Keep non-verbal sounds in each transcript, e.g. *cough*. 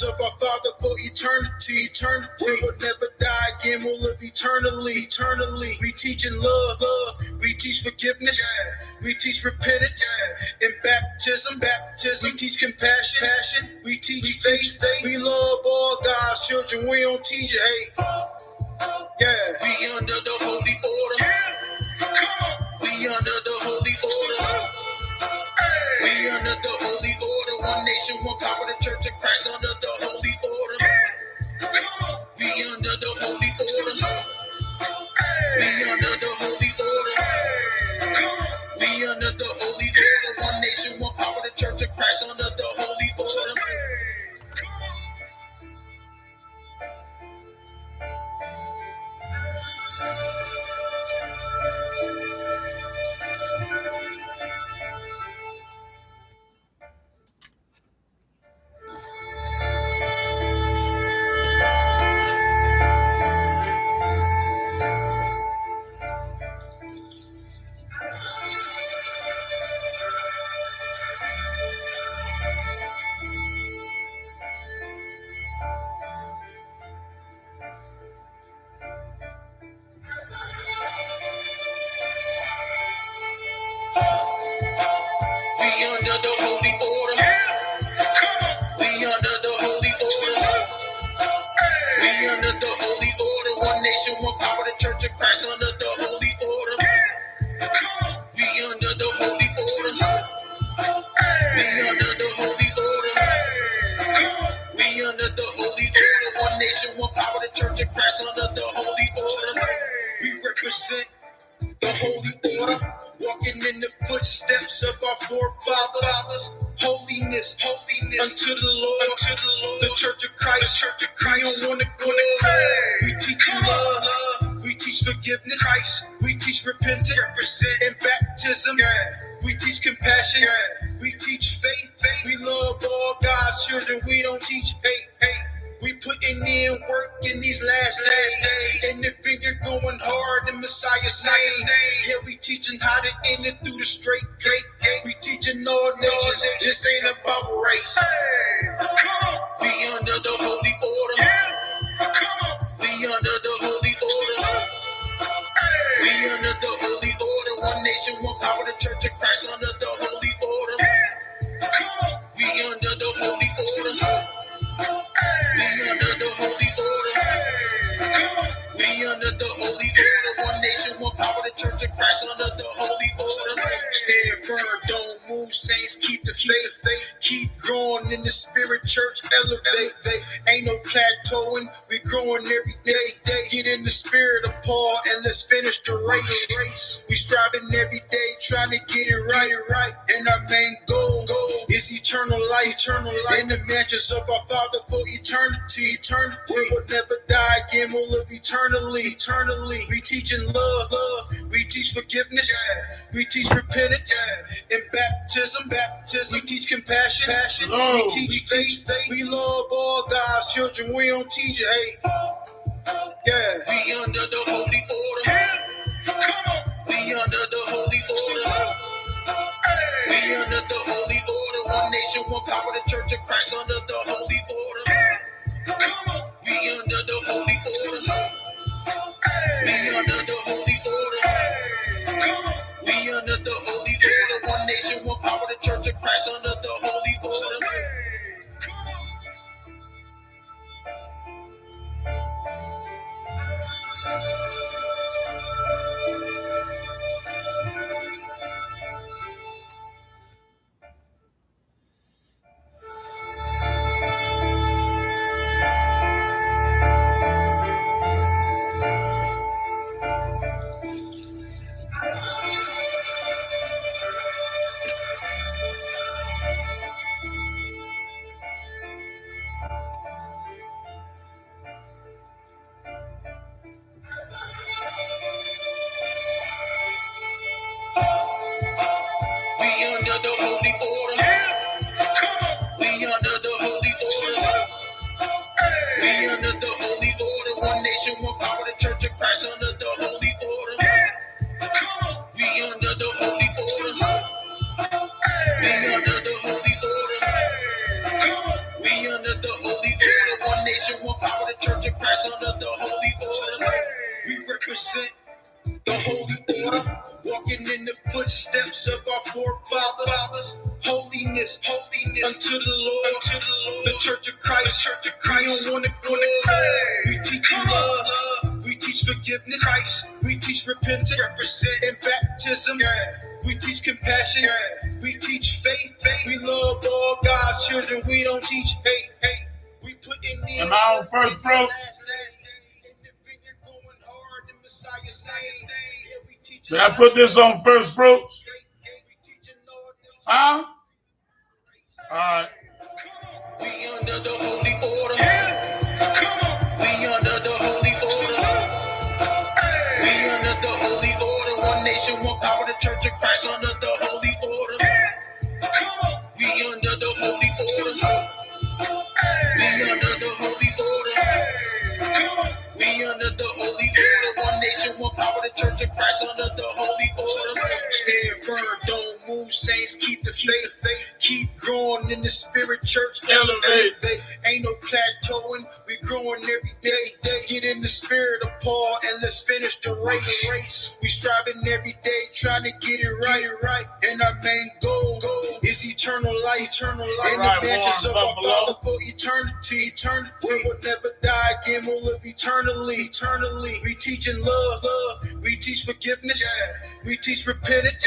presence of our Father for eternity, eternity. We will never die again, we'll live eternally, eternally. We teach in love, love. We teach forgiveness. Yeah. We teach repentance yeah. and baptism, baptism. We teach compassion, passion. We teach we faith, teach faith. We love all God's children. We don't teach hate. Oh, oh, oh. Yeah, we trying to get it right, right. And our main goal, goal is eternal life, eternal life. In the mansions of our Father for eternity, eternity. We will never die again, we'll live eternally, eternally. We teach in love, love. We teach forgiveness. Yeah. We teach repentance yeah. and baptism, baptism. We teach compassion, passion. Love. We oh. teach faith, faith. We love all God's children. We don't teach hate. Oh. Oh. Yeah. We under the under the holy order. One nation, one power, the church of Christ under the Did I put this on first fruits? Huh? All right. We under the holy order. We under the holy order. We under the holy order. One nation, one power, the church of Keep the faith, faith. Keep growing in the spirit, church. Elevate. Ain't no plateauing. We growing every day. day. Get in the spirit of Paul and let's finish the race. race. We striving every day, trying to get it right, right. And our main goal, eternal life. In the mansions of our Father for eternity, eternity. We will never die again. We'll live eternally, eternally. We teaching love, love. We teach forgiveness. We teach repentance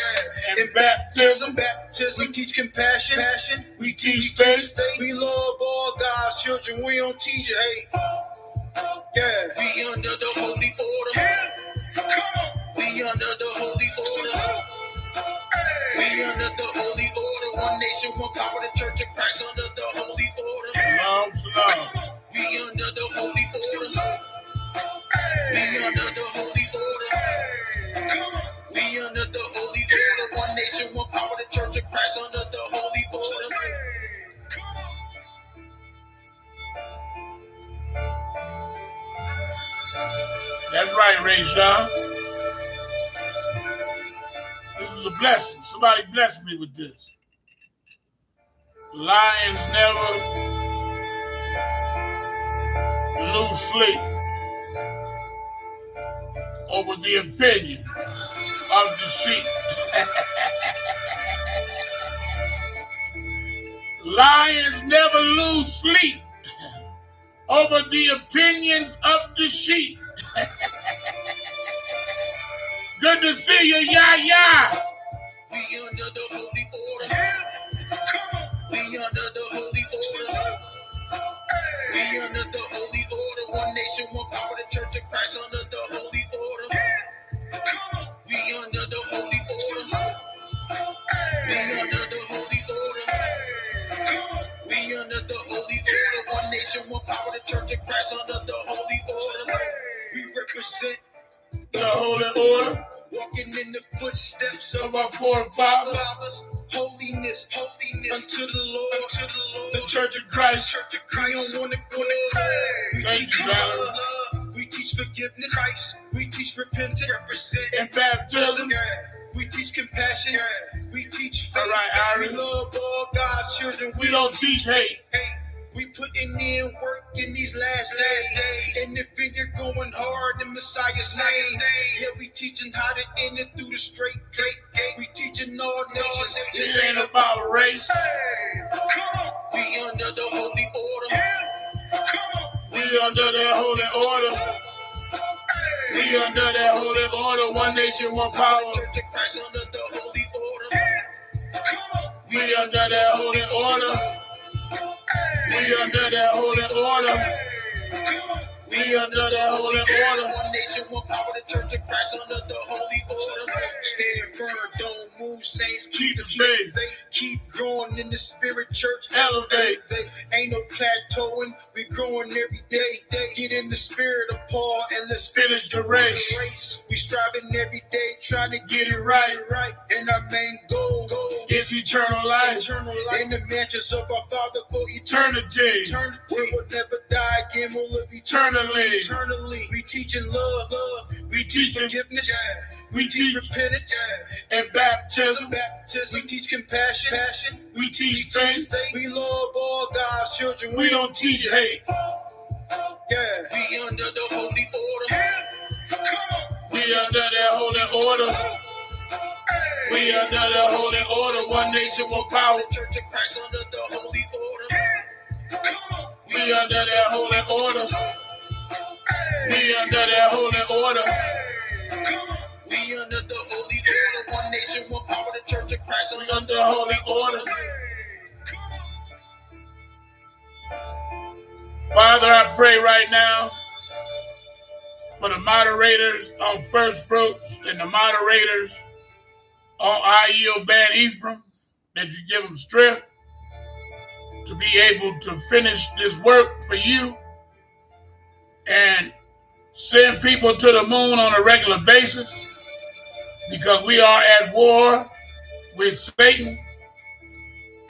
And and baptism, baptism. We teach compassion, passion. We teach faith. We love all God's children. We don't teach hate. Yeah. We under the holy order. Come on, We under the holy order. We under the holy order. One nation, one power, the church of Christ under the holy order. Shalom, shalom. We under the holy order. We under the holy order. We under the holy order. One nation, one power, the church of Christ under the holy order. That's right, Ray Sean. This was a blessing. Somebody blessed me with this. Lions never lose sleep over the opinions of the sheep. *laughs* Lions never lose sleep over the opinions of the sheep. *laughs* Good to see you, yeah, yeah. We under the holy order. We under the holy order. We under the holy order. One nation, one power, the church of Christ under the holy order. We under the holy order. We under the holy order. We under the holy order. One nation, one power, the church of Christ under the holy order. We represent The holy order walking in the footsteps of our forefathers, fathers, holiness, holiness unto the Lord, unto the Lord. the Church of Christ. Church of Christ. We don't want to go We Thank teach you, love. We teach forgiveness. Christ. We teach repentance. Represent And baptism. We teach compassion. We teach All faith. right, We love all God's children. We don't teach hate. Hey, we putting in work in these last last days. And the finger going hard in Messiah's name. Yeah, we teaching how to end it through the straight gate. We teaching all nations. This ain't about race. We under the holy order. We under the holy order. We under that holy order. One nation, one power. We under that holy order. We under that holy order. We under that holy order. One nation, one power, the Church of Christ under the holy order. Stand firm, don't move, saints. Keep the faith. Keep growing in the spirit, church. Elevate. Ain't no plateauing, we growing every day. Get in the spirit of Paul and let's Finish the race. We striving every day, trying to get it right, right. And our main goal, goal It's eternal life. eternal life in the mansions of our Father for eternity. Eternity. We will never die again. We'll live Eternally. eternally. We teaching love, love. We teach forgiveness. We teach repentance. and baptism. Baptism. We teach compassion. Passion. We teach faith. We love all God's children. We don't teach hate. Yeah. We under the holy order. We under that holy order. We under the holy order. One nation, one power. The Church of Christ under the holy order. We under that holy order. We under that holy order. We under the holy order. One nation, one power. The Church of Christ under the holy order. Father, I pray right now for the moderators on First Fruits and the moderators on Ahyal ban Ephraim that you give them strength to be able to finish this work for you and send people to the moon on a regular basis because we are at war with Satan.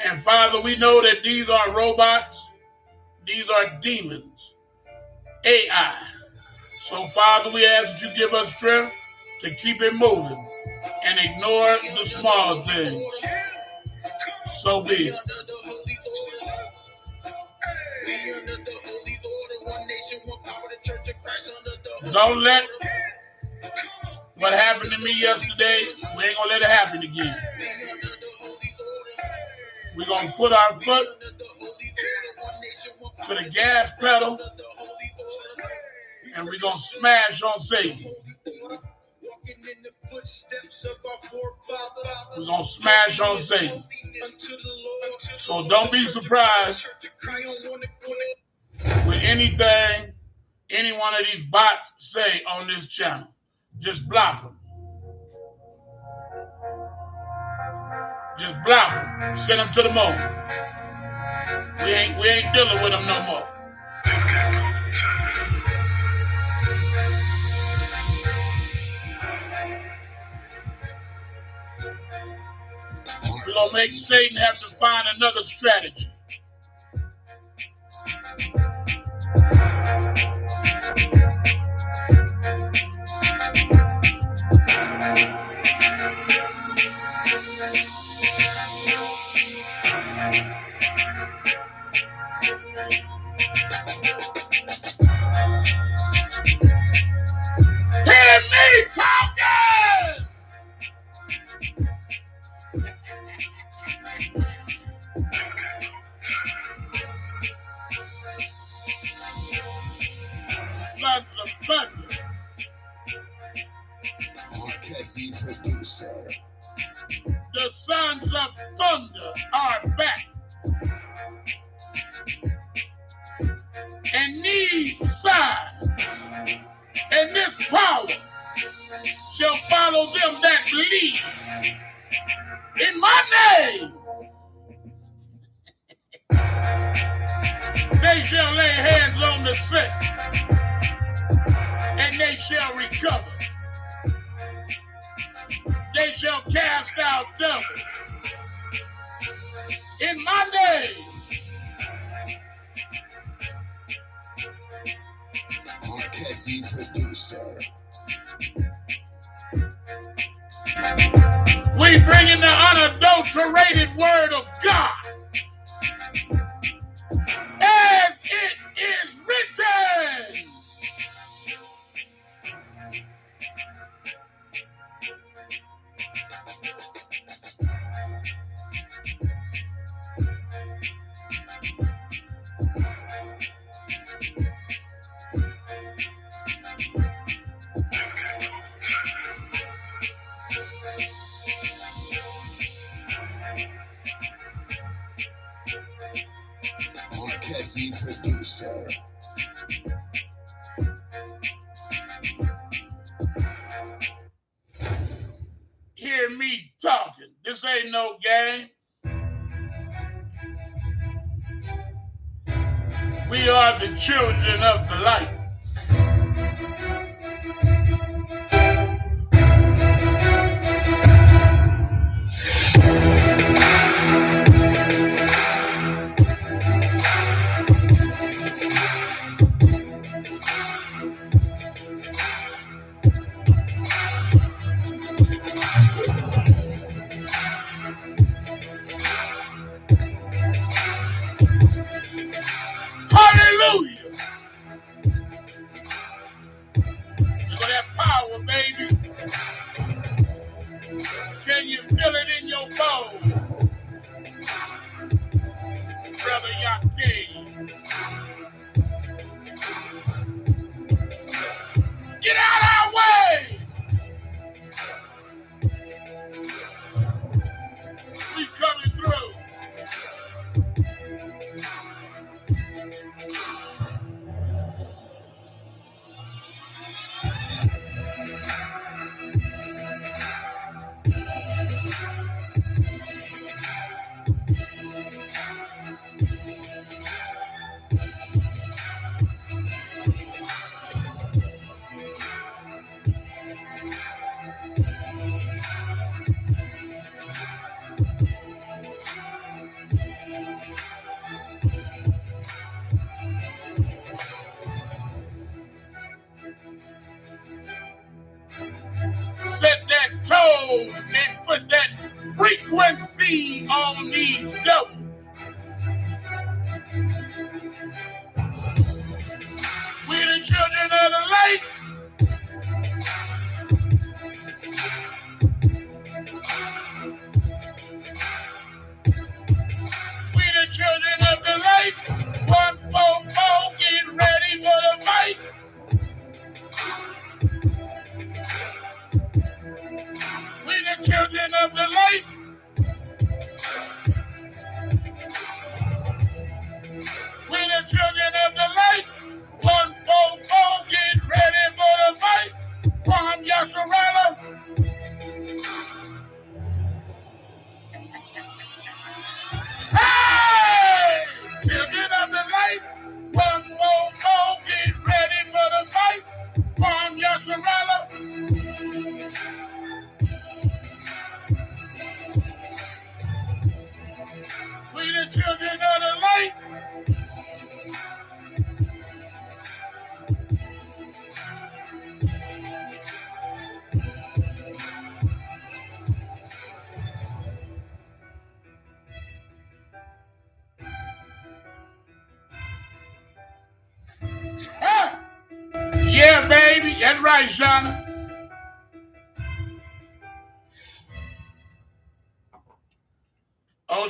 And Father, we know that these are robots, these are demons, AI. So, Father, we ask that you give us strength to keep it moving and ignore the small things. So be it. Don't let what happened to me yesterday, we ain't gonna let it happen again. We're gonna put our foot to the gas pedal and we're gonna smash on Satan. Holy order. Walking in the footsteps of our forefathers. We're gonna smash on Satan. Unto the Lord. So don't be surprised We don't wanna quit. with anything any one of these bots say on this channel. Just block them. Just block them. Send them to the moon. We ain't we ain't dealing with them no more. Make Satan have to find another strategy.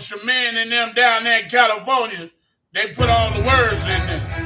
Shaman and them down there in California, they put all the words in there.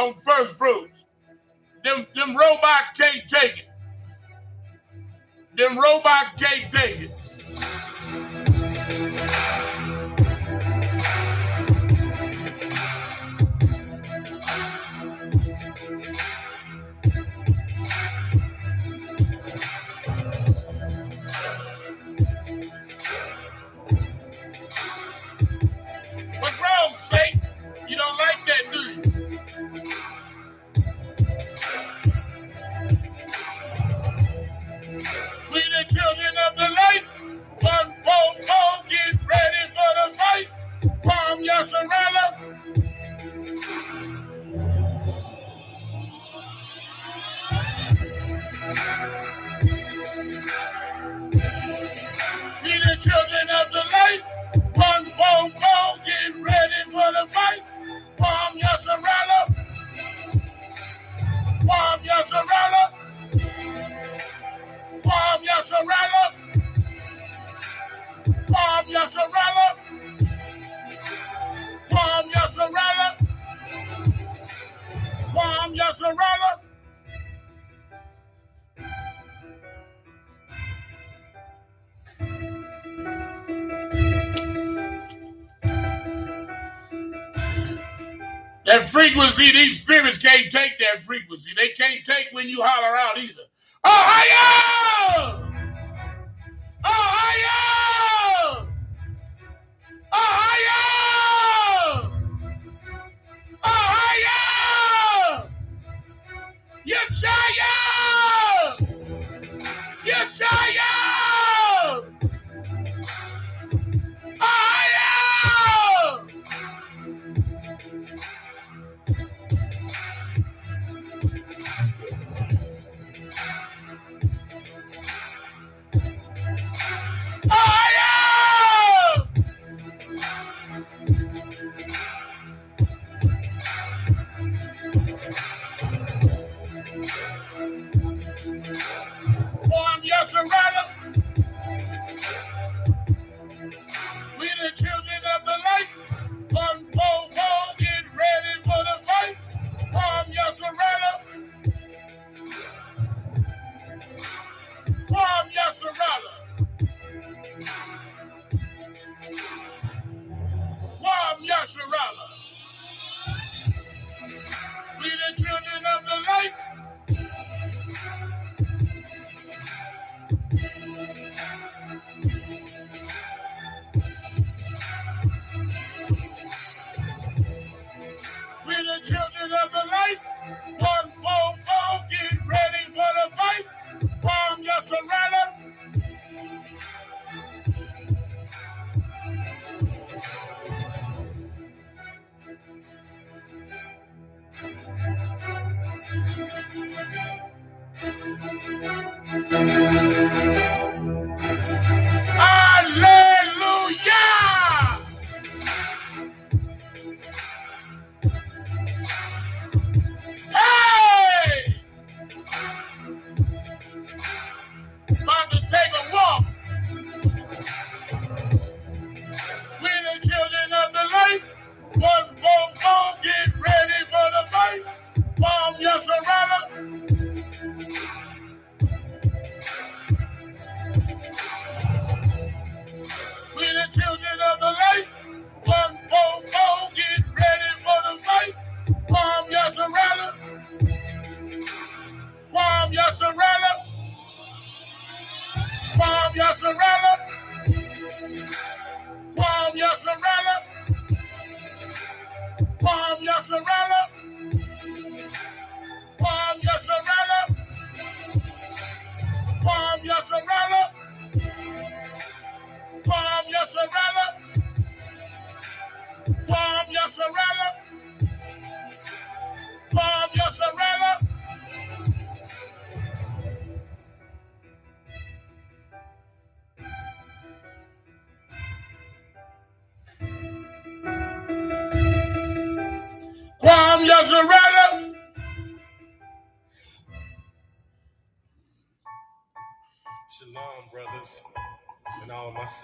on first fruits. Them, them robots can't take it. Them robots can't take it. frequency these spirits can't take that frequency. They can't take when you holler out either. Oh, hi-ya!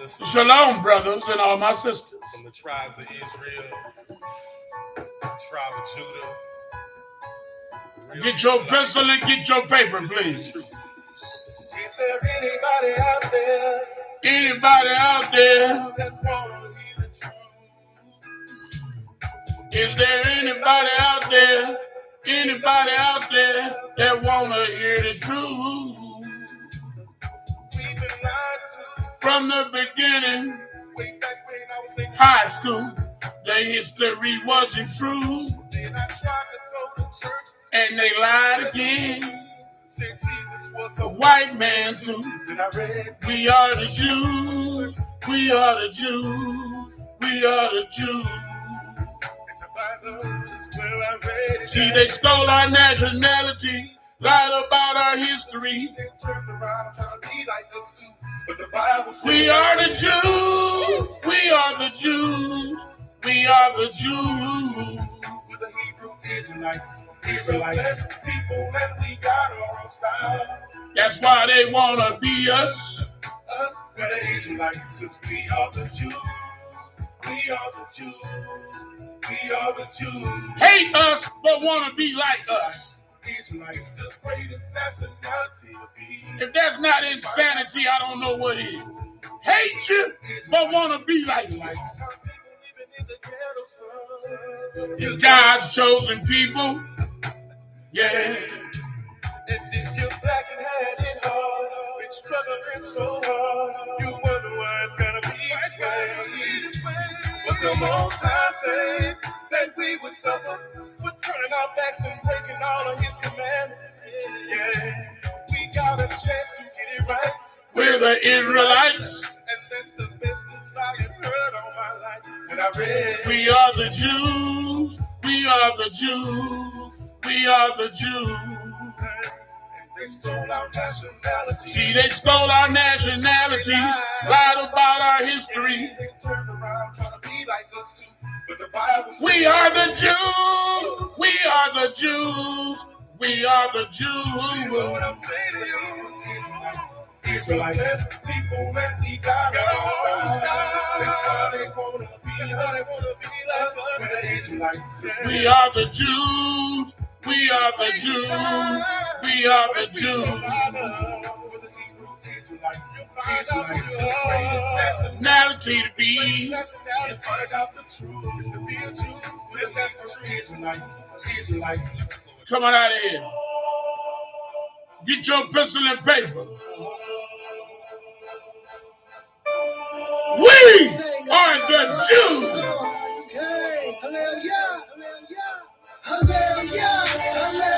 sisters. Shalom, brothers and all my sisters. From the tribes of Israel, tribe of Judah. Real get your pencil and get your paper, please. Is there anybody out there? Anybody out there? Is there anybody out there? Anybody out there that wanna hear the truth? From the beginning high school, the history wasn't true, and they lied again. Said Jesus was A white man too. We are the Jews. We are the Jews. We are the Jews. See, they stole our nationality, lied about our history. We are the Jews. We are the Jews. We are the Jews. We're the Hebrew Israelites. Israelites. people and we got our own style. That's why they wanna be us. Us, we're the Israelites, we are the Jews. We are the Jews. We are the Jews. Hate us, but wanna be like us. Israelites, the greatest nationality to be. If that's not insanity, I don't know what is. Hate you, but wanna be like you. Some people living in the ghetto, son. You God's chosen people. Yeah. And if you're black and had it hard, been struggling so hard, you wonder why it's gotta be this way. But the most I say that we would suffer for turning our backs and all of His commandments. Yeah, we got a chance to get it right. We're the Israelites. And that's the best news I have heard all my life. And I read. We are the Jews. We are the Jews. We are the Jews. They stole our nationality. See, they stole our nationality, lied about our history. They turned around trying to be like us too. But the Bible says- We are the Jews. We are the Jews. We are the You know what Jews. I'm saying to you? Israelites, people that we got our own style. That's why they wanna be us. We're the Israelites. We are the Jews. We are the Jews. We are the Jews. Nationality to be. Come on out of here. Get your pencil and paper. We are the Jews. Hallelujah. Hallelujah. Hallelujah. Hallelujah.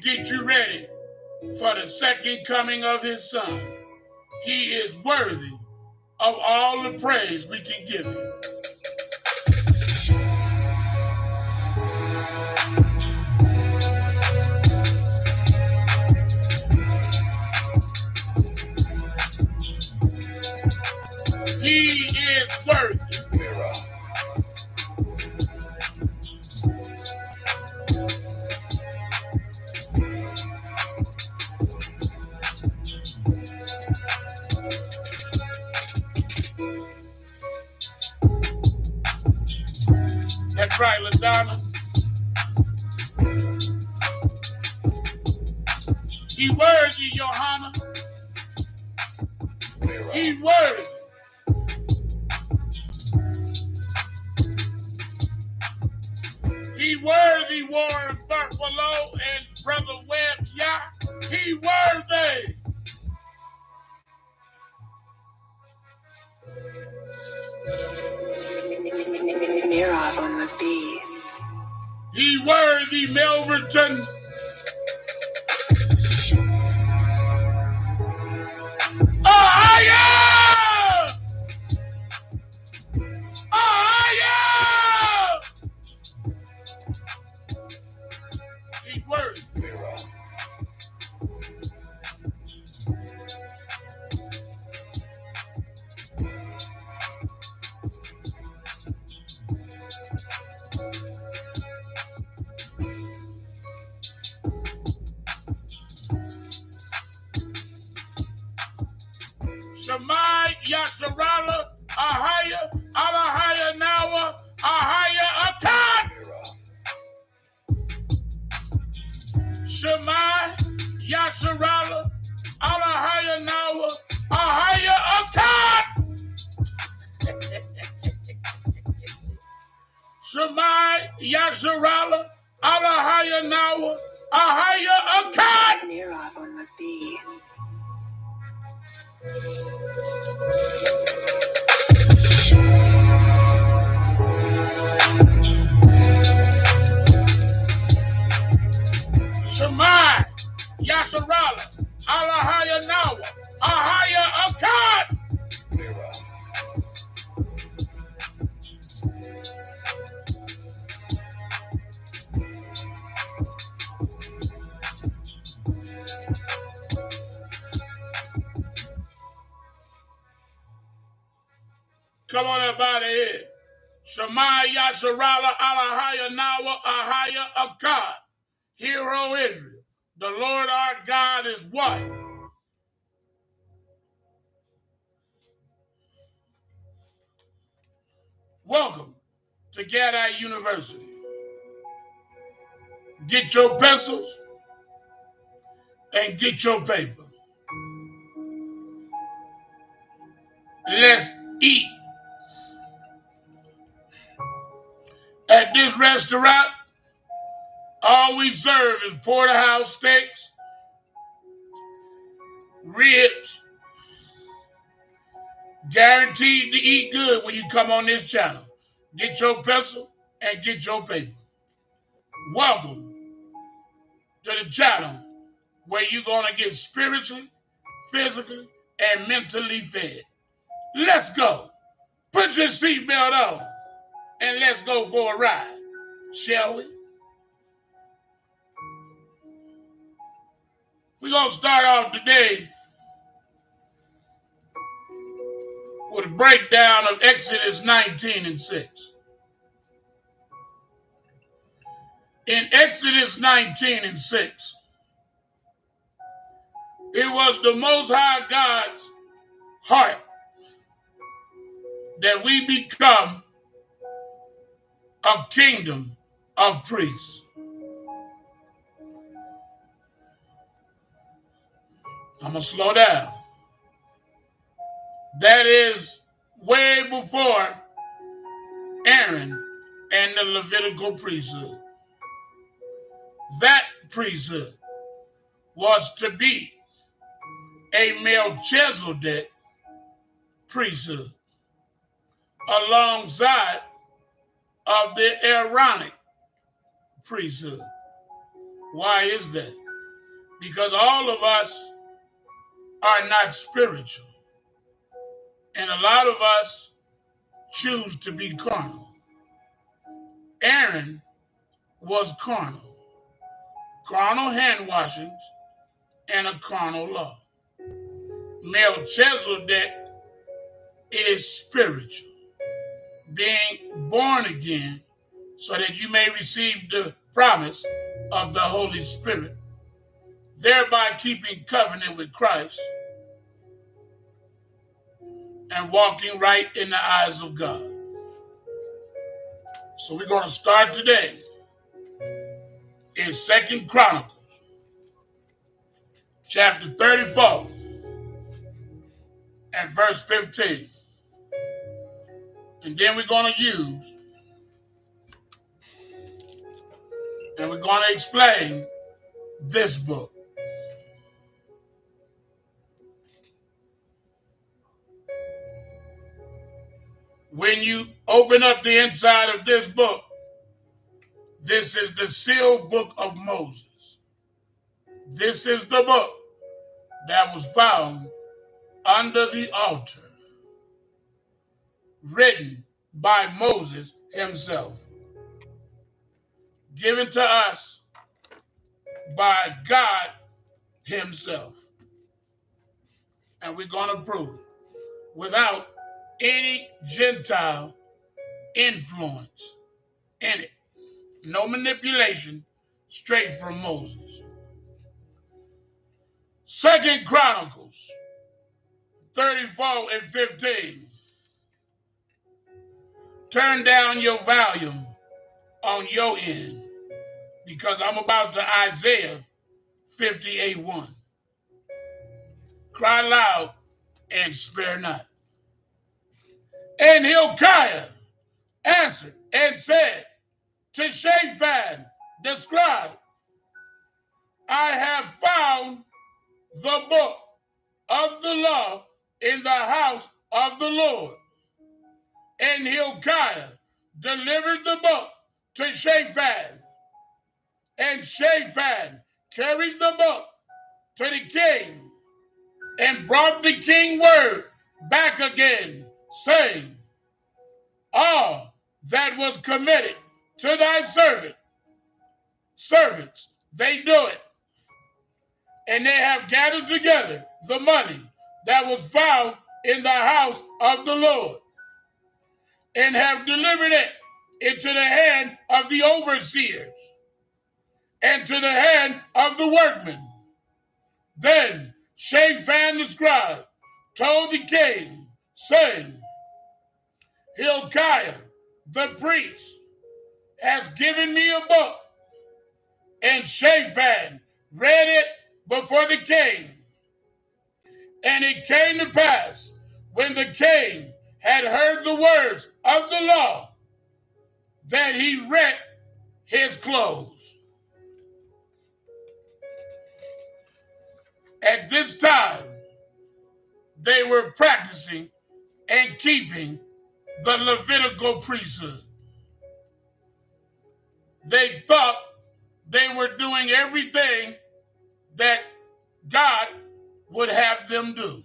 get you ready for the second coming of his son. He is worthy of all the praise we can give him. He is worthy. University. Get your pencils and get your paper. Let's eat at this restaurant. All we serve is porterhouse steaks, ribs. Guaranteed to eat good when you come on this channel. Get your pencil and get your paper. Welcome to the channel where you're going to get spiritually, physically, and mentally fed. Let's go. Put your seatbelt on and let's go for a ride, shall we? We're going to start off today with a breakdown of Exodus 19 and 6. In Exodus 19 and 6, it was the Most High God's heart that we become a kingdom of priests. I'm going to slow down. That is way before Aaron and the Levitical priesthood. That priesthood was to be a Melchizedek priesthood alongside of the Aaronic priesthood. Why is that? Because all of us are not spiritual. And a lot of us choose to be carnal. Aaron was carnal, carnal hand washings, and a carnal law. Melchizedek is spiritual, being born again so that you may receive the promise of the Holy Spirit, thereby keeping covenant with Christ and walking right in the eyes of God. So we're going to start today in Second Chronicles, chapter 34 and verse 15. And then we're going to use and we're going to explain this book. When you open up the inside of this book, this is the sealed book of Moses. This is the book that was found under the altar, written by Moses himself, given to us by God himself. And we're going to prove it without any Gentile influence in it. No manipulation, straight from Moses. Second Chronicles 34 and 15. Turn down your volume on your end because I'm about to Isaiah 58 1. Cry loud and spare not. And Hilkiah answered and said to Shaphan the scribe, I have found the book of the law in the house of the Lord. And Hilkiah delivered the book to Shaphan. And Shaphan carried the book to the king and brought the king word back again, saying, All that was committed to thy servant, servants, they do it. And they have gathered together the money that was found in the house of the Lord and have delivered it into the hand of the overseers and to the hand of the workmen. Then Shaphan the scribe told the king, saying, Hilkiah the priest has given me a book. And Shaphan read it before the king. And it came to pass when the king had heard the words of the law that he rent his clothes. At this time, they were practicing and keeping the Levitical priesthood. They thought they were doing everything that God would have them do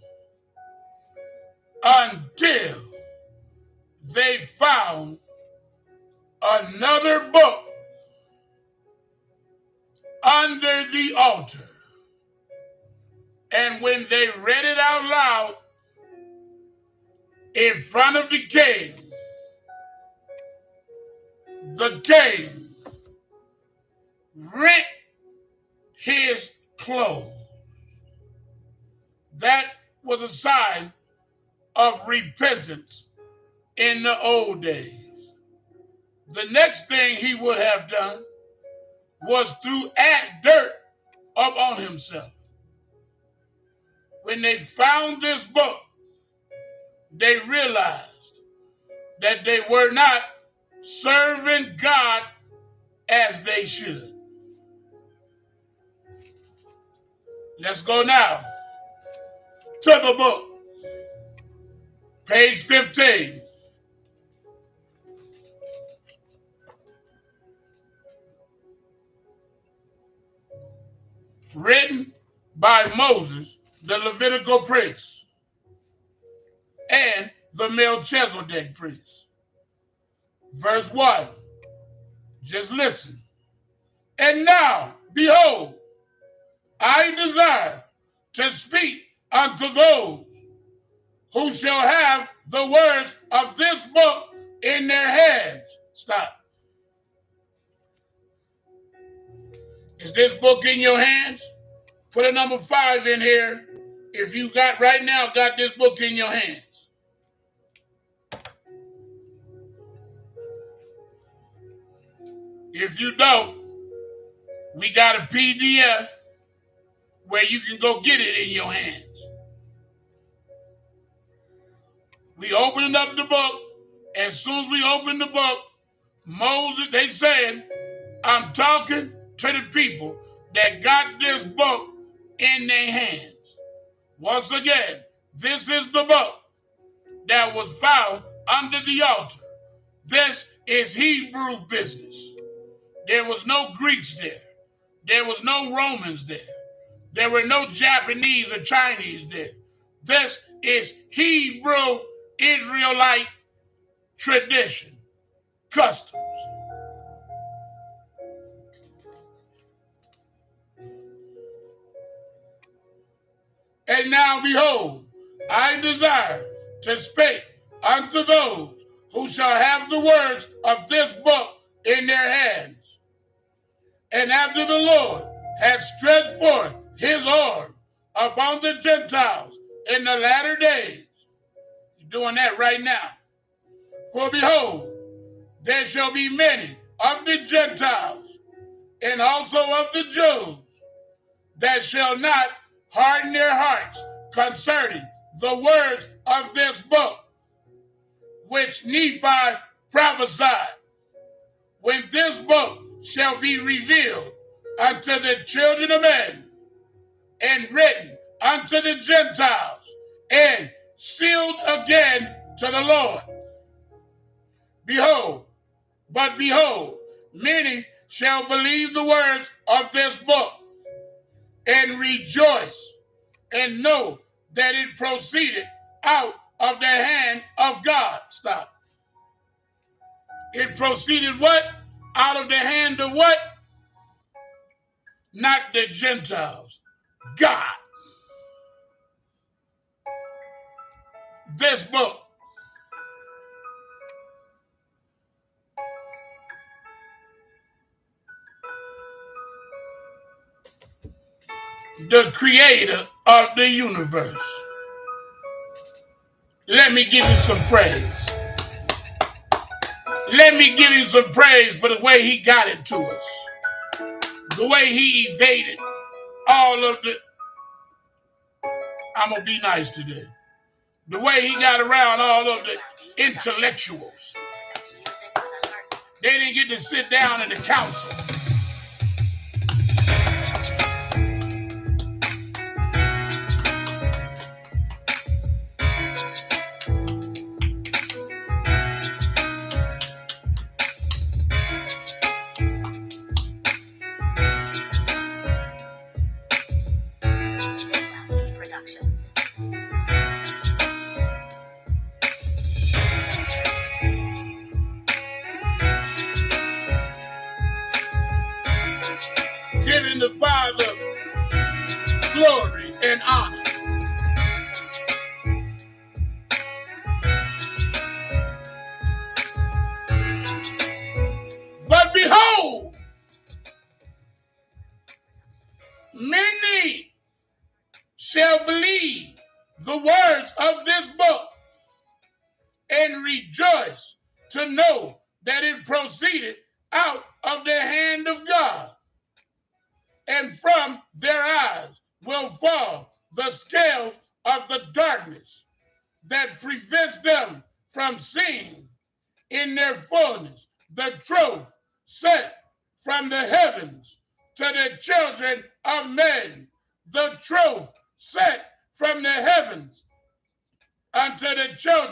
until they found another book under the altar. And when they read it out loud in front of the king, the king rent his clothes. That was a sign of repentance in the old days. The next thing he would have done was to add dirt up on himself. When they found this book, they realized that they were not serving God as they should. Let's go now to the book, page 15. Written by Moses, the Levitical priest, and the Melchizedek priest. Verse 1. Just listen. And now, behold, I desire to speak unto those who shall have the words of this book in their hands. Stop. Is this book in your hands? Put a number five in here if you got right now got this book in your hands. If you don't, we got a PDF where you can go get it in your hands. We opening up the book. As soon as we open the book, Moses, they saying, I'm talking to the people that got this book in their hands. Once again, this is the book that was found under the altar. This is Hebrew business. There was no Greeks there. There was no Romans there. There were no Japanese or Chinese there. This is Hebrew Israelite tradition, customs. And now behold, I desire to speak unto those who shall have the words of this book in their hands. And after the Lord had stretched forth his arm upon the Gentiles in the latter days, he's doing that right now. For behold, there shall be many of the Gentiles and also of the Jews that shall not harden their hearts concerning the words of this book, which Nephi prophesied. When this book shall be revealed unto the children of men and written unto the Gentiles and sealed again to the Lord. Behold, but behold, many shall believe the words of this book and rejoice and know that it proceeded out of the hand of God. Stop. It proceeded what? Out of the hand of what? Not the Gentiles. God. This book. The creator of the universe. Let me give you some praise. Let me give you some praise for the way he got it to us. The way he evaded all of the. I'm going to be nice today. The way he got around all of the intellectuals. They didn't get to sit down in the council.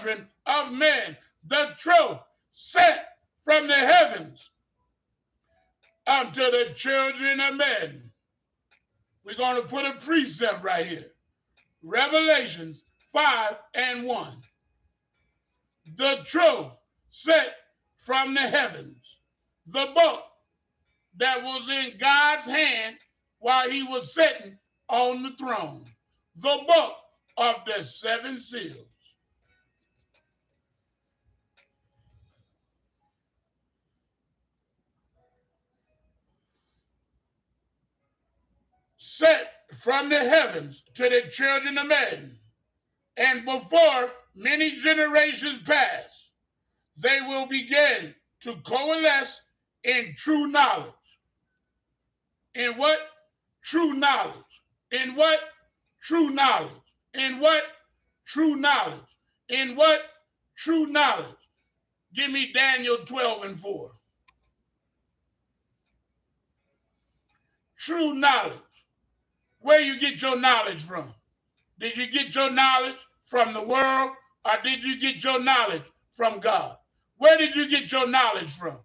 Children of men, the truth sent from the heavens unto the children of men. We're going to put a precept right here. Revelations 5 and 1. The truth sent from the heavens. The book that was in God's hand while he was sitting on the throne. The book of the seven seals. Set from the heavens to the children of men. And before many generations pass, they will begin to coalesce in true knowledge. In what? True knowledge. In what? True knowledge. In what? True knowledge. In what? True knowledge. Give me Daniel 12 and 4. True knowledge where you get your knowledge from. Did you get your knowledge from the world or did you get your knowledge from God? Where did you get your knowledge from?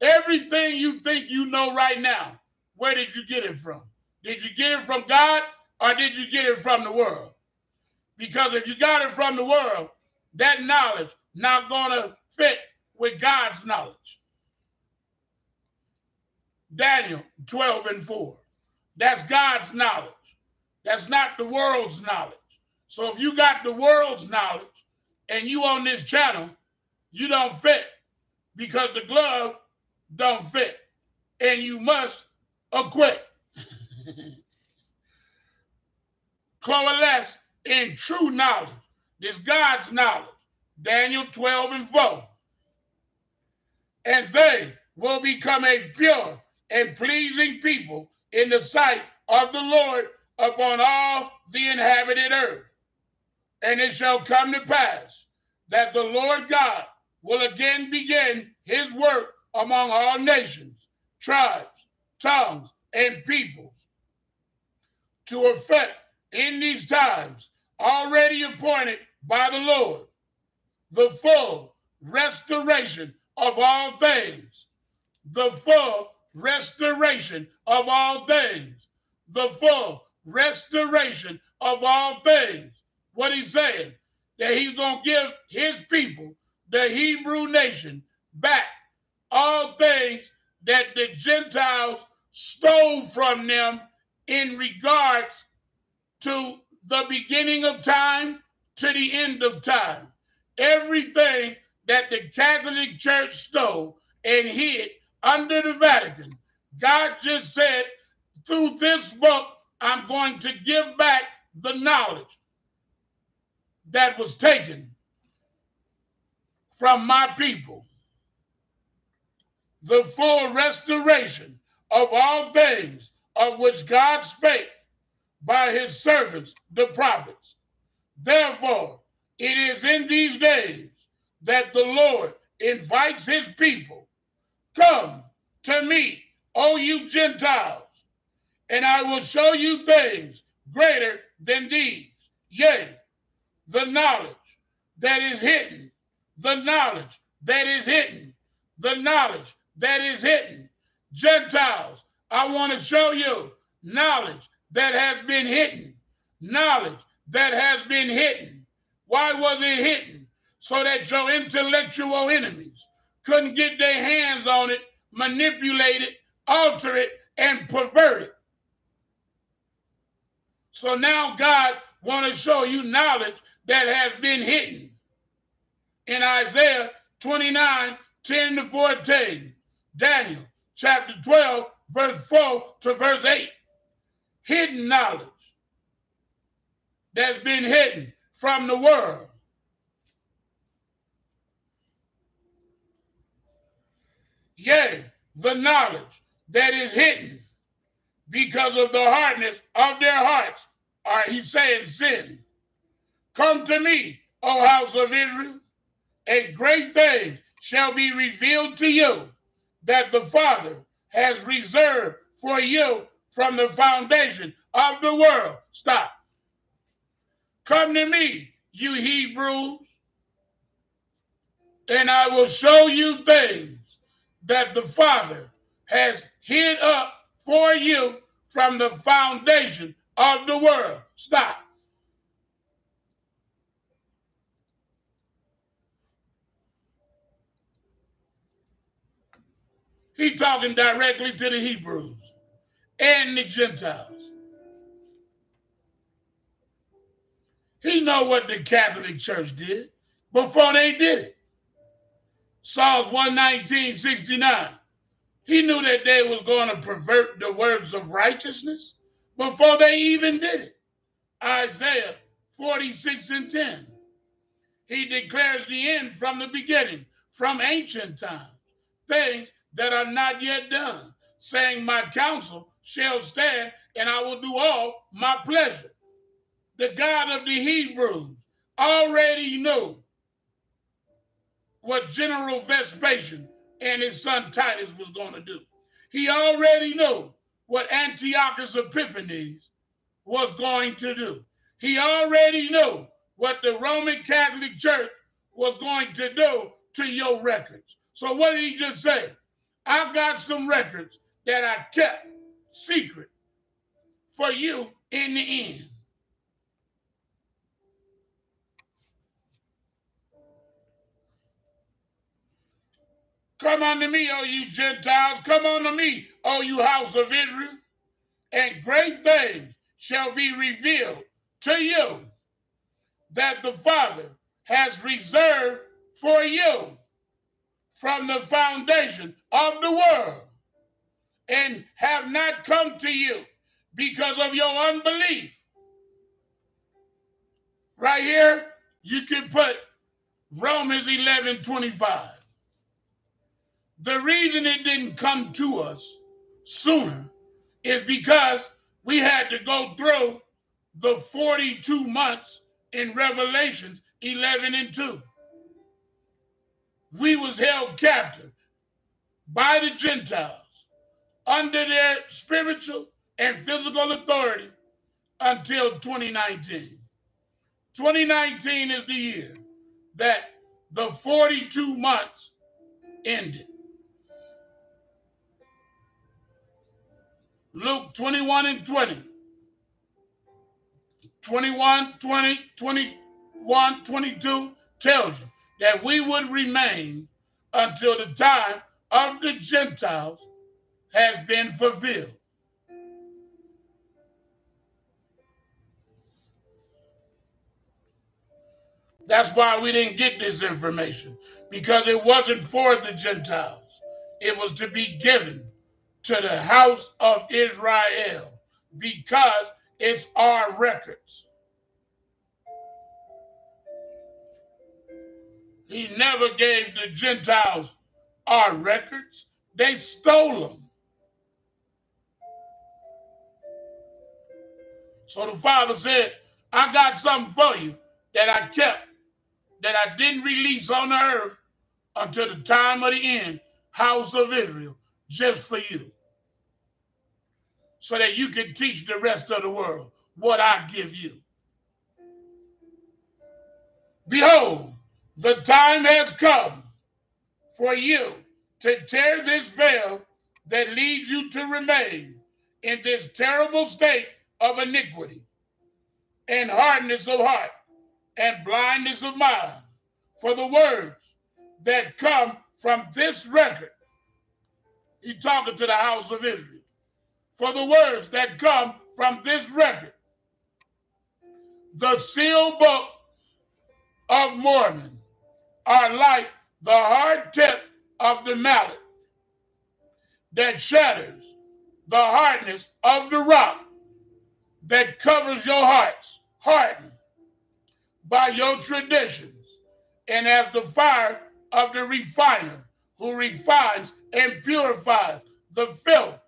Everything you think you know right now, where did you get it from? Did you get it from God or did you get it from the world? Because if you got it from the world, that knowledge not going to fit with God's knowledge. Daniel 12 and 4. That's God's knowledge. That's not the world's knowledge. So if you got the world's knowledge and you on this channel, you don't fit because the glove don't fit and you must acquit. *laughs* Coalesce in true knowledge. This God's knowledge. Daniel 12 and 4. And they will become a pure and pleasing people in the sight of the Lord upon all the inhabited earth. And it shall come to pass that the Lord God will again begin his work among all nations, tribes, tongues, and peoples to effect in these times already appointed by the Lord the full restoration of all things, the full restoration of all things, the full restoration of all things. What he's saying, that he's going to give his people, the Hebrew nation, back all things that the Gentiles stole from them in regards to the beginning of time to the end of time. Everything that the Catholic Church stole and hid under the Vatican, God just said, through this book, I'm going to give back the knowledge that was taken from my people. The full restoration of all things of which God spake by his servants, the prophets. Therefore, it is in these days that the Lord invites his people Come to me, O you Gentiles, and I will show you things greater than these. Yea, the knowledge that is hidden, the knowledge that is hidden, the knowledge that is hidden. Gentiles, I want to show you knowledge that has been hidden, knowledge that has been hidden. Why was it hidden? So that your intellectual enemies couldn't get their hands on it, manipulate it, alter it, and pervert it. So now God want to show you knowledge that has been hidden. In Isaiah 29, 10 to 14, Daniel chapter 12, verse 4 to verse 8. Hidden knowledge that's been hidden from the world. Yea, the knowledge that is hidden because of the hardness of their hearts. Are he's saying sin. Come to me, O house of Israel, and great things shall be revealed to you that the Father has reserved for you from the foundation of the world. Stop. Come to me, you Hebrews, and I will show you things that the Father has hid up for you from the foundation of the world. Stop. He talking directly to the Hebrews and the Gentiles. He know what the Catholic Church did before they did it. Psalms 119, 69. He knew that they was going to pervert the words of righteousness before they even did it. Isaiah 46 and 10. He declares the end from the beginning, from ancient times, things that are not yet done, saying, My counsel shall stand, and I will do all my pleasure. The God of the Hebrews already knew what General Vespasian and his son Titus was going to do. He already knew what Antiochus Epiphanes was going to do. He already knew what the Roman Catholic Church was going to do to your records. So what did he just say? I've got some records that I kept secret for you in the end. Come unto me, O you Gentiles. Come unto me, O you house of Israel. And great things shall be revealed to you that the Father has reserved for you from the foundation of the world and have not come to you because of your unbelief. Right here, you can put Romans 11 25. The reason it didn't come to us sooner is because we had to go through the 42 months in Revelations 11 and 2. We was held captive by the Gentiles under their spiritual and physical authority until 2019. 2019 is the year that the 42 months ended. Luke 21 and 20. 21, 20, 21, 22 tells you that we would remain until the time of the Gentiles has been fulfilled. That's why we didn't get this information because it wasn't for the Gentiles. It was to be given to the house of Israel because it's our records. He never gave the Gentiles our records, they stole them. So the father said, I got something for you that I kept, that I didn't release on earth until the time of the end. house of Israel just for you. So that you can teach the rest of the world what I give you. Behold, the time has come for you to tear this veil that leads you to remain in this terrible state of iniquity and hardness of heart and blindness of mind. For the words that come from this record, he talking to the house of Israel. For the words that come from this record, the seal book of Mormon are like the hard tip of the mallet that shatters the hardness of the rock that covers your hearts, hardened by your traditions, and as the fire of the refiner who refines and purifies the filth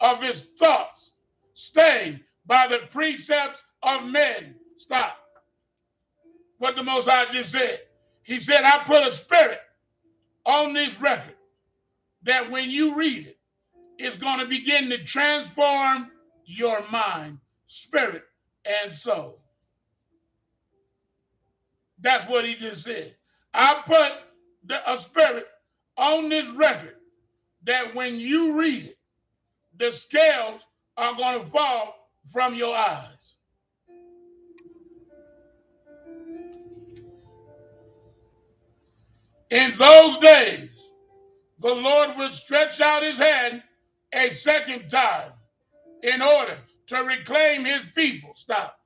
of his thoughts, stained by the precepts of men. Stop. What the Most High just said. He said, I put a spirit on this record that when you read it, it's going to begin to transform your mind, spirit, and soul. That's what he just said. I put the, a spirit on this record that when you read it, the scales are going to fall from your eyes. In those days, the Lord will stretch out his hand a second time in order to reclaim his people. Stop.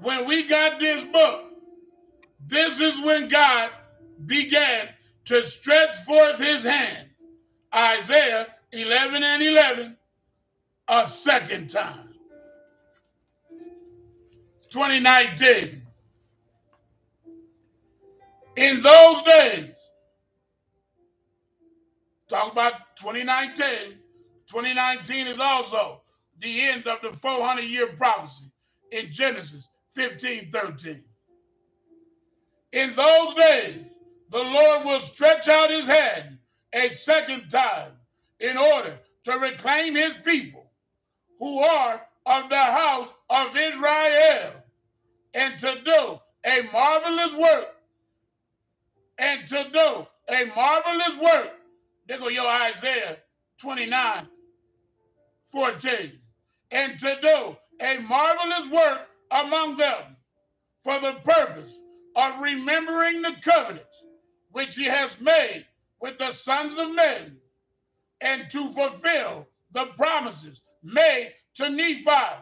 When we got this book, this is when God began to stretch forth his hand. Isaiah 11 and 11, a second time. 2019. In those days, talk about 2019. 2019 is also the end of the 400 year prophecy in Genesis 15 13. In those days, the Lord will stretch out his hand a second time in order to reclaim his people who are of the house of Israel and to do a marvelous work and to do a marvelous work. There go your Isaiah 29 14. And to do a marvelous work among them for the purpose of remembering the covenant which he has made with the sons of men and to fulfill the promises made to Nephi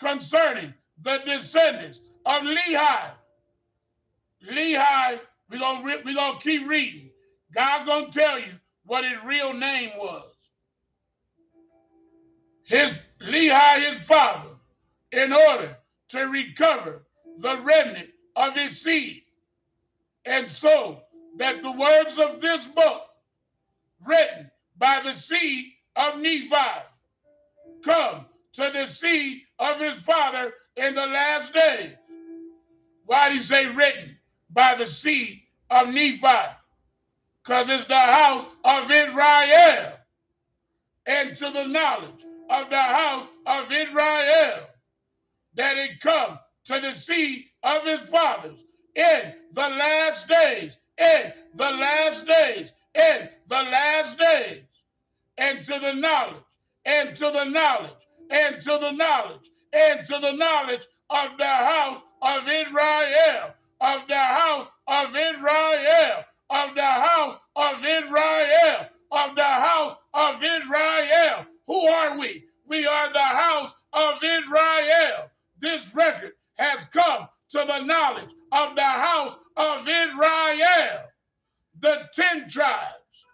concerning the descendants of Lehi. Lehi, we're gonna, re- we gonna keep reading. God gonna tell you what his real name was. His Lehi, his father, in order to recover the remnant of his seed. And so that the words of this book, written by the seed of Nephi, come to the seed of his father in the last days. Why did he say written by the seed of Nephi? Because it's the house of Israel. And to the knowledge of the house of Israel that it come to the seed of his fathers in the last days, in the last days, in the last days, and to the knowledge, and to the knowledge, and to the knowledge, and to the knowledge of the house of Israel, of the house of Israel, of the house of Israel, of the house of Israel. Who are we? We are the house of Israel. This record has come to the knowledge of the house of Israel, the 10 tribes.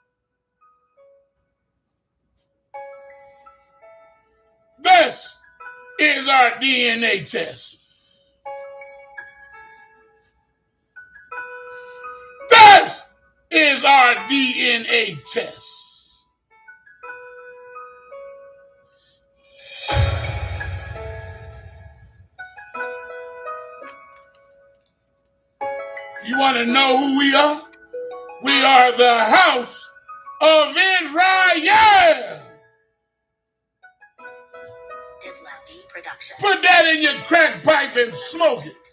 This is our DNA test. This is our DNA test. You want to know who we are? We are the house of Israel. Put that in your crack pipe and smoke it.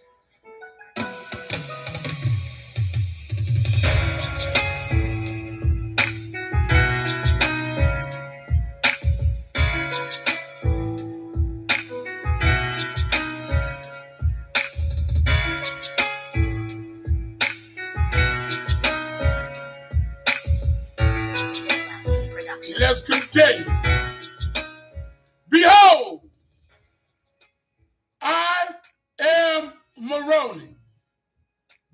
Let's continue. Behold, I am Moroni,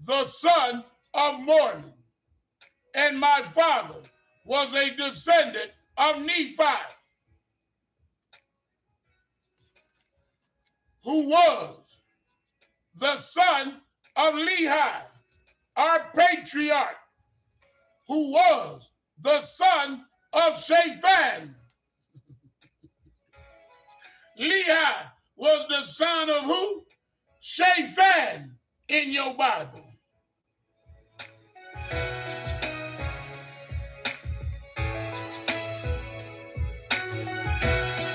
the son of Mormon, and my father was a descendant of Nephi, who was the son of Lehi, our patriarch, who was the son of Shaphan. Lehi was the son of who? Shaphan in your Bible.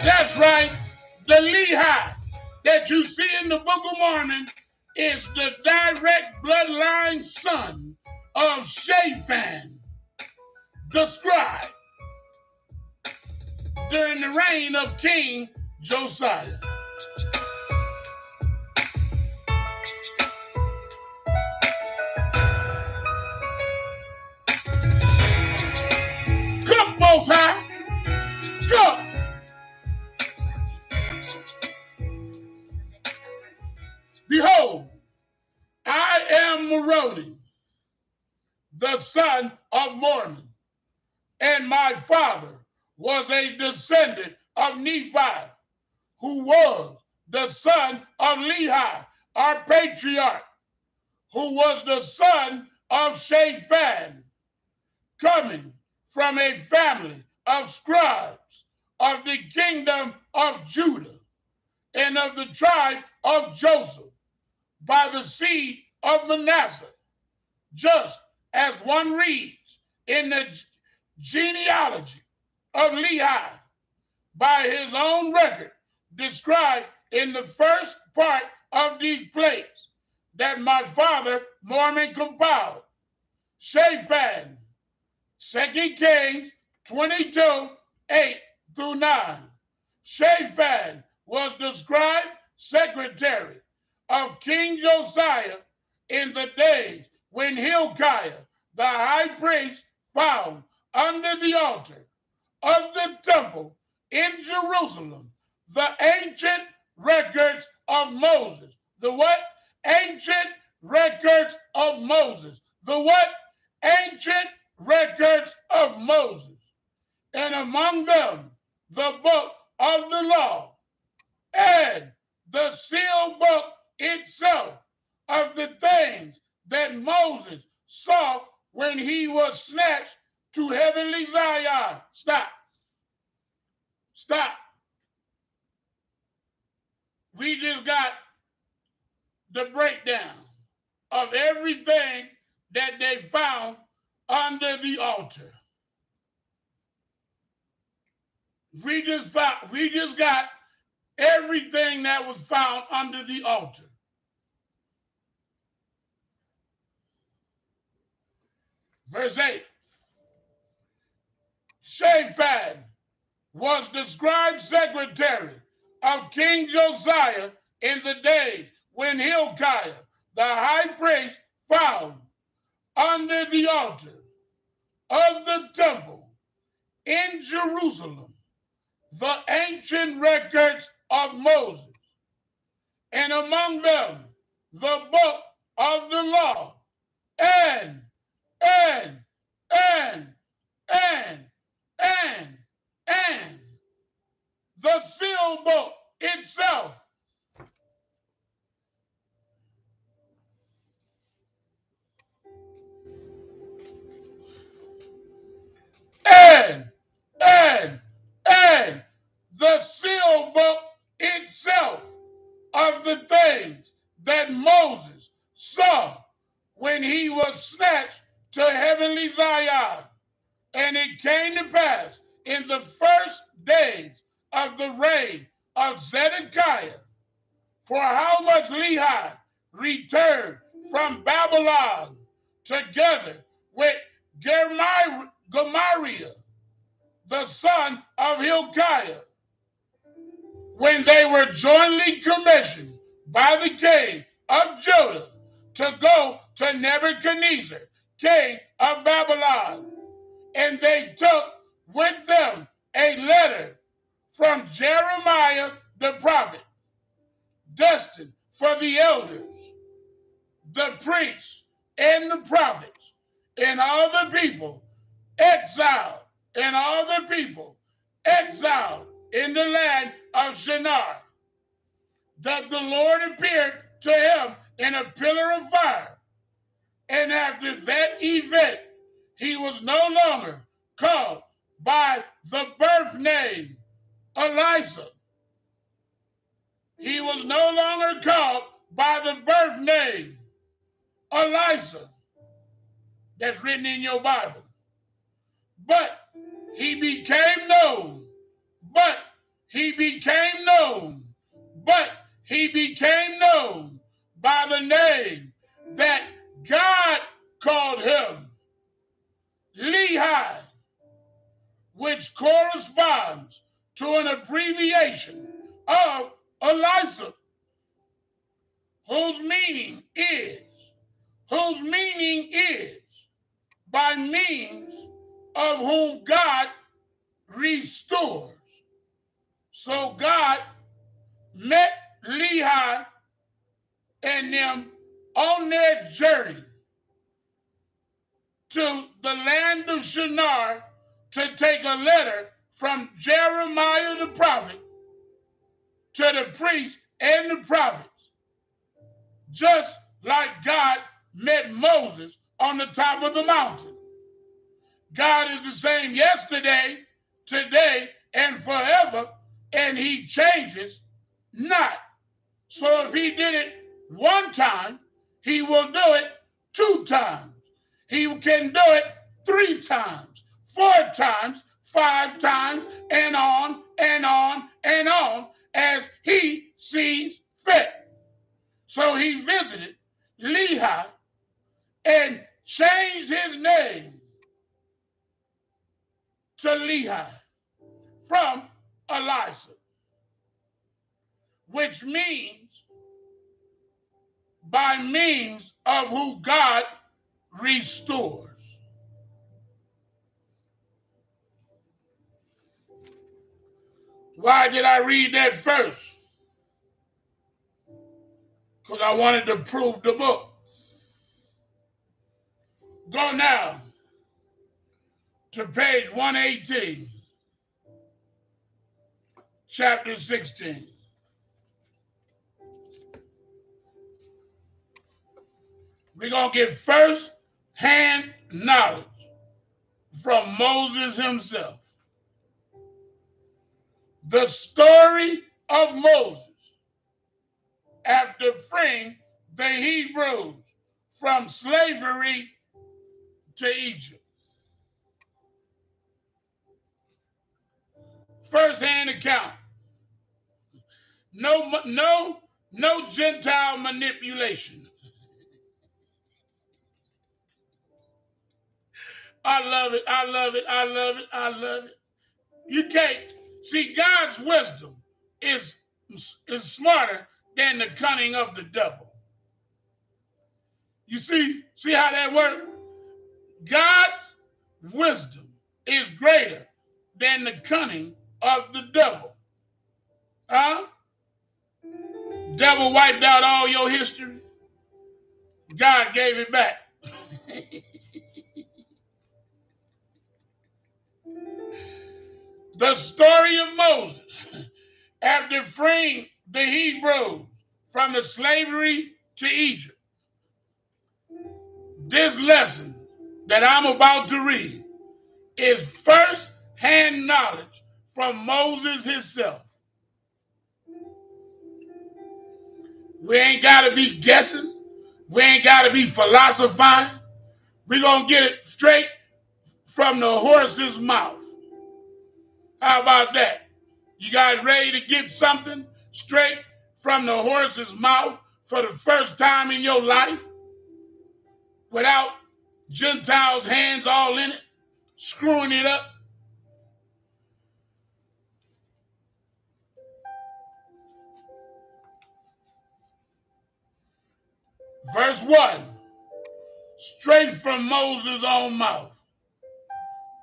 That's right. The Lehi that you see in the Book of Mormon is the direct bloodline son of Shaphan, the scribe, during the reign of King Josiah. Cook, Most High. Cook. Behold, I am Moroni, the son of Mormon, and my father was a descendant of Nephi, who was the son of Lehi, our patriarch, who was the son of Shaphan, coming from a family of scribes of the kingdom of Judah and of the tribe of Joseph by the seed of Manasseh, just as one reads in the genealogy of Lehi by his own record described in the first part of these plates that my father Mormon compiled. Shaphan, 2 Kings 22, 8 through 9. Shaphan was described secretary of King Josiah in the days when Hilkiah, the high priest, found under the altar of the temple in Jerusalem the ancient records of Moses. The what? Ancient records of Moses. The what? Ancient records of Moses. And among them, the book of the law and the seal book itself of the things that Moses saw when he was snatched to heavenly Zion. Stop. Stop. We just got the breakdown of everything that they found under the altar. We just found, we just got everything that was found under the altar. Verse 8 Shaphan was the scribe secretary of King Josiah in the days when Hilkiah, the high priest, found under the altar of the temple in Jerusalem the ancient records of Moses, and among them the book of the law, and, and, and, and, and, and the seal book itself. And, and, and the seal itself of the things that Moses saw when he was snatched to heavenly Zion. And it came to pass in the first days of the reign of Zedekiah, for how much Lehi returned from Babylon together with Gemariah, the son of Hilkiah, when they were jointly commissioned by the king of Judah to go to Nebuchadnezzar, king of Babylon. And they took with them a letter from Jeremiah the prophet, destined for the elders, the priests, and the prophets, and all the people exiled, and all the people exiled in the land of Shinar, that the Lord appeared to him in a pillar of fire. And after that event, he was no longer called by the birth name Elisa. He was no longer called by the birth name Elisa. That's written in your Bible. But he became known. But he became known. But he became known by the name that God called him Lehi, which corresponds to an abbreviation of Elisa, whose meaning is, whose meaning is by means of whom God restores. So God met Lehi and them on their journey to the land of Shinar to take a letter from Jeremiah the prophet to the priests and the prophets, just like God met Moses on the top of the mountain. God is the same yesterday, today, and forever, and he changes not. So if he did it one time, he will do it two times. He can do it three times, four times, five times, and on and on and on as he sees fit. So he visited Lehi and changed his name to Lehi from Elisa, which means by means of who God restores. Why did I read that first? Because I wanted to prove the book. Go now to page 118, chapter 16. We're going to get first hand knowledge from Moses himself. The story of Moses after freeing the Hebrews from slavery to Egypt. First hand account. No, no, no Gentile manipulation. I love it. I love it. I love it. I love it. You can't see God's wisdom is is smarter than the cunning of the devil. You see, see how that works? God's wisdom is greater than the cunning of the devil. Huh? Devil wiped out all your history. God gave it back. The story of Moses after freeing the Hebrews from the slavery to Egypt. This lesson that I'm about to read is first hand knowledge from Moses himself. We ain't got to be guessing We ain't got to be philosophizing. We're going to get it straight from the horse's mouth. How about that? You guys ready to get something straight from the horse's mouth for the first time in your life without Gentiles' hands all in it, screwing it up? Verse 1, straight from Moses' own mouth.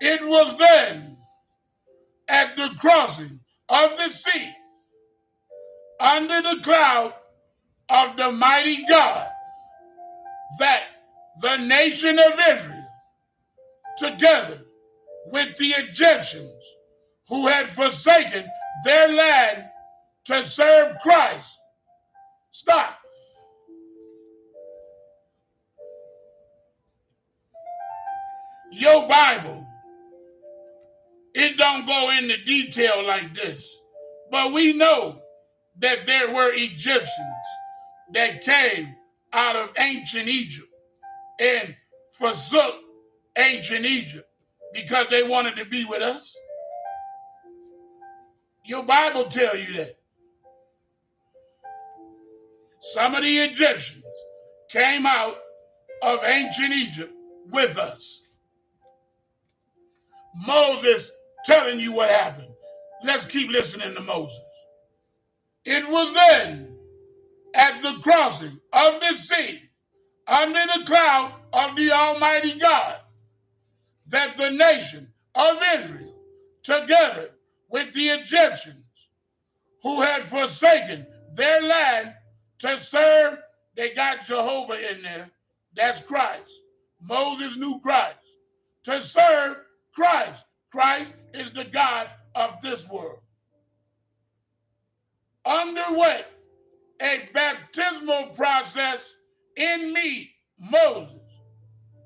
It was then at the crossing of the sea under the cloud of the mighty God that the nation of Israel, together with the Egyptians who had forsaken their land to serve Christ, stop. Your Bible, it don't go into detail like this, but we know that there were Egyptians that came out of ancient Egypt and forsook ancient Egypt because they wanted to be with us. Your Bible tell you that. Some of the Egyptians came out of ancient Egypt with us. Moses telling you what happened. Let's keep listening to Moses. It was then at the crossing of the sea under the cloud of the Almighty God that the nation of Israel, together with the Egyptians who had forsaken their land to serve, they got Jehovah in there. That's Christ. Moses knew Christ. To serve Christ. Christ is the God of this world. Underway a baptismal process in me, Moses.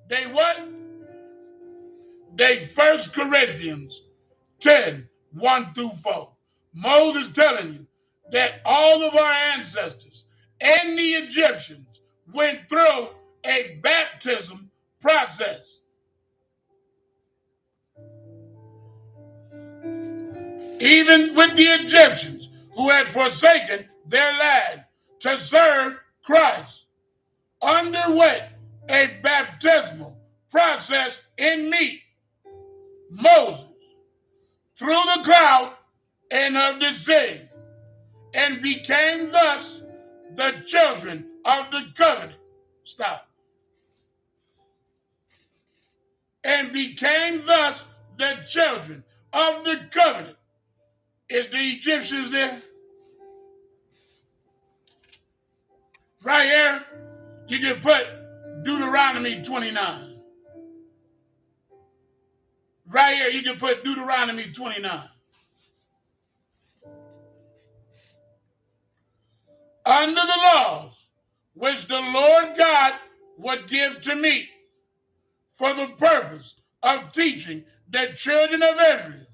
They what? They First Corinthians 10, 1 through 4. Moses telling you that all of our ancestors and the Egyptians went through a baptism process. Even with the Egyptians who had forsaken their land to serve Christ, underwent a baptismal process in me, Moses, through the cloud and of the sea, and became thus the children of the covenant. Stop. And became thus the children of the covenant. Is the Egyptians there? Right here, you can put Deuteronomy 29. Right here, you can put Deuteronomy 29. Under the laws which the Lord God would give to me for the purpose of teaching the children of Israel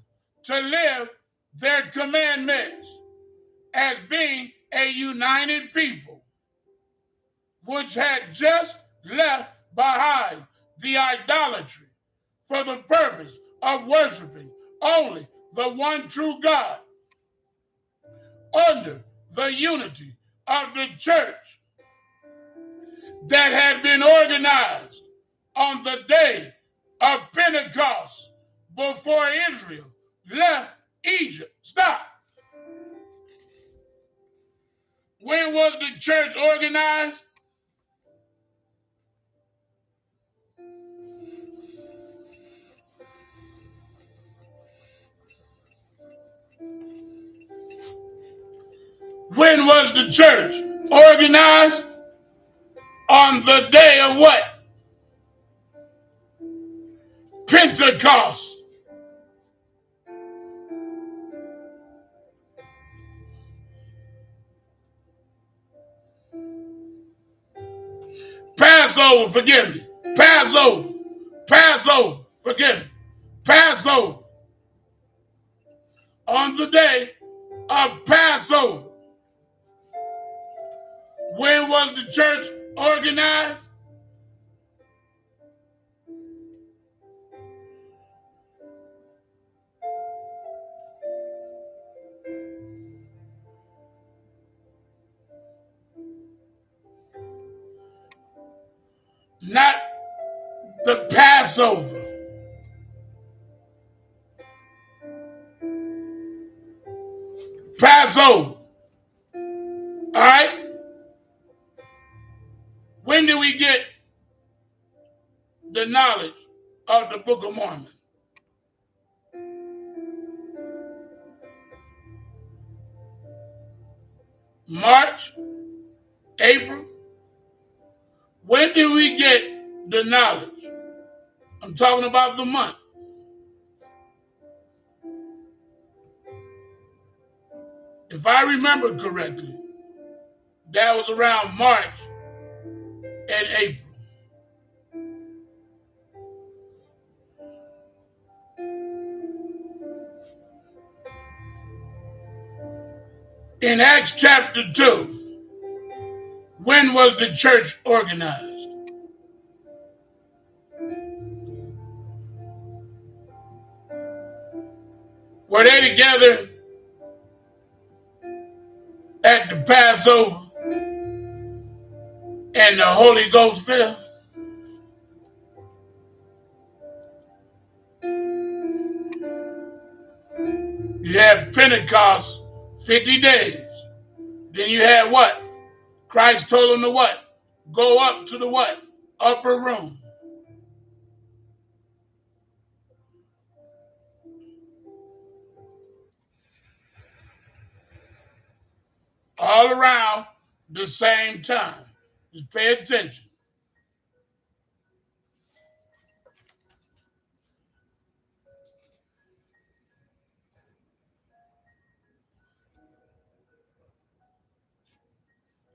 to live their commandments as being a united people, which had just left behind the idolatry for the purpose of worshiping only the one true God. Under the unity of the church that had been organized on the day of Pentecost before Israel left Egypt. Stop. When was the church organized? When was the church organized? On the day of what? Pentecost. Passover, forgive me. Passover. Passover, forgive me. Passover. On the day of Passover. When was the church organized? Not the Passover. Passover. All right? When do we get the knowledge of the Book of Mormon? March, April. When did we get the knowledge? I'm talking about the month. If I remember correctly, that was around March and April. In Acts chapter 2, when was the church organized? Were they together at the Passover and the Holy Ghost fell? You had Pentecost 50 days. Then you had what? Christ told them to what? Go up to the what? Upper room. All around the same time. Just pay attention.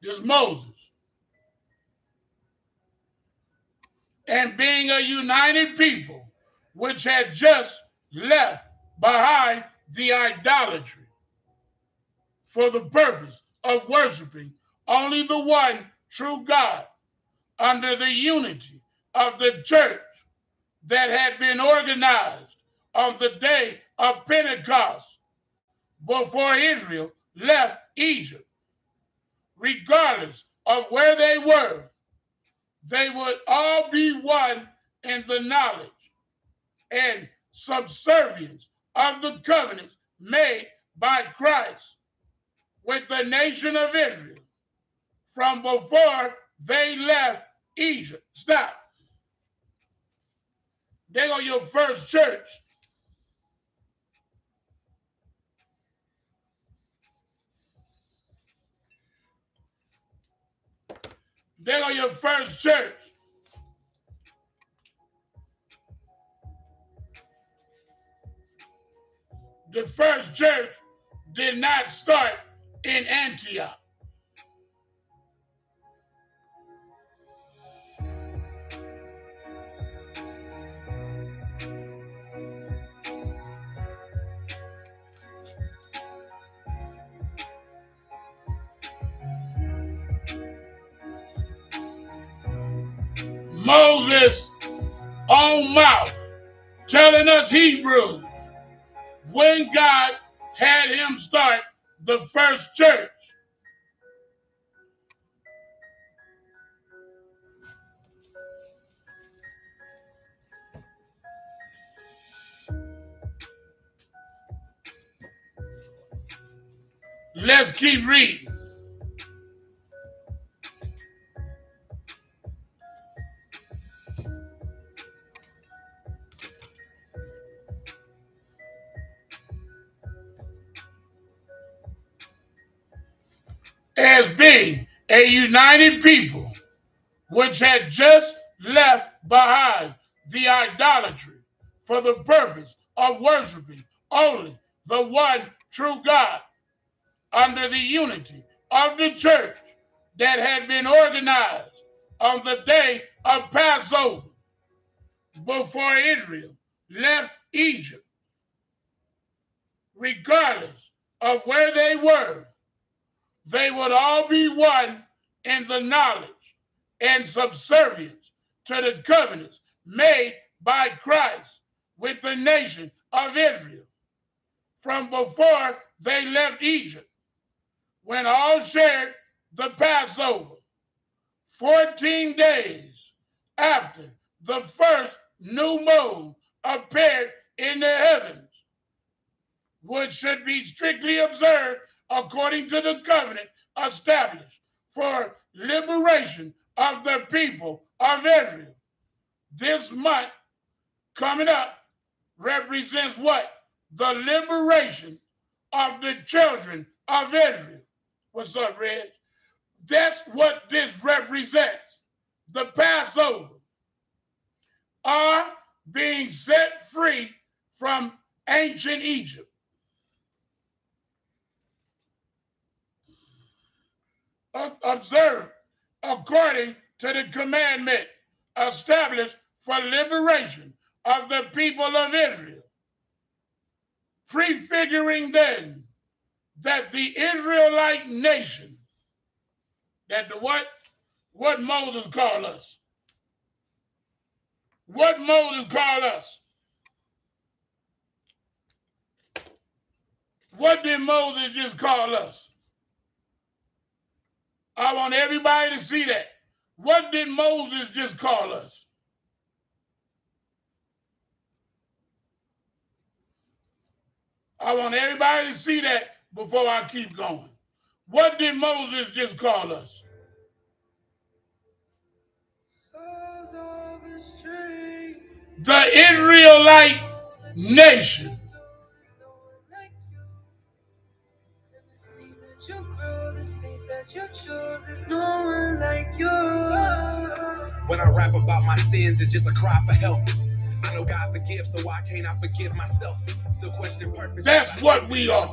Just Moses. And being a united people, which had just left behind the idolatry for the purpose of worshiping only the one true God under the unity of the church that had been organized on the day of Pentecost before Israel left Egypt. Regardless of where they were, they would all be one in the knowledge and subservience of the covenants made by Christ with the nation of Israel from before they left Egypt. Stop. They go your first church. They go your first church. The first church did not start in Antioch. Moses' own mouth telling us Hebrews when God had him start the first church. Let's keep reading. As being a united people which had just left behind the idolatry for the purpose of worshiping only the one true God under the unity of the church that had been organized on the day of Passover before Israel left Egypt, regardless of where they were they would all be one in the knowledge and subservience to the covenants made by Christ with the nation of Israel from before they left Egypt, when all shared the Passover, 14 days after the first new moon appeared in the heavens, which should be strictly observed according to the covenant established for liberation of the people of Israel. This month coming up represents what? The liberation of the children of Israel. What's up, Reg? That's what this represents. The Passover are being set free from ancient Egypt. Observe according to the commandment established for liberation of the people of Israel, prefiguring then that the Israelite nation, that the what? What Moses called us. What Moses called us. What did Moses just call us? I want everybody to see that. What did Moses just call us? I want everybody to see that before I keep going. What did Moses just call us? The Israelite nation. When I rap about my sins, it's just a cry for help. I know God forgives, so why can't I forgive myself? Still question purpose. That's what we are.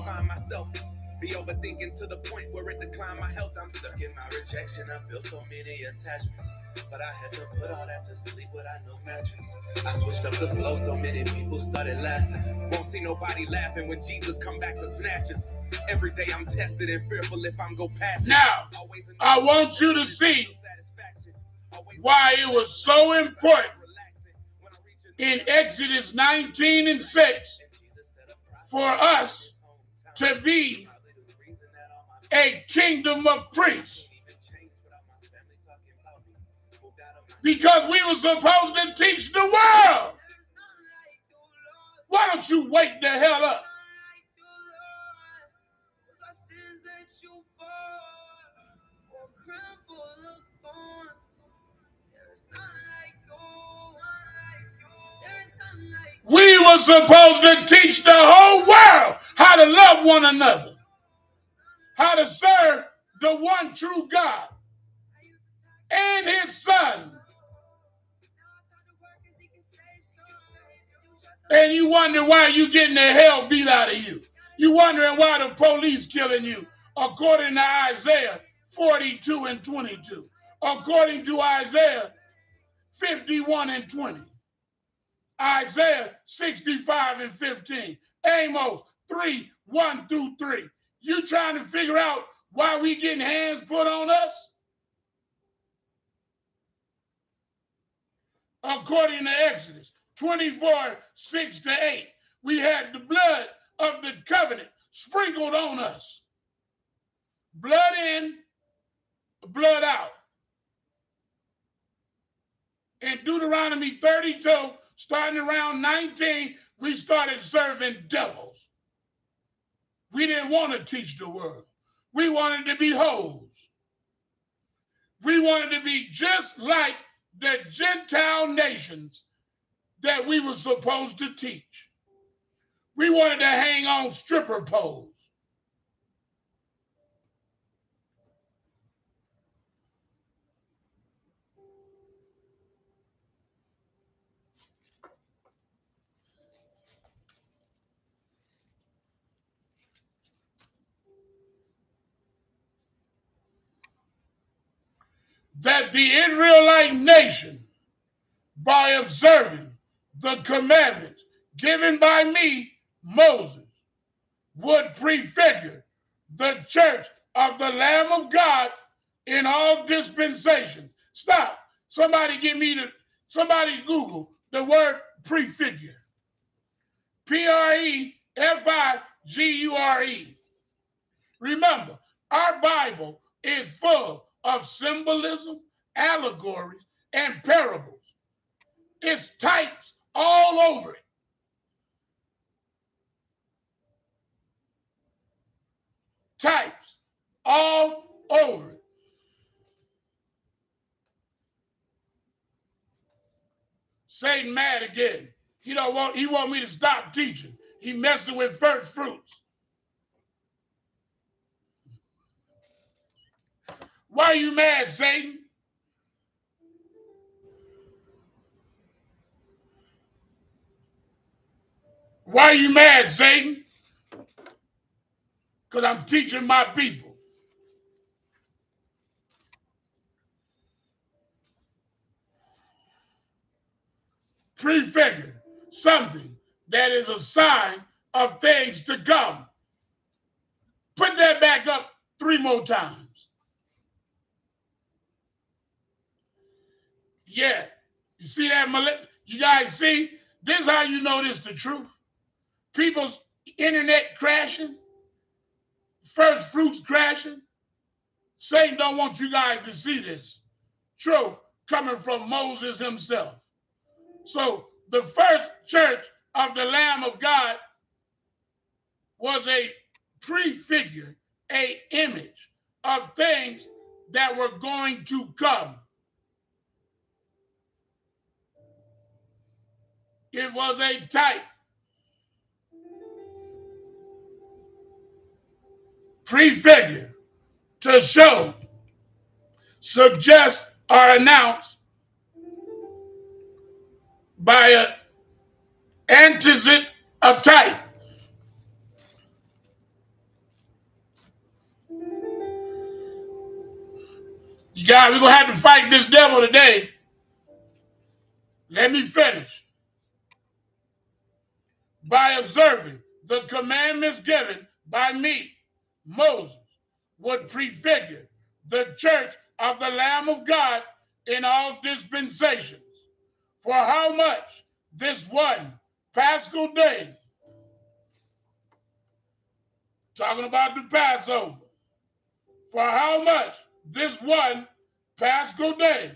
Be overthinking to the point where it decline my health. I'm stuck in my rejection. I feel so many attachments. But I had to put all that to sleep without no mattress. I switched up the flow, so many people started laughing. Won't see nobody laughing when Jesus come back to snatch us. Every day I'm tested and fearful if I'm go past. Now, I want you to see why it was so important relaxing. When I reach a in Exodus 19 and 6 and Jesus said a prophet for us to be probably the reason that all my a kingdom of priests because we were supposed to teach the world. Why don't you wake the hell up? We were supposed to teach the whole world how to love one another, how to serve the one true God and his son. And you wonder why you getting the hell beat out of you. You wondering why the police killing you, according to Isaiah 42 and 22, according to Isaiah 51 and 20. Isaiah 65 and 15, Amos 3, 1 through 3. You trying to figure out why we getting hands put on us? According to Exodus 24, 6 to 8, we had the blood of the covenant sprinkled on us. Blood in, blood out. In Deuteronomy 32, starting around 19, we started serving devils. We didn't want to teach the world. We wanted to be hoes. We wanted to be just like the Gentile nations that we were supposed to teach. We wanted to hang on stripper poles. That the Israelite nation, by observing the commandments given by me, Moses, would prefigure the church of the Lamb of God in all dispensations, Stop. Somebody give me the, somebody Google the word prefigure. P R E F I G U R E. Remember, our Bible is full of symbolism, allegories, and parables. It's types all over it. Types all over it. Satan mad again. He don't want he want me to stop teaching. He messing with first fruits. Why are you mad, Satan? Why are you mad, Satan? Because I'm teaching my people. Prefigure something that is a sign of things to come. Put that back up three more times. Yeah. You see that? You guys see? This is how you know this the truth. People's internet crashing, first fruits crashing. Satan don't want you guys to see this truth coming from Moses himself. So the first church of the Lamb of God was a prefigure, a image of things that were going to come. It was a type. Prefigure to show, suggest, or announce by an antecedent of type. You guys, we're gonna have to fight this devil today. Let me finish. By observing the commandments given by me, Moses would prefigure the church of the Lamb of God in all dispensations. For how much this one Paschal day, talking about the Passover, for how much this one Paschal day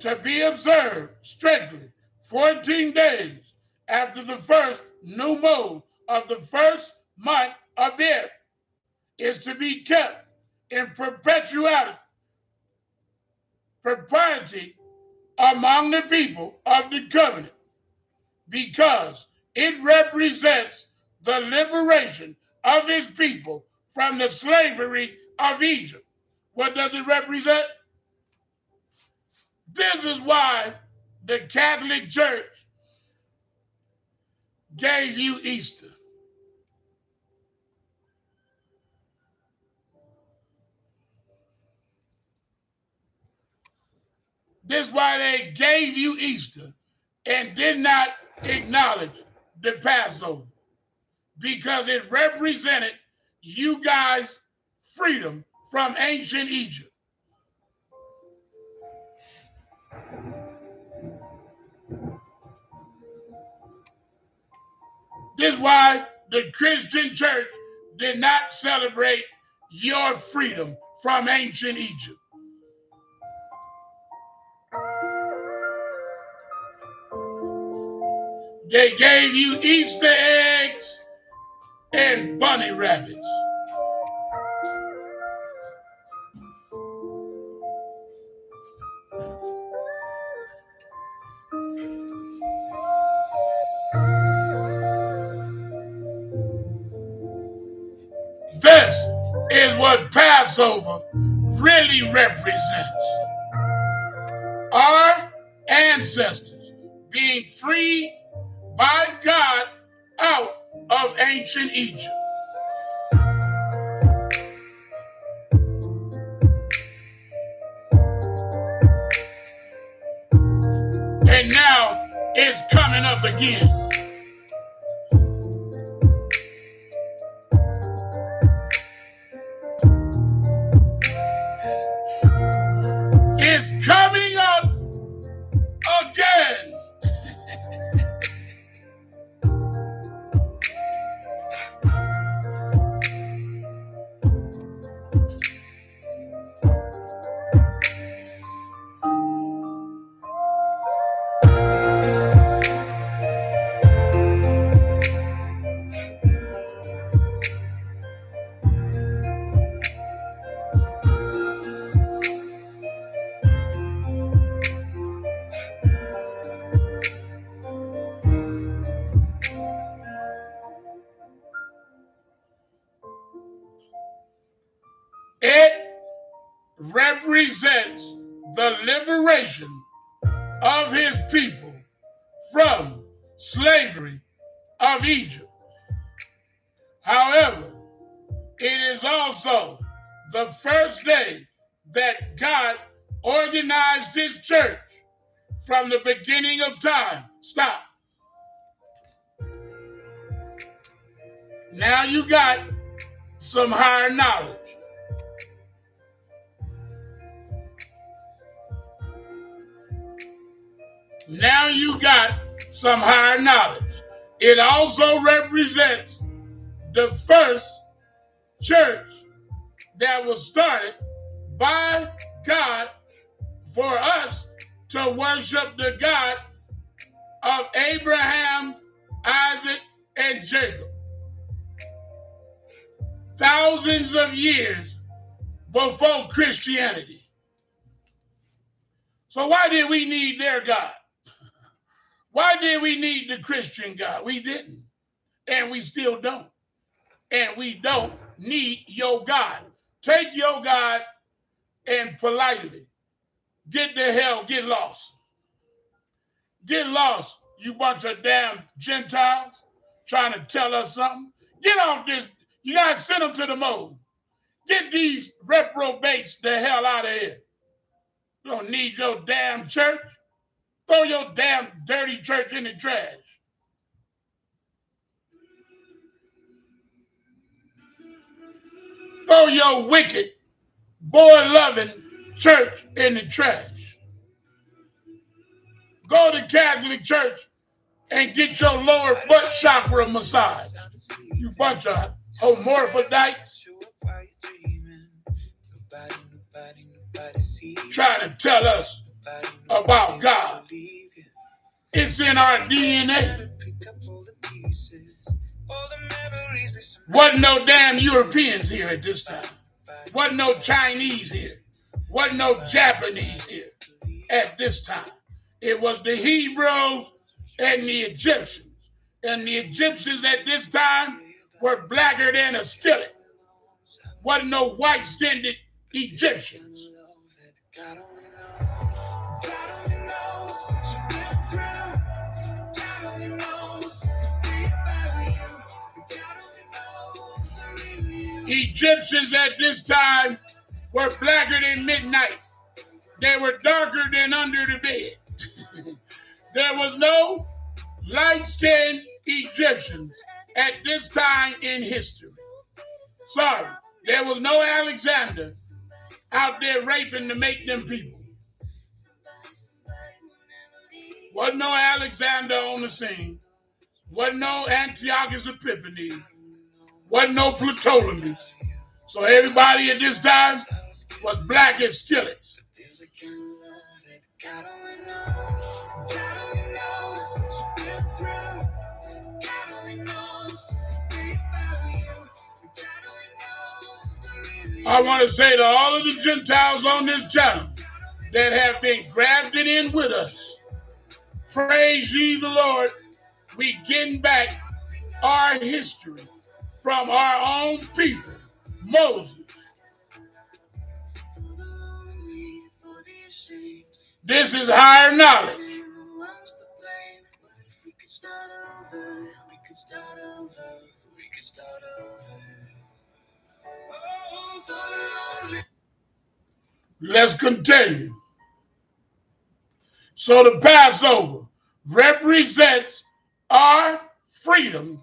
to be observed strictly 14 days after the first new moon of the first month of it is to be kept in perpetuality, propriety among the people of the covenant, because it represents the liberation of his people from the slavery of Egypt. What does it represent? This is why the Catholic Church gave you Easter. This is why they gave you Easter and did not acknowledge the Passover because it represented you guys' freedom from ancient Egypt. This is why the Christian church did not celebrate your freedom from ancient Egypt. They gave you Easter eggs and bunny rabbits. Passover really represents. Our ancestors being freed by God out of ancient Egypt. Some higher knowledge. Now you got some higher knowledge. It also represents the first church that was started by God for us to worship the God of Abraham, Isaac, and Jacob. Thousands of years before Christianity. So, why did we need their God? Why did we need the Christian God? We didn't. And we still don't. And we don't need your God. Take your God and politely get the hell, get lost. Get lost, you bunch of damn Gentiles trying to tell us something. Get off this. You got to send them to the moon. Get these reprobates the hell out of here. You don't need your damn church. Throw your damn dirty church in the trash. Throw your wicked, boy loving church in the trash. Go to Catholic Church and get your lower butt chakra massage. You bunch of Oh, homorphidites trying to tell us about God. It's in our DNA. Wasn't no damn Europeans here at this time. Wasn't no Chinese here. Wasn't no Japanese here at this time. It was the Hebrews and the Egyptians. And the Egyptians at this time were blacker than a skillet. Wasn't no white skinned Egyptians. Egyptians at this time were blacker than midnight. They were darker than under the bed. *laughs* there was no light skinned Egyptians at this time in history. Sorry, there was no Alexander out there raping to make them people. Wasn't no Alexander on the scene. Wasn't no Antiochus Epiphanes. Wasn't no Ptolemy. So everybody at this time was black as skillets. I want to say to all of the Gentiles on this channel that have been grafted in with us, praise ye the Lord. We getting back our history from our own people, Moses. This is higher knowledge. Let's continue. So the Passover represents our freedom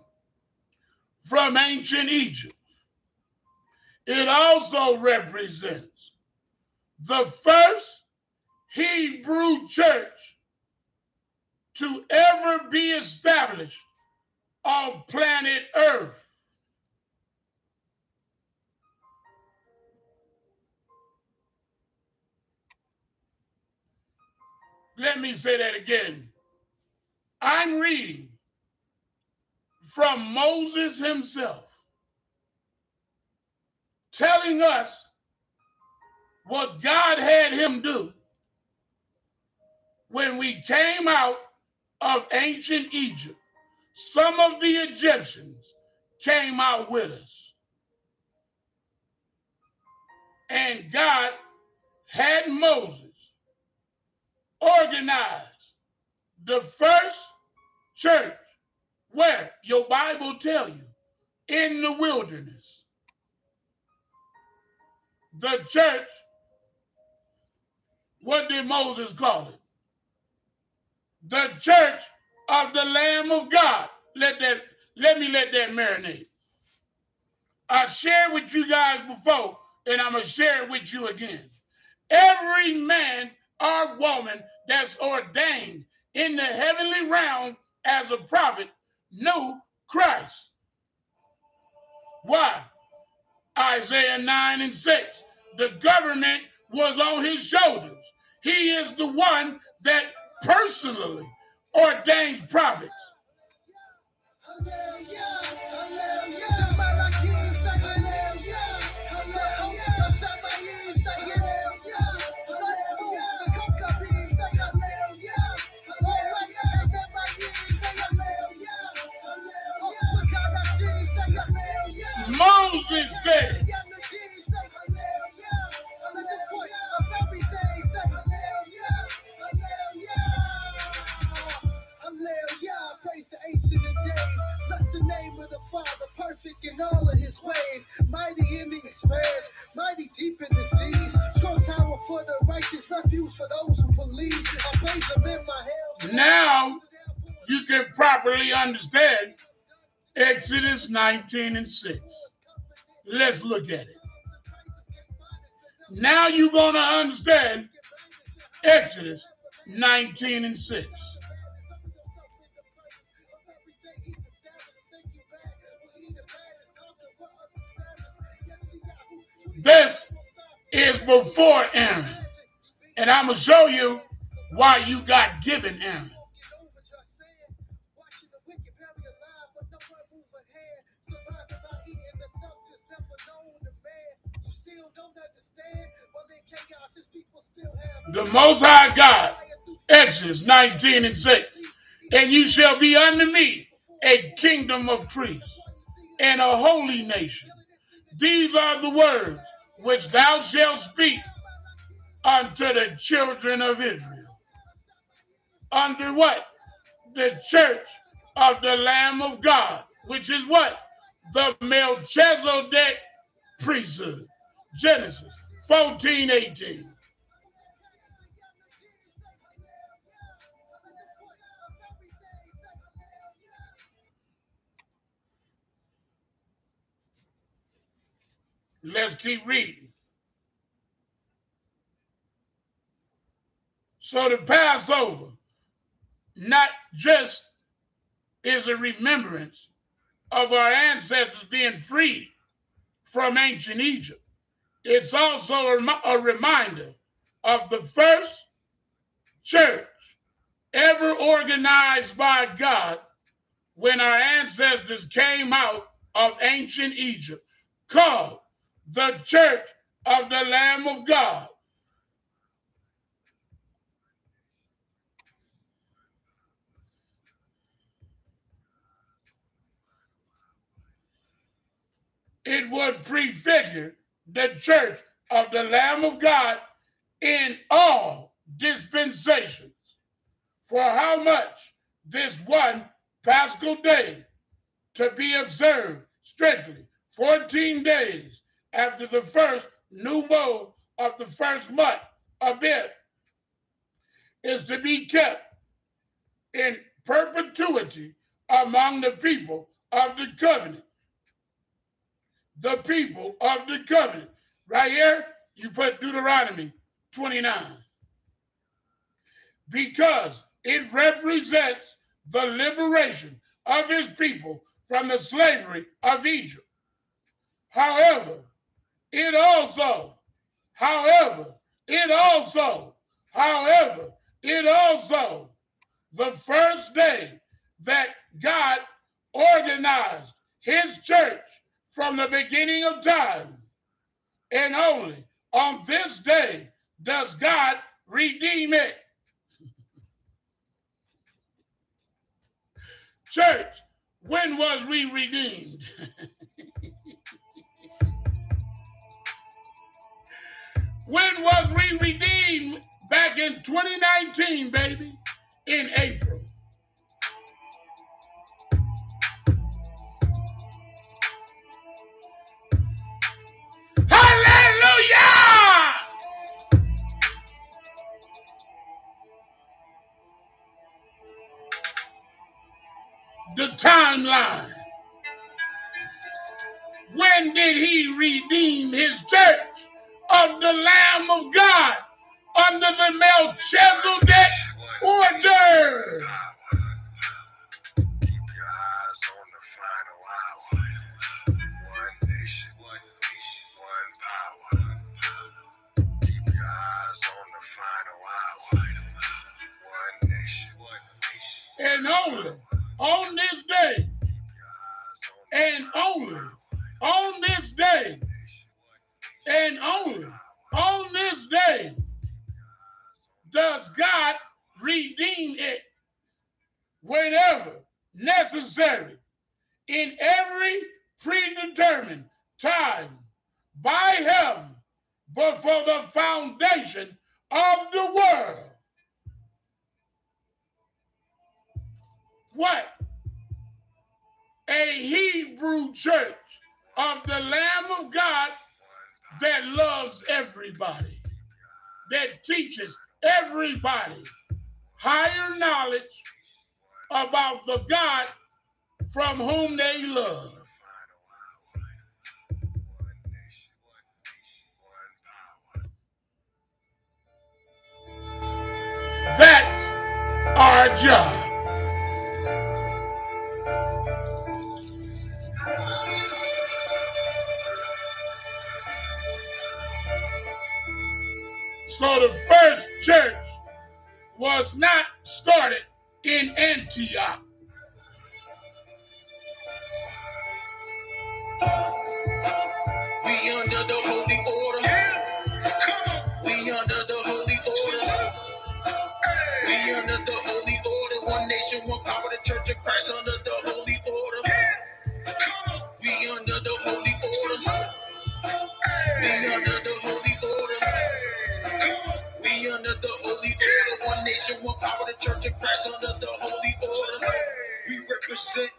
from ancient Egypt. It also represents the first Hebrew church to ever be established on planet Earth. Let me say that again. I'm reading from Moses himself telling us what God had him do when we came out of ancient Egypt. Some of the Egyptians came out with us. And God had Moses organize the first church where your Bible tell you in the wilderness. The church, what did Moses call it? The church of the Lamb of God. Let that let me let that marinate. I shared with you guys before, and I'm gonna share it with you again. Every man or woman that's ordained in the heavenly realm as a prophet knew Christ. Why? Isaiah 9 and 6. The government was on his shoulders. He is the one that personally ordains prophets. My hell. Now you can properly understand Exodus 19 and 6. Let's look at it. Now you're going to understand Exodus 19 and 6. This is before Aaron. And I'm going to show you why you got given Aaron. The Most High God, Exodus 19 and 6. And you shall be unto me a kingdom of priests and a holy nation. These are the words which thou shalt speak unto the children of Israel. Under what? The church of the Lamb of God, which is what? The Melchizedek priesthood. Genesis 14 18. Let's keep reading. So the Passover not just is a remembrance of our ancestors being freed from ancient Egypt, it's also a, a reminder of the first church ever organized by God when our ancestors came out of ancient Egypt, called the church of the Lamb of God. It would prefigure the church of the Lamb of God in all dispensations. For how much this one Paschal day to be observed strictly 14 days after the first new moon of the first month, Abib, is to be kept in perpetuity among the people of the covenant. The people of the covenant. Right here, you put Deuteronomy 29. Because it represents the liberation of his people from the slavery of Egypt. However, it also, however, it also, however, it also, the first day that God organized his church from the beginning of time, and only on this day does God redeem it. *laughs* Church, when was we redeemed? *laughs* when was we redeemed? Back in 2019, baby, in April. The timeline. When did he redeem his church of the Lamb of God under the Melchizedek order? Keep your eyes on the final hour. One nation, one nation, one power. Keep your eyes on the final hour. One nation, one nation. And only on this day, Keep your eyes on the and only on this day, and only on this day does God redeem it whenever necessary in every predetermined time by him before the foundation of the world. What? A Hebrew church of the Lamb of God that loves everybody, that teaches everybody higher knowledge about the God from whom they love. That's our job. So the first church was not started in Antioch. The church of Christ under the holy order. We represent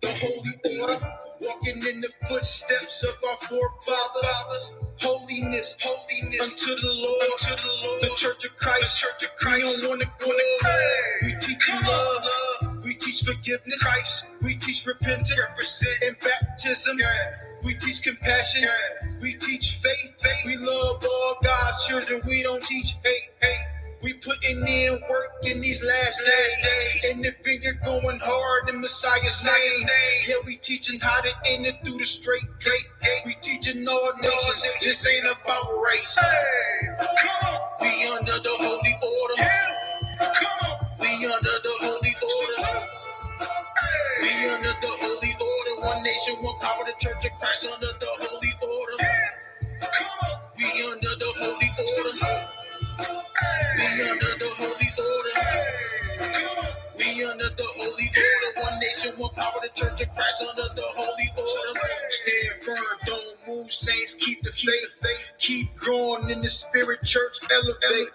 the holy order, walking in the footsteps of our forefathers. Holiness, holiness unto the Lord, unto the Lord. The Church of Christ, Church of Christ. We don't want to go We teach love, love. We teach forgiveness, Christ. We teach repentance, represent and baptism. We teach compassion. We teach faith, faith. We love all God's children. We don't teach hate, hate. Putting in work in these last last days. And the finger going hard in Messiah's name. Yeah, we teaching how to enter through the straight gate. We teaching all nations. This ain't about race. We under the holy order. We under the holy order. We under the holy order. One nation, one power, the church of Christ under the holy We under the holy order. One nation, one power, the church of Christ under the holy order. Stand firm, don't move, saints. Keep the faith. Keep growing in the spirit, church. Elevate,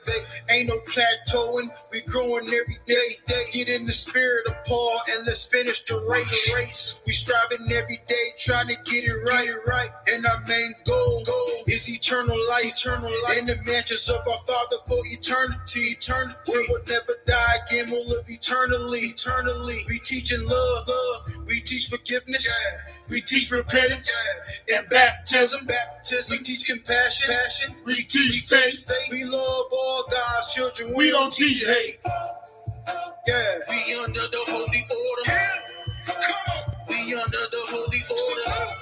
Ain't no plateauing. We growing every day. Get in the spirit of Paul and let's finish the race. We striving every day, trying to get it right, right. And our main goal, is eternal life, eternal life in the mansions of our Father for eternity, eternity. We will never die again, we'll live eternally, eternally. We teach in love, love. We teach forgiveness. We teach repentance Yeah. and baptism. Baptism. We teach compassion. Passion. We teach faith. We love all God's children. We don't teach hate. Yeah. We under the holy order. We under the holy order.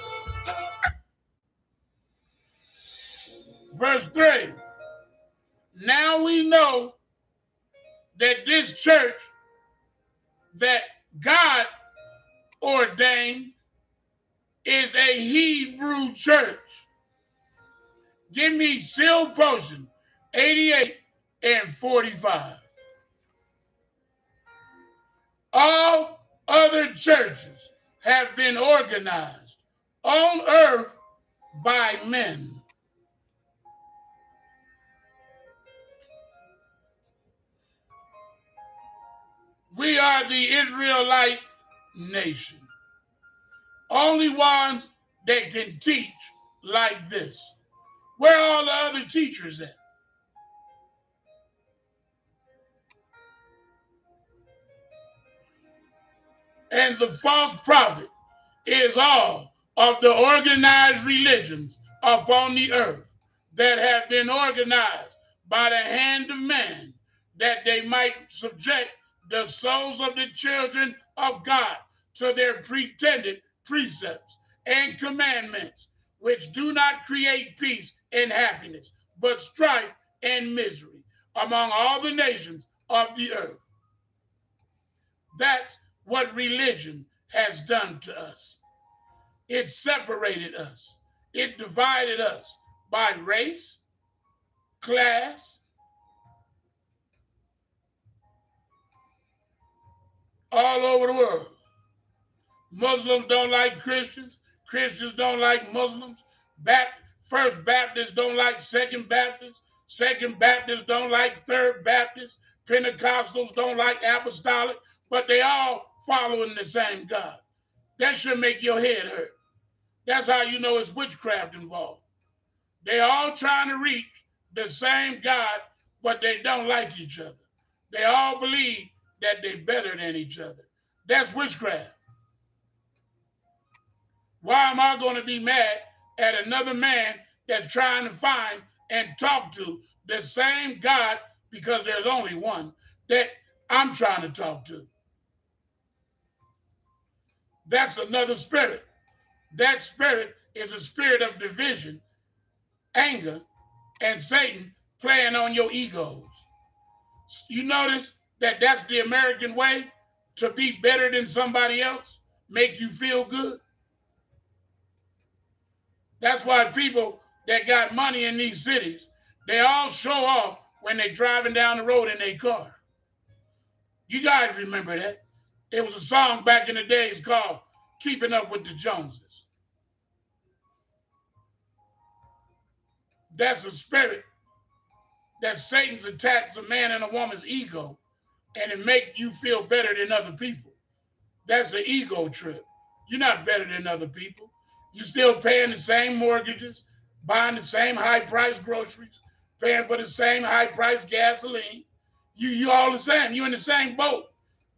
Verse 3. Now we know that this church that God ordained is a Hebrew church. Give me Sealed Portion 88 and 45. All other churches have been organized on earth by men. We are the Israelite nation. Only ones that can teach like this. Where are all the other teachers at? And the false prophet is all of the organized religions upon the earth that have been organized by the hand of man that they might subject the souls of the children of God to their pretended precepts and commandments, which do not create peace and happiness, but strife and misery among all the nations of the earth. That's what religion has done to us. It separated us, it divided us by race, class, all over the world. Muslims don't like Christians. Christians don't like Muslims. Bapt- First Baptists don't like Second Baptists. Second Baptists don't like Third Baptists. Pentecostals don't like Apostolic, but they all following the same God. That should make your head hurt. That's how you know it's witchcraft involved. They all trying to reach the same God, but they don't like each other. They all believe that they're better than each other. That's witchcraft. Why am I going to be mad at another man that's trying to find and talk to the same God because there's only one that I'm trying to talk to? That's another spirit. That spirit is a spirit of division, anger, and Satan playing on your egos. You notice that that's the American way to be better than somebody else, make you feel good. That's why people that got money in these cities, they all show off when they're driving down the road in their car. You guys remember that? It was a song back in the days called Keeping Up with the Joneses. That's a spirit that Satan's attacks a man and a woman's ego and it make you feel better than other people. That's an ego trip. You're not better than other people. You're still paying the same mortgages, buying the same high priced groceries, paying for the same high priced gasoline. You you all the same. You're in the same boat.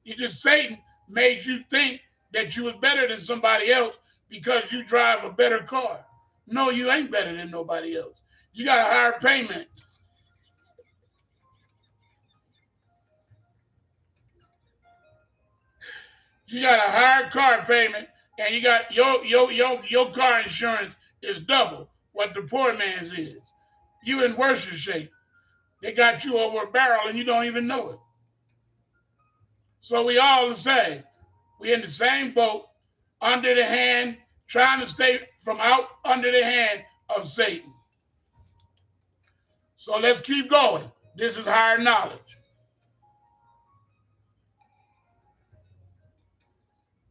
You just Satan made you think that you was better than somebody else because you drive a better car. No, you ain't better than nobody else. You got a higher payment. You got a higher car payment, and you got your your your your car insurance is double what the poor man's is. You in worse shape. They got you over a barrel and you don't even know it. So we all the same. We in the same boat, under the hand, trying to stay from out under the hand of Satan. So let's keep going. This is higher knowledge.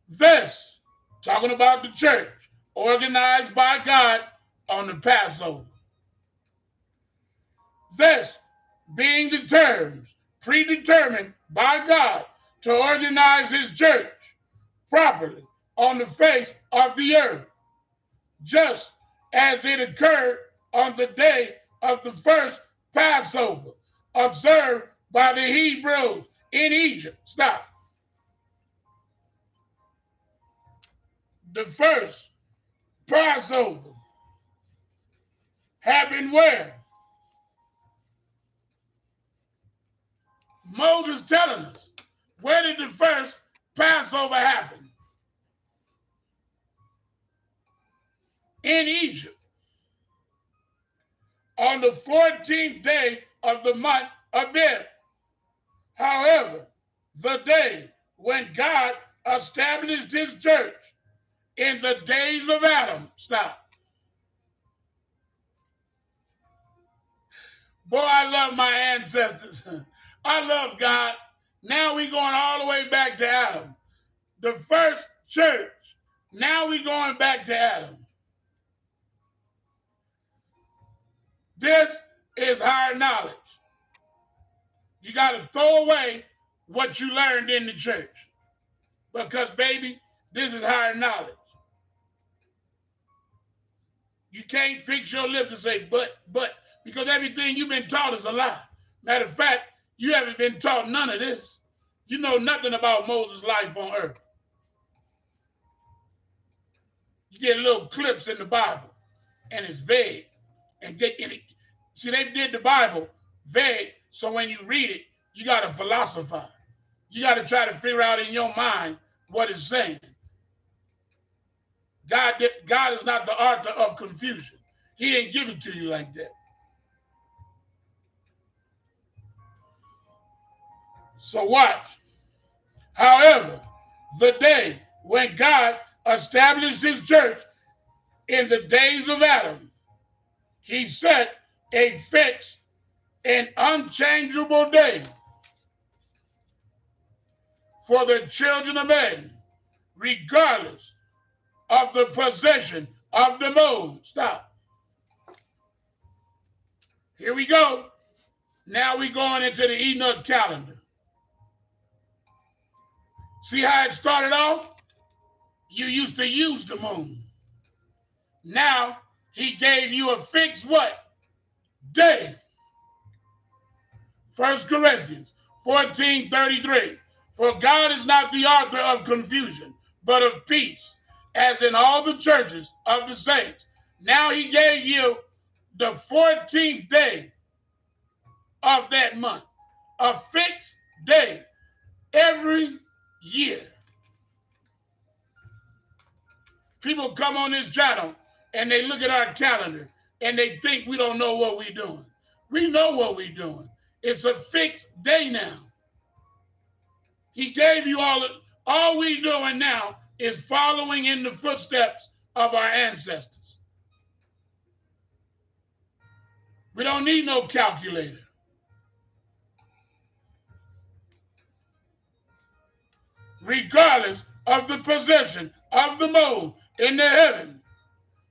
This, talking about the church, organized by God on the Passover. This being the terms predetermined by God to organize his church properly on the face of the earth, just as it occurred on the day of the first Passover, observed by the Hebrews in Egypt. Stop. The first Passover happened where? Moses telling us where did the first Passover happen? In Egypt. On the 14th day of the month of Abib. However, the day when God established his church in the days of Adam. Stop. Boy, I love my ancestors. *laughs* I love God. Now we going all the way back to Adam. The first church. Now we going back to Adam. This is higher knowledge. You got to throw away what you learned in the church. Because, baby, this is higher knowledge. You can't fix your lips and say, but, but, because everything you've been taught is a lie. Matter of fact, you haven't been taught none of this. You know nothing about Moses' life on earth. You get little clips in the Bible, and it's vague. And get and it, see, they did the Bible vague, so when you read it, you got to philosophize. You got to try to figure out in your mind what it's saying. God, God is not the author of confusion. He didn't give it to you like that. So watch. However, the day when God established his church in the days of Adam, he set a fixed and unchangeable day for the children of men, regardless of the possession of the moon. Stop. Here we go. Now we're going into the Enoch calendar. See how it started off? You used to use the moon. Now he gave you a fixed what? Day. First Corinthians 14 33. For God is not the author of confusion, but of peace, as in all the churches of the saints. Now he gave you the 14th day of that month, a fixed day every year. People come on this channel and they look at our calendar and they think we don't know what we're doing. We know what we're doing. It's a fixed day now. He gave you all all we doing now is following in the footsteps of our ancestors. We don't need no calculator. regardless of the possession of the mold in the heaven,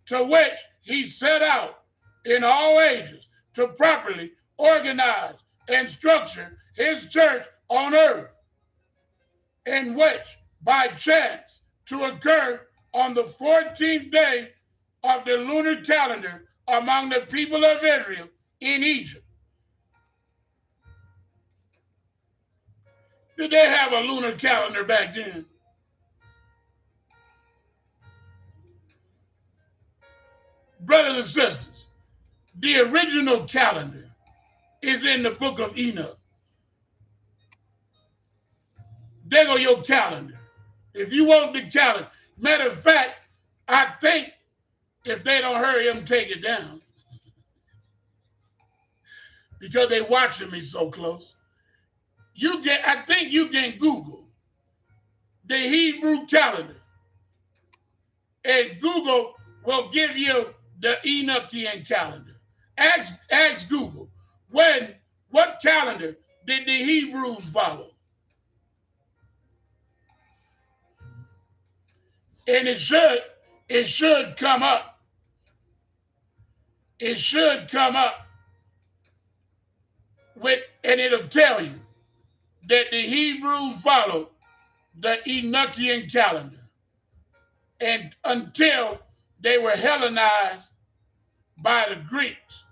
to which he set out in all ages to properly organize and structure his church on earth, in which by chance to occur on the 14th day of the lunar calendar among the people of Israel in Egypt. Did they have a lunar calendar back then? Brothers and sisters, the original calendar is in the book of Enoch. There go your calendar. If you want the calendar, matter of fact, I think if they don't hurry them, take it down. Because they watching me so close. You get, I think you can Google the Hebrew calendar. And Google will give you the Enochian calendar. Ask, ask Google, when, what calendar did the Hebrews follow? And it should, it should come up. It should come up with, and it'll tell you that the Hebrews followed the Enochian calendar and until they were Hellenized by the Greeks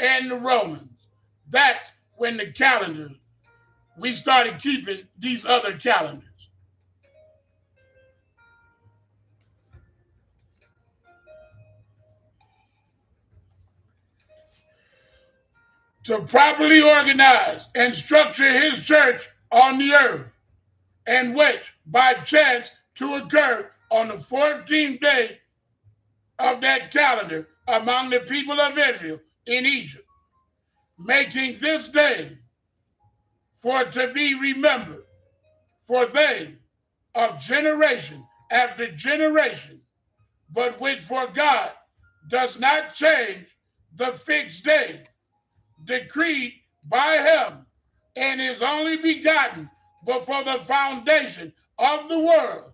and the Romans. That's when the calendars, we started keeping these other calendars. To properly organize and structure his church on the earth, and which by chance to occur on the 14th day of that calendar among the people of Israel in Egypt, making this day for to be remembered, for they of generation after generation, but which for God does not change the fixed day decreed by him and is only begotten before the foundation of the world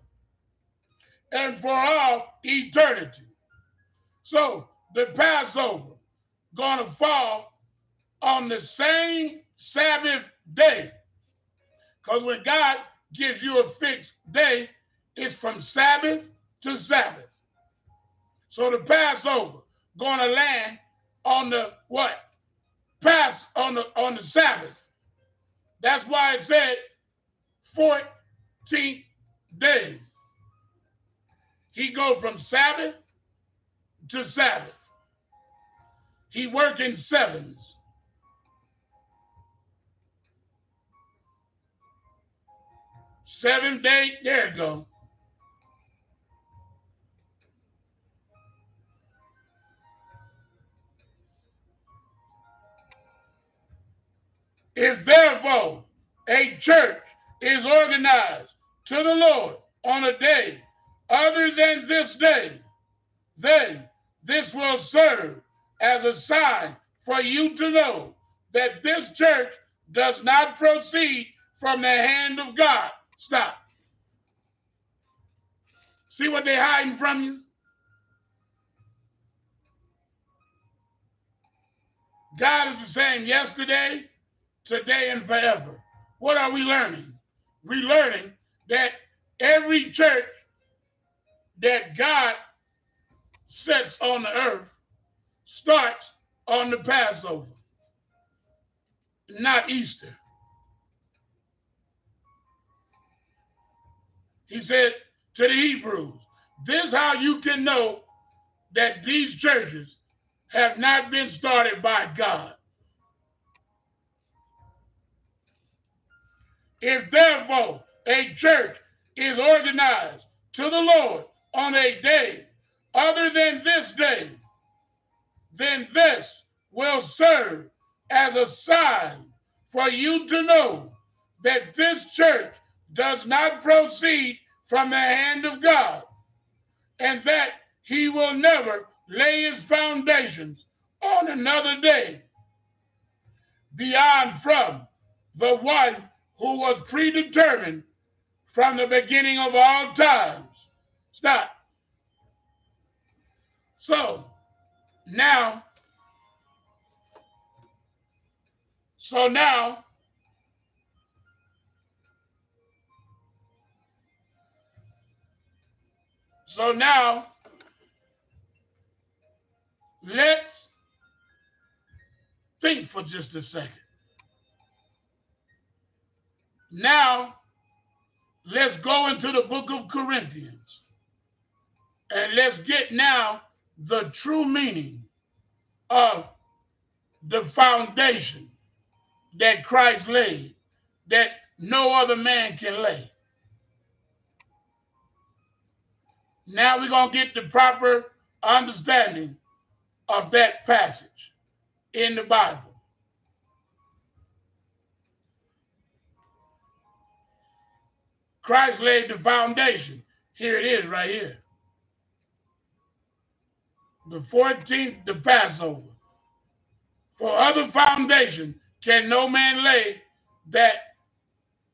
and for all eternity. So the Passover gonna fall on the same Sabbath day. Because when God gives you a fixed day, it's from Sabbath to Sabbath. So the Passover gonna land on the what? Pass on the on the Sabbath. That's why it said 14th day. He go from Sabbath to Sabbath. He work in sevens. Seven day, there you go. If therefore a church is organized to the Lord on a day other than this day, then this will serve as a sign for you to know that this church does not proceed from the hand of God. Stop. See what they're hiding from you? God is the same yesterday, today, and forever. What are we learning? We're learning that every church that God sets on the earth starts on the Passover, not Easter. He said to the Hebrews, This is how you can know that these churches have not been started by God. If therefore a church is organized to the Lord on a day other than this day, then this will serve as a sign for you to know that this church does not proceed from the hand of God and that he will never lay his foundations on another day beyond from the one who was predetermined from the beginning of all times. Stop. So now, so now, so now, let's think for just a second. Now, let's go into the book of Corinthians and let's get now the true meaning of the foundation that Christ laid that no other man can lay. Now we're going to get the proper understanding of that passage in the Bible. Christ laid the foundation. Here it is right here. The 14th, the Passover. For other foundation can no man lay that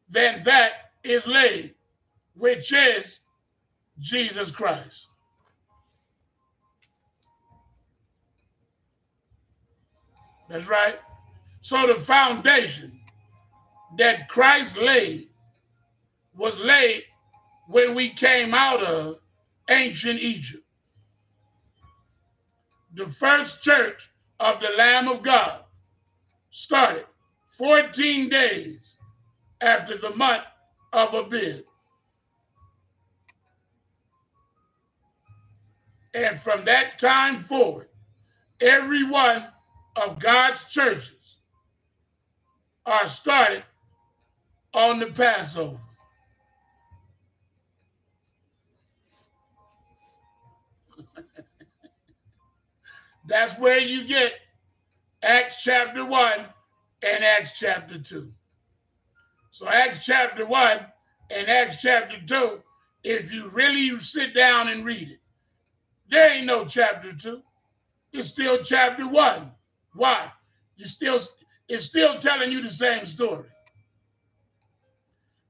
than that is laid, which is Jesus Christ. That's right. So the foundation that Christ laid was laid when we came out of ancient Egypt. the first church of the Lamb of God started 14 days after the month of Abib. And from that time forward, every one of God's churches are started on the Passover. That's where you get Acts chapter 1 and Acts chapter 2. So, Acts chapter 1 and Acts chapter 2, if you really sit down and read it, there ain't no chapter 2. It's still chapter 1. Why? You still it's still telling you the same story.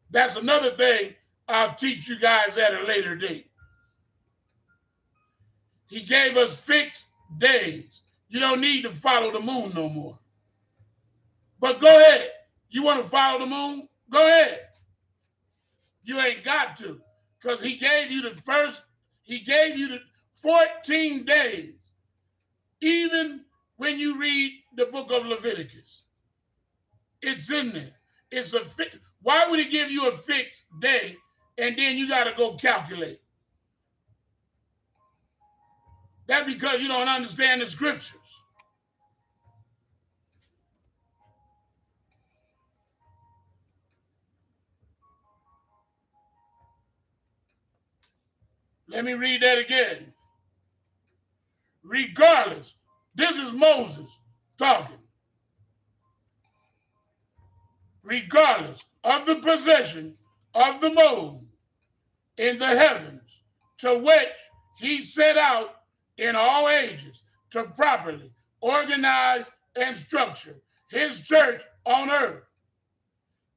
That's another thing I'll teach you guys at a later date. He gave us fixed days. You don't need to follow the moon no more. But go ahead. You want to follow the moon? Go ahead. You ain't got to because he gave you the first, he gave you the 14 days, even when you read the book of Leviticus. It's in there. It's a fi- why would he give you a fixed day and then you got to go calculate? That because you don't understand the scriptures. Let me read that again. Regardless, this is Moses talking. Regardless of the possession of the moon in the heavens, to which he set out in all ages to properly organize and structure his church on earth,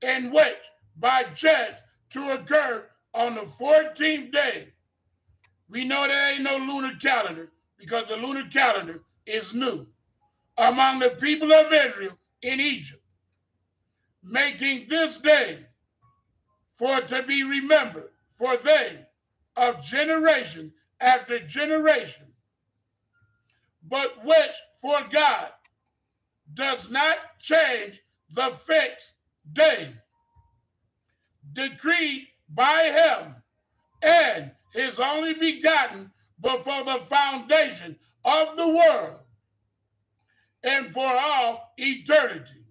in which by chance to occur on the 14th day. We know there ain't no lunar calendar because the lunar calendar is new among the people of Israel in Egypt, making this day for to be remembered, for they of generation after generation but which for God does not change the fixed day decreed by him and his only begotten before the foundation of the world and for all eternity.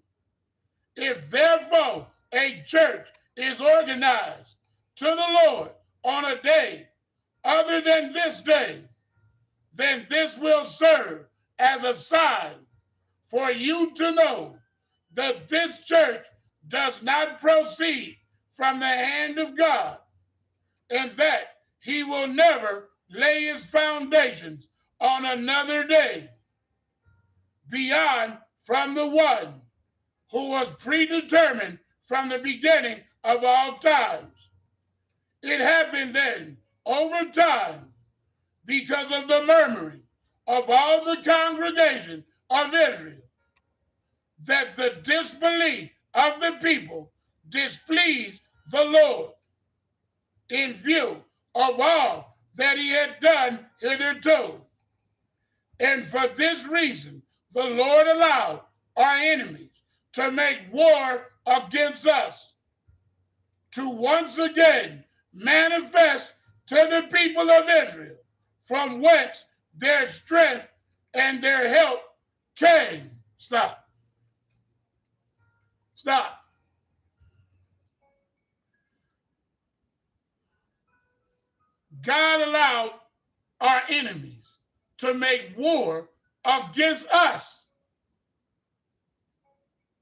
If therefore a church is organized to the Lord on a day other than this day, then this will serve as a sign for you to know that this church does not proceed from the hand of God and that he will never lay his foundations on another day beyond from the one who was predetermined from the beginning of all times. It happened then over time because of the murmuring of all the congregation of Israel, that the disbelief of the people displeased the Lord in view of all that he had done hitherto. And for this reason, the Lord allowed our enemies to make war against us, to once again manifest to the people of Israel from whence their strength and their help came. Stop. Stop. God allowed our enemies to make war against us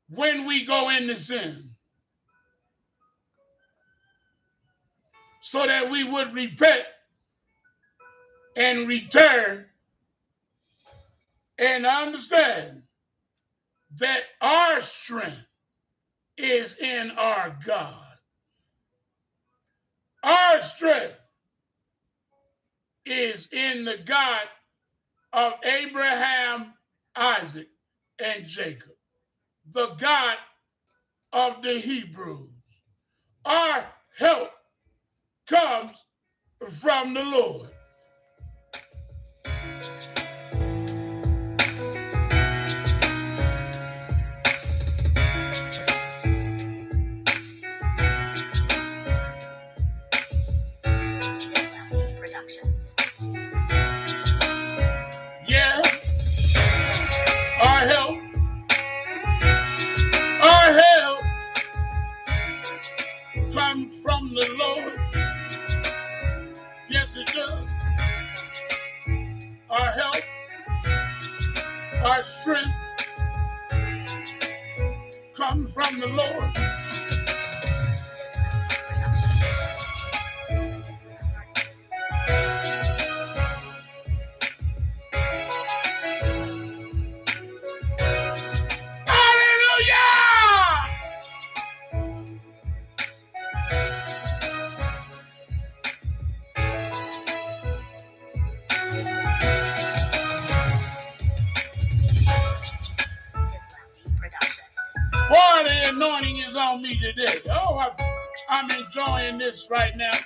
when we go into sin so that we would repent and return and understand that our strength is in our God. Our strength is in the God of Abraham, Isaac, and Jacob, the God of the Hebrews. Our help comes from the Lord. Strength comes from the Lord. Right now.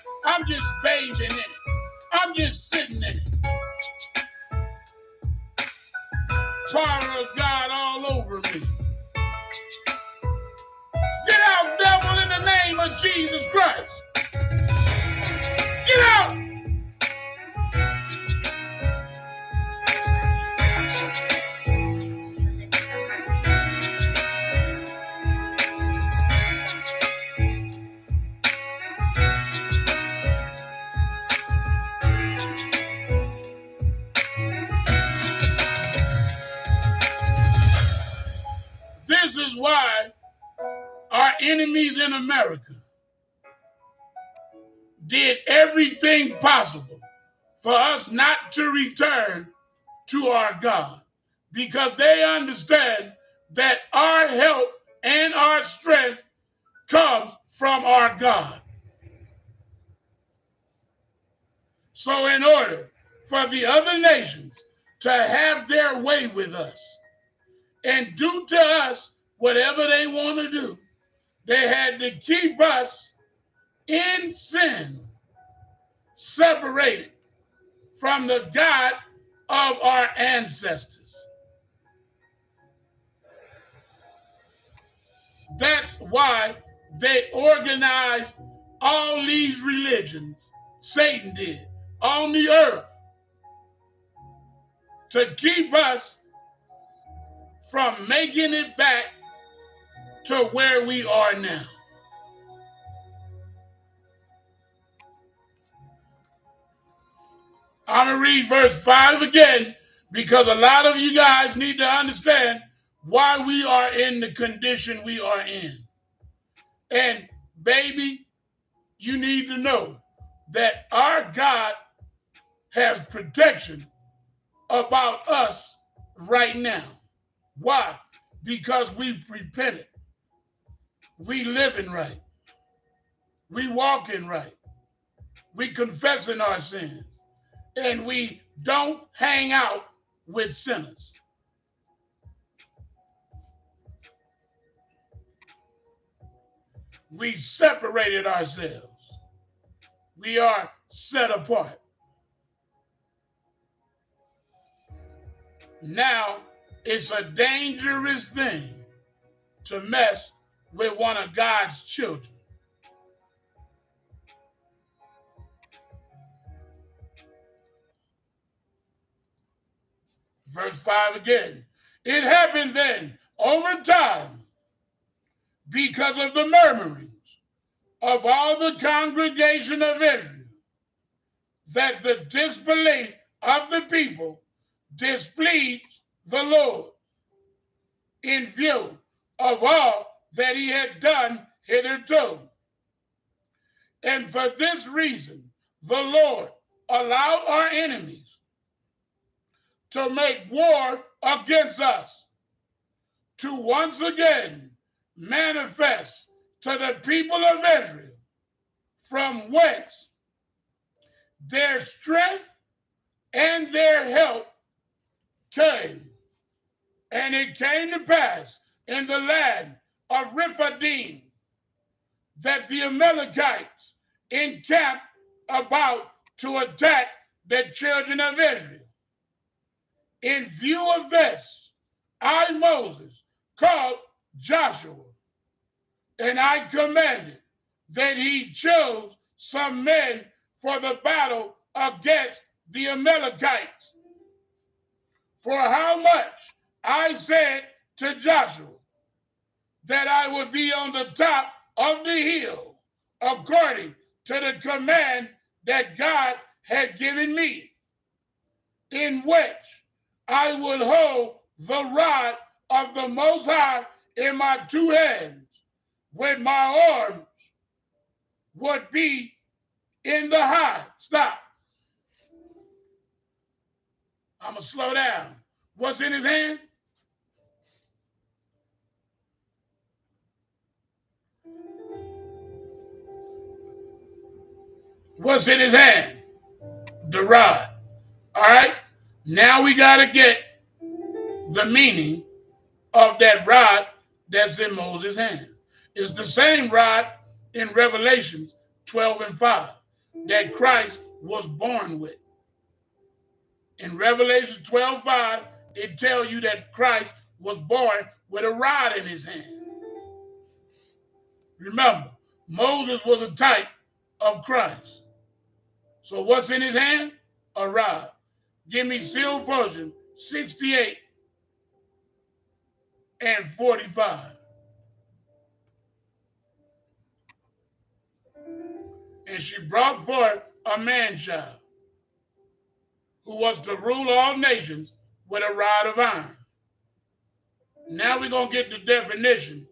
Return to our God because they understand that our help and our strength comes from our God. So, in order for the other nations to have their way with us, and do to us whatever they want to do. They had to keep us in sin, separated from the God of our ancestors. That's why they organized all these religions, Satan did, on the earth to keep us from making it back to where we are now. I'm going to read verse 5 again because a lot of you guys need to understand why we are in the condition we are in. And, baby, you need to know that our God has protection about us right now. Why? Because we repented. We living right. We walking right. We confessing our sins. And we don't hang out with sinners. We separated ourselves. We are set apart. Now, it's a dangerous thing to mess with one of God's children. Verse 5 again. It happened then over time because of the murmurings of all the congregation of Israel that the disbelief of the people displeased the Lord in view of all that he had done hitherto. And for this reason, the Lord allowed our enemies to make war against us, to once again manifest to the people of Israel from whence their strength and their help came. And it came to pass in the land of Rephidim that the Amalekites encamped about to attack the children of Israel. In view of this, I, Moses, called Joshua, and I commanded that he chose some men for the battle against the Amalekites. For how much I said to Joshua that I would be on the top of the hill according to the command that God had given me. in which I would hold the rod of the Most High in my two hands, with my arms would be in the high. Stop. I'm going to slow down. What's in his hand? What's in his hand? The rod. All right. Now we got to get the meaning of that rod that's in Moses' hand. It's the same rod in Revelations 12 and 5 that Christ was born with. In Revelation 12 5, it tells you that Christ was born with a rod in his hand. Remember, Moses was a type of Christ. So what's in his hand? A rod. Give me sealed portion 68 and 45. And she brought forth a man child who was to rule all nations with a rod of iron. Now we're going to get the definition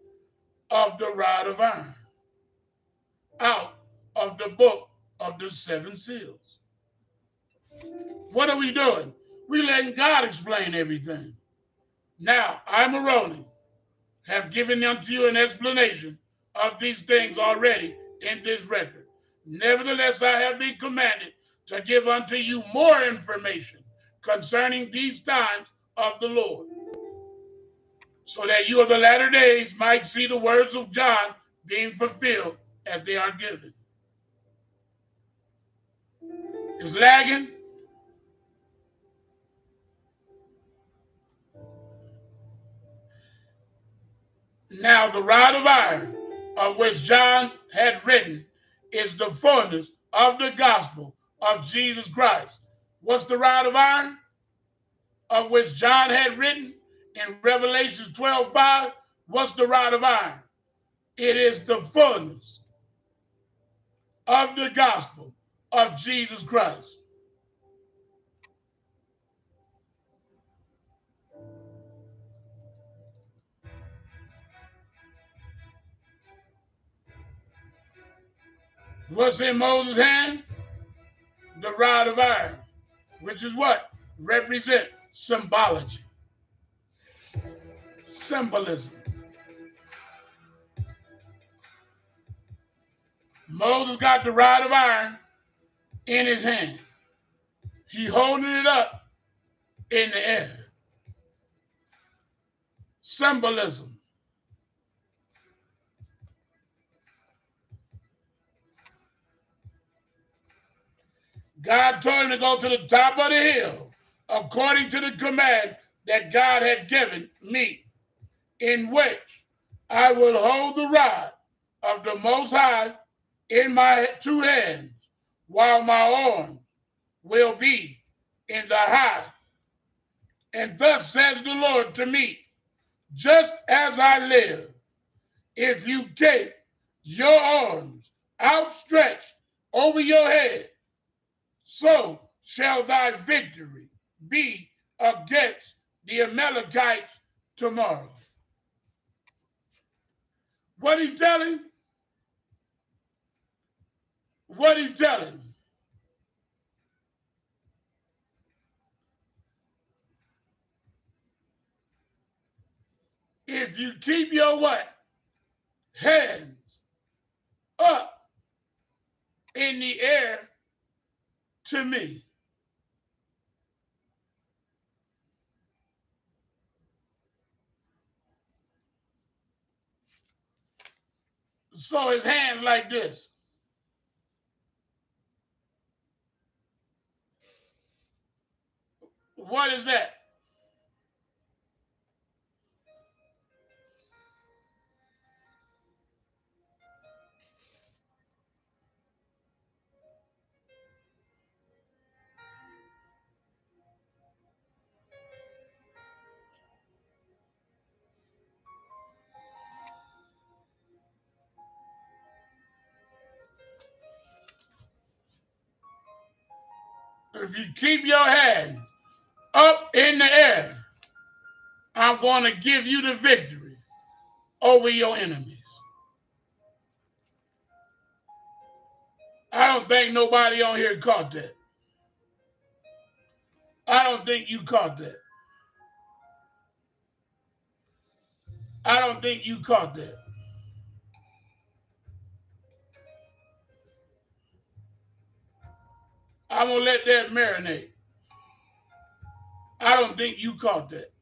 of the rod of iron out of the book of the seven seals. What are we doing? We letting God explain everything. Now, I, Moroni, have given unto you an explanation of these things already in this record. Nevertheless, I have been commanded to give unto you more information concerning these times of the Lord, so that you of the latter days might see the words of John being fulfilled as they are given. Is lagging? Now the rod of iron of which John had written is the fullness of the gospel of Jesus Christ. What's the rod of iron? Of which John had written in Revelation 12 5. What's the rod of iron? It is the fullness of the gospel of Jesus Christ. What's in Moses' hand? The rod of iron, which is what? Represent symbology, symbolism. Moses got the rod of iron in his hand. He holding it up in the air. Symbolism. God told him to go to the top of the hill according to the command that God had given me, in which I will hold the rod of the Most High in my two hands, while my arms will be in the high. And thus says the Lord to me, just as I live, if you keep your arms outstretched over your head, so shall thy victory be against the Amalekites tomorrow. What he telling? What he telling? If you keep your what? Hands up in the air to me. So his hands like this. What is that? If you keep your hand up in the air. I'm going to give you the victory over your enemies. I don't think nobody on here caught that. I don't think you caught that. I don't think you caught that. I'm to let that marinate. I don't think you caught that.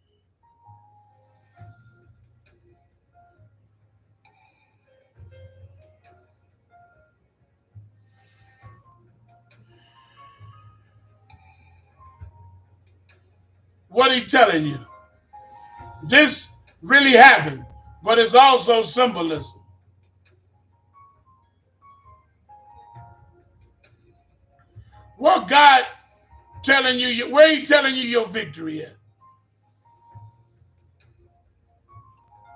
What he telling you? This really happened, but it's also symbolism. What God telling you? Where he telling you your victory at?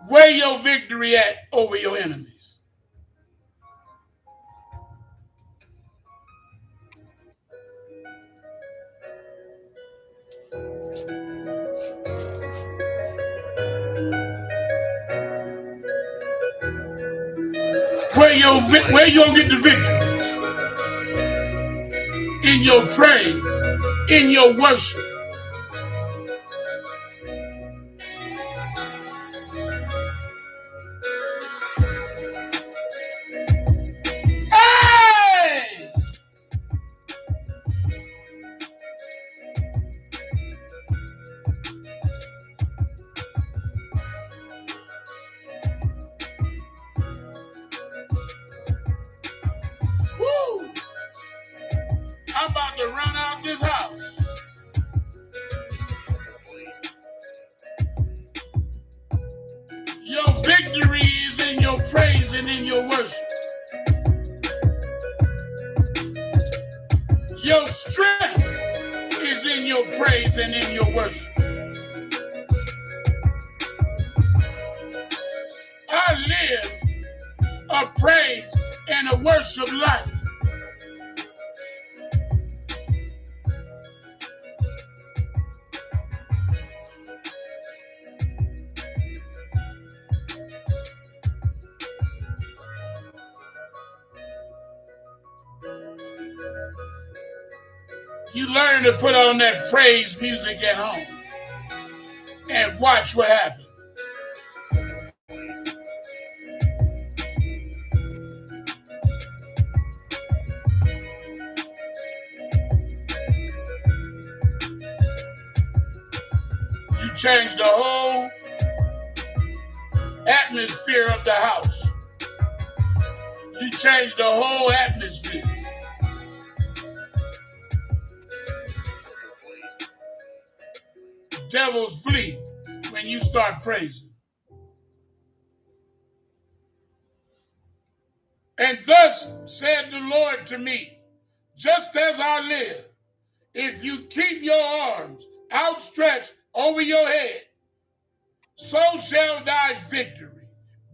Where your victory at over your enemies? Where your where you gonna get the victories? In your praise, in your worship. Music at home and watch what happens. You change the whole atmosphere of the house. You change the whole atmosphere. Devils flee when you start praising. And thus said the Lord to me, just as I live, if you keep your arms outstretched over your head, so shall thy victory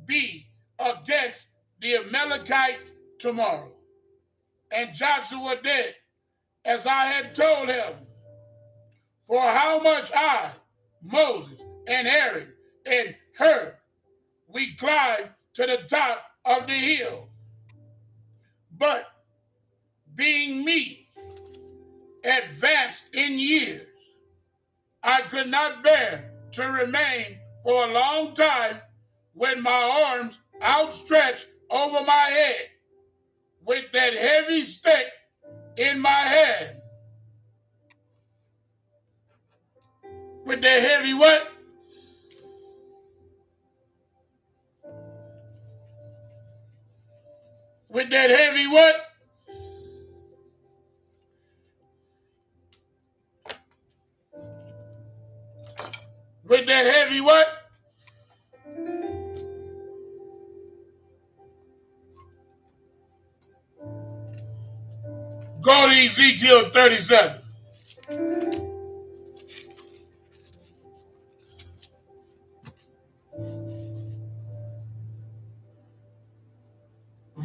be against the Amalekites tomorrow. And Joshua did as I had told him. For how much I, Moses, and Aaron, and Hur, we climbed to the top of the hill. But being me, advanced in years, I could not bear to remain for a long time with my arms outstretched over my head, with that heavy stick in my hand. With that heavy what? With that heavy what? With that heavy what? Go to Ezekiel 37.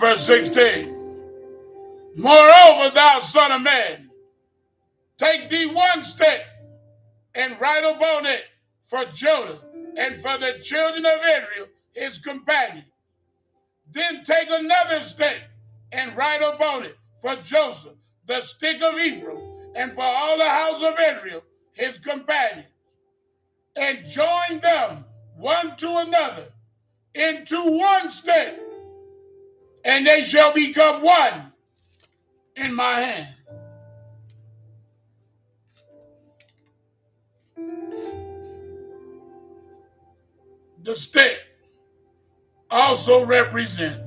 Verse 16. Moreover, thou son of man, take thee one step and write upon it for Judah and for the children of Israel, his companion. Then take another stick and write upon it for Joseph, the stick of Ephraim, and for all the house of Israel, his companions. And join them one to another into one stick, and they shall become one in my hand. The stick also represent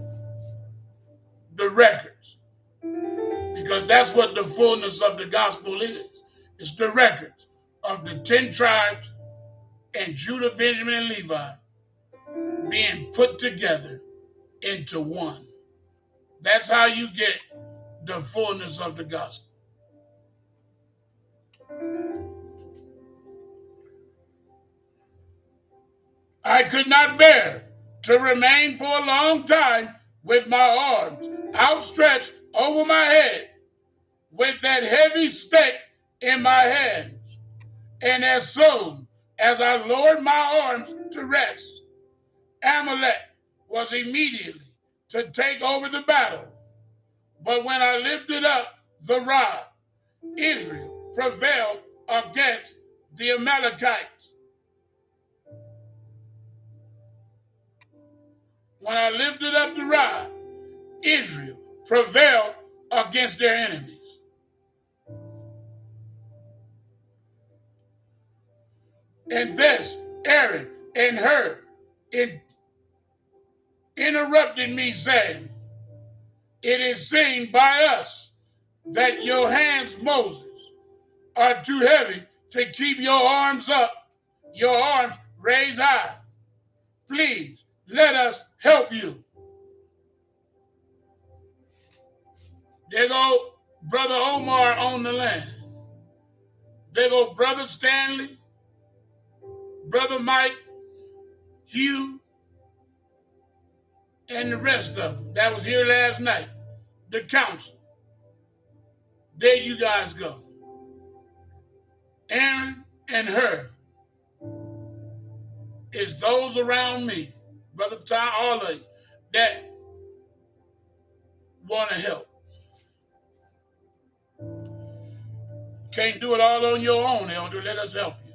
the records because that's what the fullness of the gospel is. It's the records of the 10 tribes and Judah, Benjamin, and Levi being put together into one. That's how you get the fullness of the gospel. I could not bear to remain for a long time with my arms outstretched over my head, with that heavy stick in my hands. And as soon as I lowered my arms to rest, Amalek was immediately to take over the battle. But when I lifted up the rod, Israel prevailed against the Amalekites. When I lifted up the rod, Israel prevailed against their enemies. And this, Aaron and Hur in, interrupted me, saying, It is seen by us that your hands, Moses, are too heavy to keep your arms up, your arms raised high. Please let us help you. There go Brother Omar on the land. There go Brother Stanley, Brother Mike, Hugh, and the rest of them that was here last night. The council. There you guys go. Aaron and Hur is those around me, Brother Ty, all of you, that want to help. Can't do it all on your own, elder. Let us help you.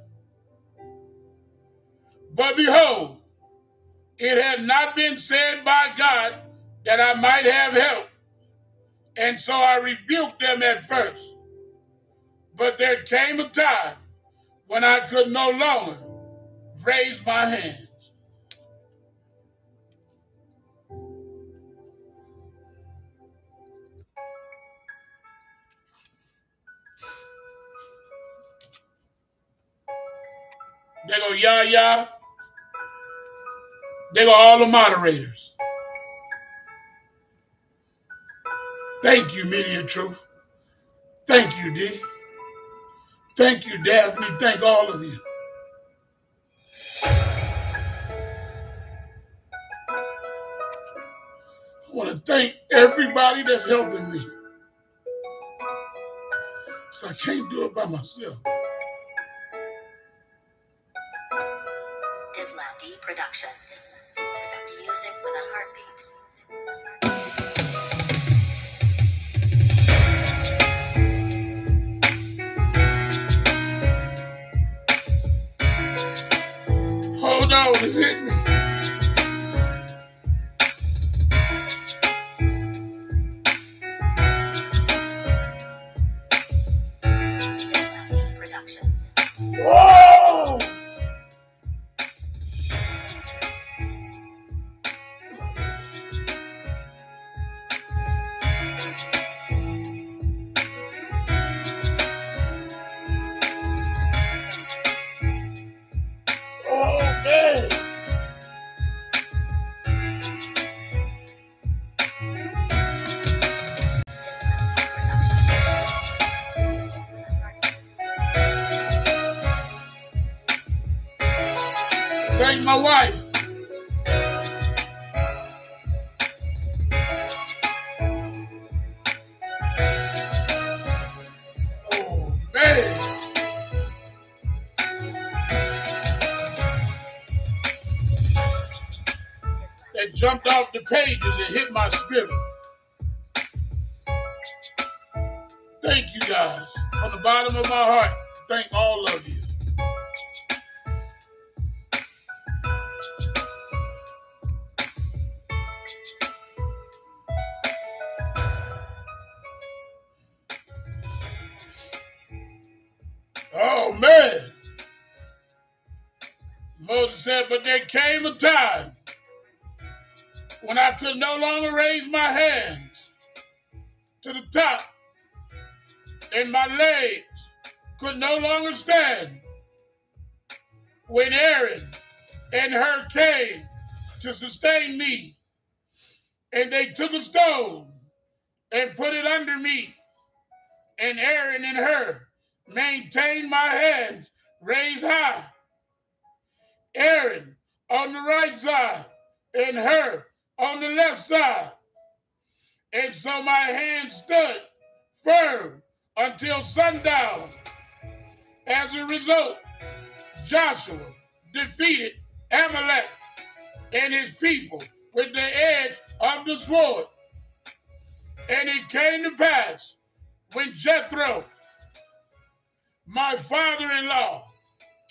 But behold, it had not been said by God that I might have help. And so I rebuked them at first. But there came a time when I could no longer raise my hands. There go yah, Yah. There go all the moderators. Thank you, Media Truth. Thank you, D. Thank you, Daphne. Thank all of you. I want to thank everybody that's helping me. Because I can't do it by myself. Jumped off the pages and hit my spirit. No longer raise my hands to the top and my legs could no longer stand. When Aaron and Hur came to sustain me, and they took a stone and put it under me, and Aaron and Hur maintained my hands raised high. Aaron on the right side and Hur on the left side. And so my hands stood firm until sundown. As a result, Joshua defeated Amalek and his people with the edge of the sword. And it came to pass when Jethro, my father in law,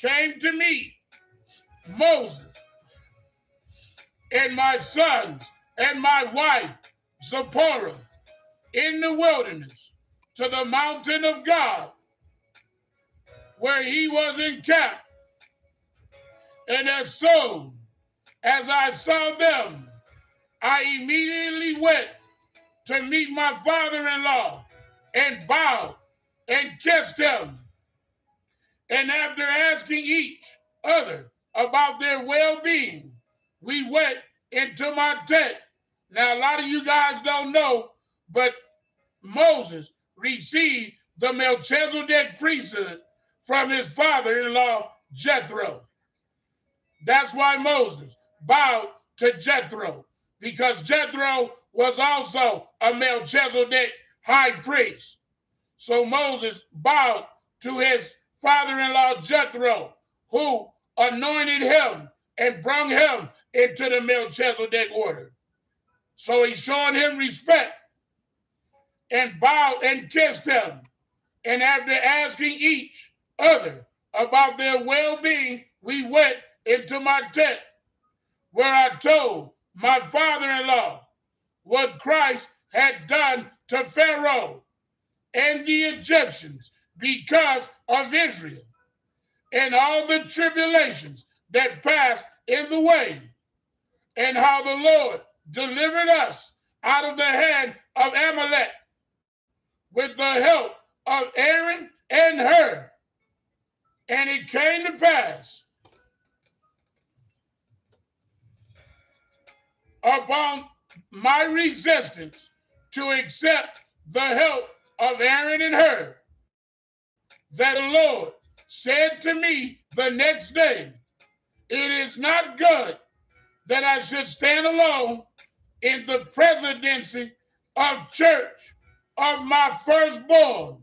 came to meet Moses and my sons and my wife Zipporah in the wilderness to the mountain of God where he was encamped. And as soon as I saw them, I immediately went to meet my father in law and bowed and kissed him. And after asking each other about their well being, we went into my debt. Now, a lot of you guys don't know, but Moses received the Melchizedek priesthood from his father in law, Jethro. That's why Moses bowed to Jethro, because Jethro was also a Melchizedek high priest. So Moses bowed to his father in law, Jethro, who anointed him and brought him into the Melchizedek order. So he showing him respect and bowed and kissed him. And after asking each other about their well being, we went into my tent where I told my father in law what Christ had done to Pharaoh and the Egyptians because of Israel and all the tribulations that passed in the way, and how the Lord delivered us out of the hand of Amalek with the help of Aaron and Hur. And it came to pass upon my resistance to accept the help of Aaron and Hur that the Lord said to me the next day, It is not good that I should stand alone in the presidency of church of my firstborn.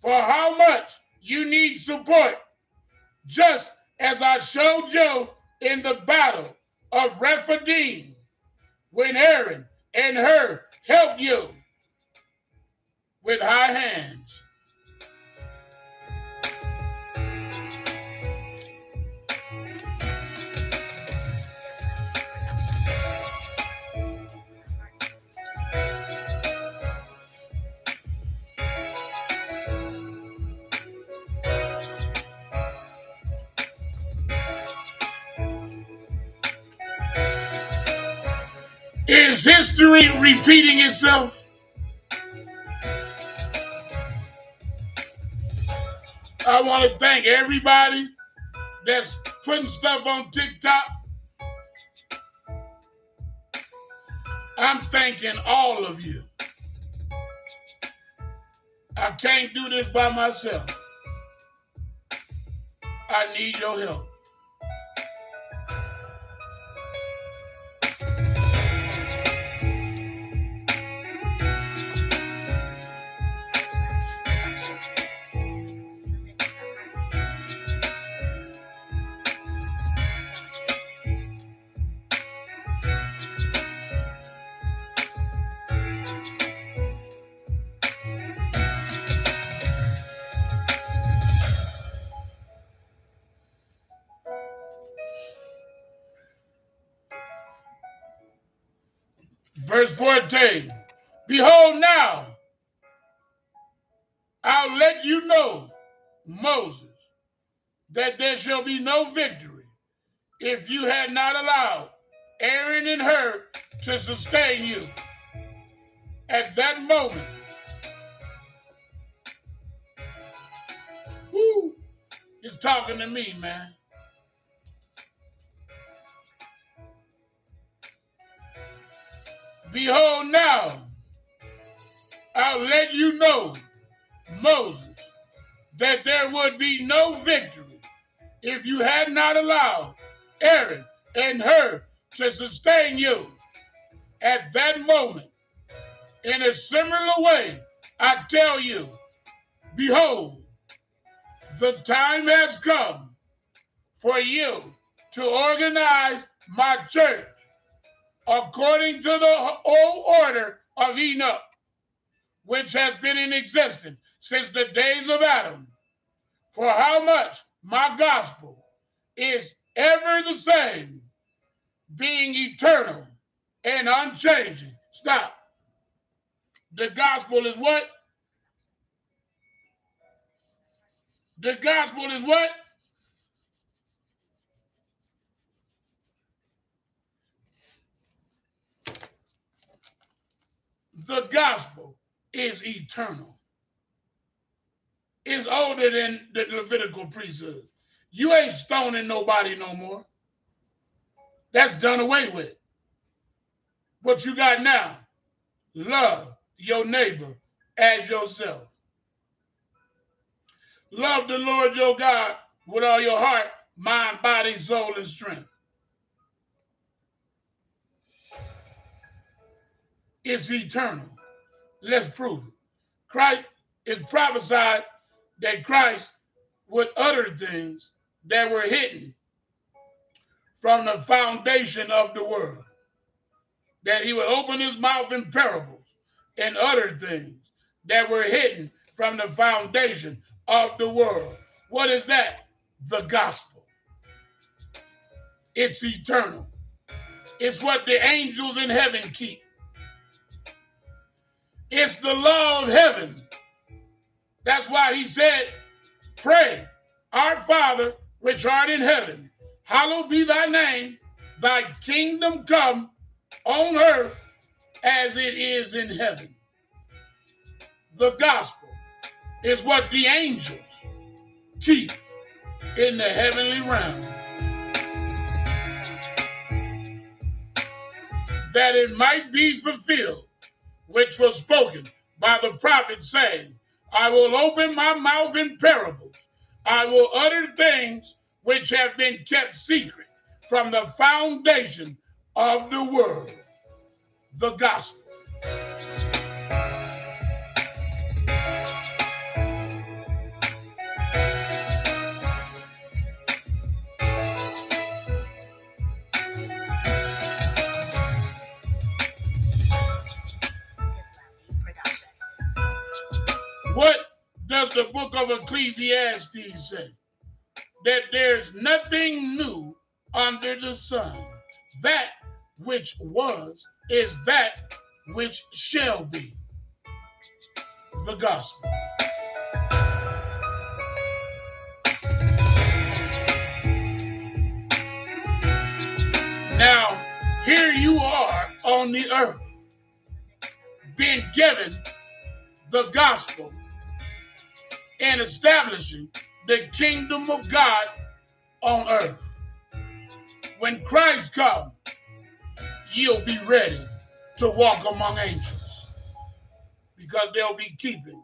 For how much you need support, just as I showed you in the battle of Rephidim when Aaron and Hur helped you with high hands. History repeating itself? I want to thank everybody that's putting stuff on TikTok. I'm thanking all of you. I can't do this by myself. I need your help. Verse 14 Behold, now I'll let you know, Moses, that there shall be no victory if you had not allowed Aaron and Hur to sustain you. At that moment, whoo, it's talking to me, man. Behold, now I'll let you know, Moses, that there would be no victory if you had not allowed Aaron and Hur to sustain you at that moment. In a similar way, I tell you, behold, the time has come for you to organize my church according to the old order of Enoch, which has been in existence since the days of Adam. For how much my gospel is ever the same, being eternal and unchanging. Stop. The gospel is what? The gospel is what? The gospel is eternal. It's older than the Levitical priesthood. You ain't stoning nobody no more. That's done away with. What you got now? Love your neighbor as yourself. Love the Lord your God with all your heart, mind, body, soul, and strength. It's eternal. Let's prove it. Christ is prophesied that Christ would utter things that were hidden from the foundation of the world. That he would open his mouth in parables and utter things that were hidden from the foundation of the world. What is that? The gospel. It's eternal. It's what the angels in heaven keep. It's the law of heaven. That's why he said, Pray, our Father, which art in heaven, hallowed be thy name, thy kingdom come on earth as it is in heaven. The gospel is what the angels keep in the heavenly realm. That it might be fulfilled, which was spoken by the prophet, saying, I will open my mouth in parables. I will utter things which have been kept secret from the foundation of the world. The gospel. Of Ecclesiastes say? That there's nothing new under the sun. That which was is that which shall be. The gospel. Now, here you are on the earth, being given the gospel and establishing the kingdom of God on earth. When Christ comes, you'll be ready to walk among angels because they'll be keeping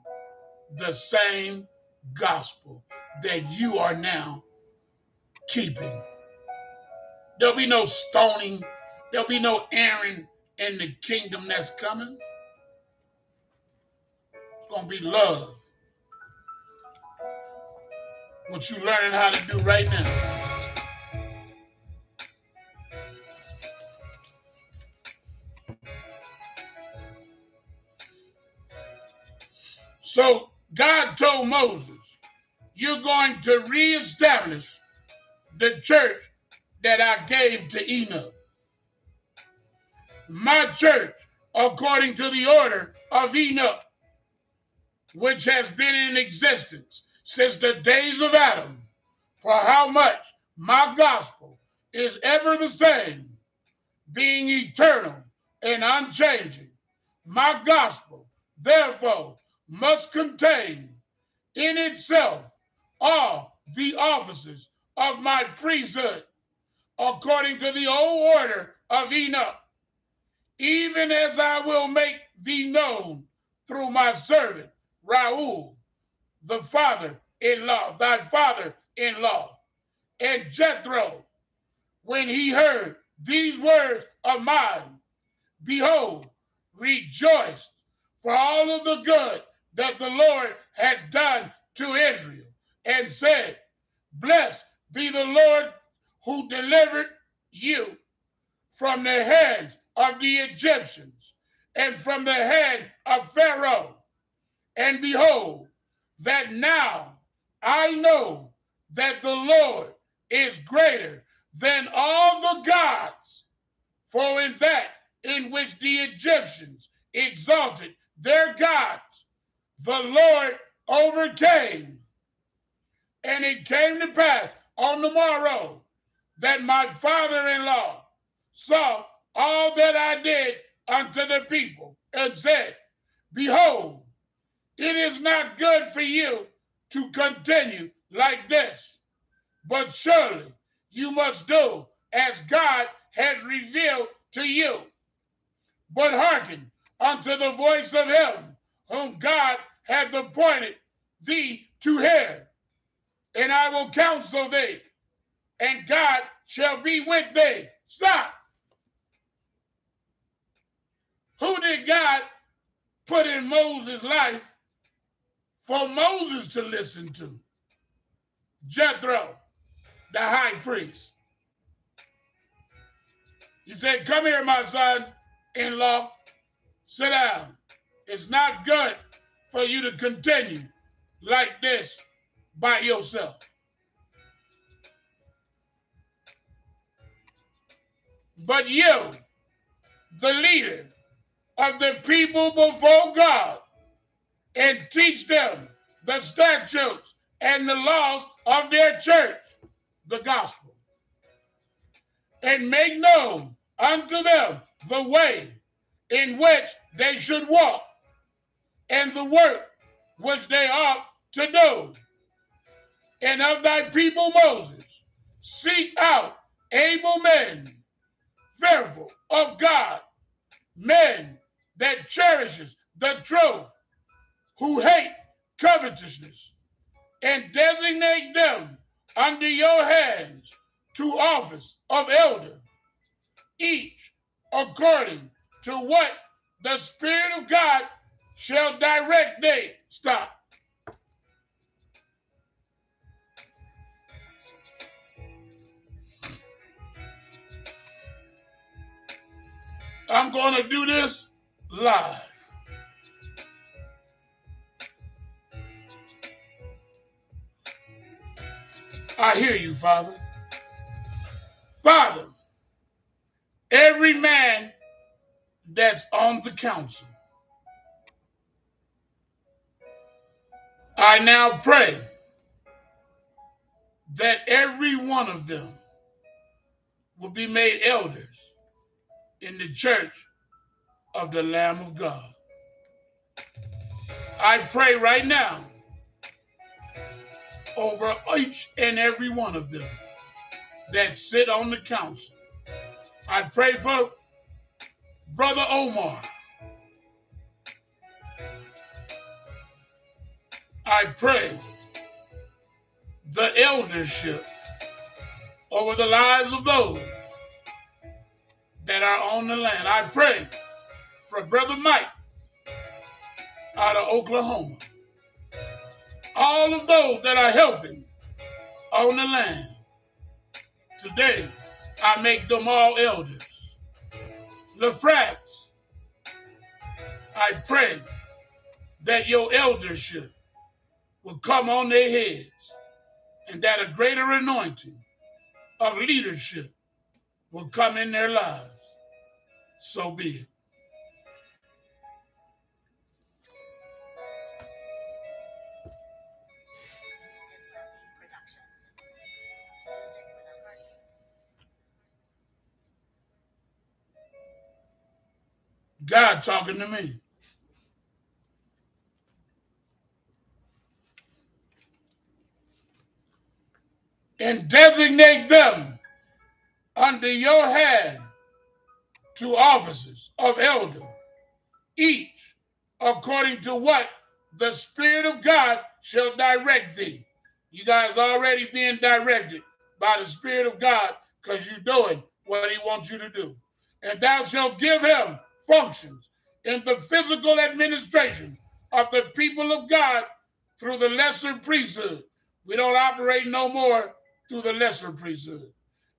the same gospel that you are now keeping. There'll be no stoning, there'll be no Aaron in the kingdom that's coming. It's going to be love. What you learning how to do right now. So God told Moses, You're going to reestablish the church that I gave to Enoch. My church according to the order of Enoch, which has been in existence since the days of Adam, for how much my gospel is ever the same, being eternal and unchanging. My gospel, therefore, must contain in itself all the offices of my priesthood, according to the old order of Enoch, even as I will make thee known through my servant Reuel, the father in law, thy father in law, and Jethro, when he heard these words of mine, behold, rejoiced for all of the good that the Lord had done to Israel, and said, Blessed be the Lord who delivered you from the hands of the Egyptians and from the hand of Pharaoh. And behold, that now I know that the Lord is greater than all the gods. For in that in which the Egyptians exalted their gods, the Lord overcame. And it came to pass on the morrow that my father in law saw all that I did unto the people and said, Behold, it is not good for you to continue like this, but surely you must do as God has revealed to you. But hearken unto the voice of him whom God hath appointed thee to hear, and I will counsel thee, and God shall be with thee. Stop. Who did God put in Moses' life for Moses to listen to? Jethro, the high priest. He said, Come here, my son in law, sit down. It's not good for you to continue like this by yourself. But you, the leader of the people before God, and teach them the statutes and the laws of their church, the gospel, and make known unto them the way in which they should walk and the work which they ought to do. And of thy people Moses, seek out able men, fearful of God, men that cherishes the truth, who hate covetousness, and designate them under your hands to office of elder, each according to what the Spirit of God shall direct they Stop. I'm going to do this live. I hear you, Father. Father, every man that's on the council, I now pray that every one of them will be made elders in the church of the Lamb of God. I pray right now over each and every one of them that sit on the council. I pray for Brother Omar. I pray the eldership over the lives of those that are on the land. I pray for Brother Mike out of Oklahoma. All of those that are helping on the land. Today, I make them all elders. LaFrance, I pray that your eldership will come on their heads and that a greater anointing of leadership will come in their lives. So be it. God talking to me. And designate them under your hand to offices of elder, each according to what the Spirit of God shall direct thee. You guys already being directed by the Spirit of God because you're doing what He wants you to do. And thou shalt give him functions in the physical administration of the people of God through the lesser priesthood. We don't operate no more through the lesser priesthood.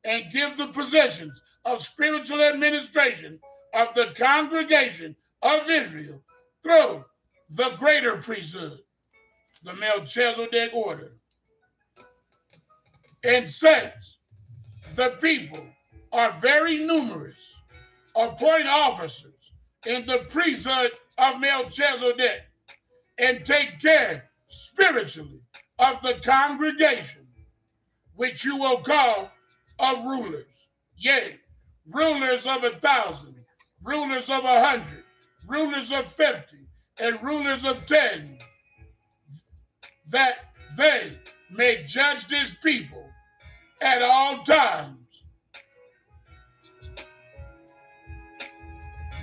And give the positions of spiritual administration of the congregation of Israel through the greater priesthood, the Melchizedek order. And since the people are very numerous, appoint officers in the priesthood of Melchizedek and take care spiritually of the congregation, which you will call of rulers. Yea, rulers of a thousand, rulers of a hundred, rulers of fifty, and rulers of ten, that they may judge this people at all times.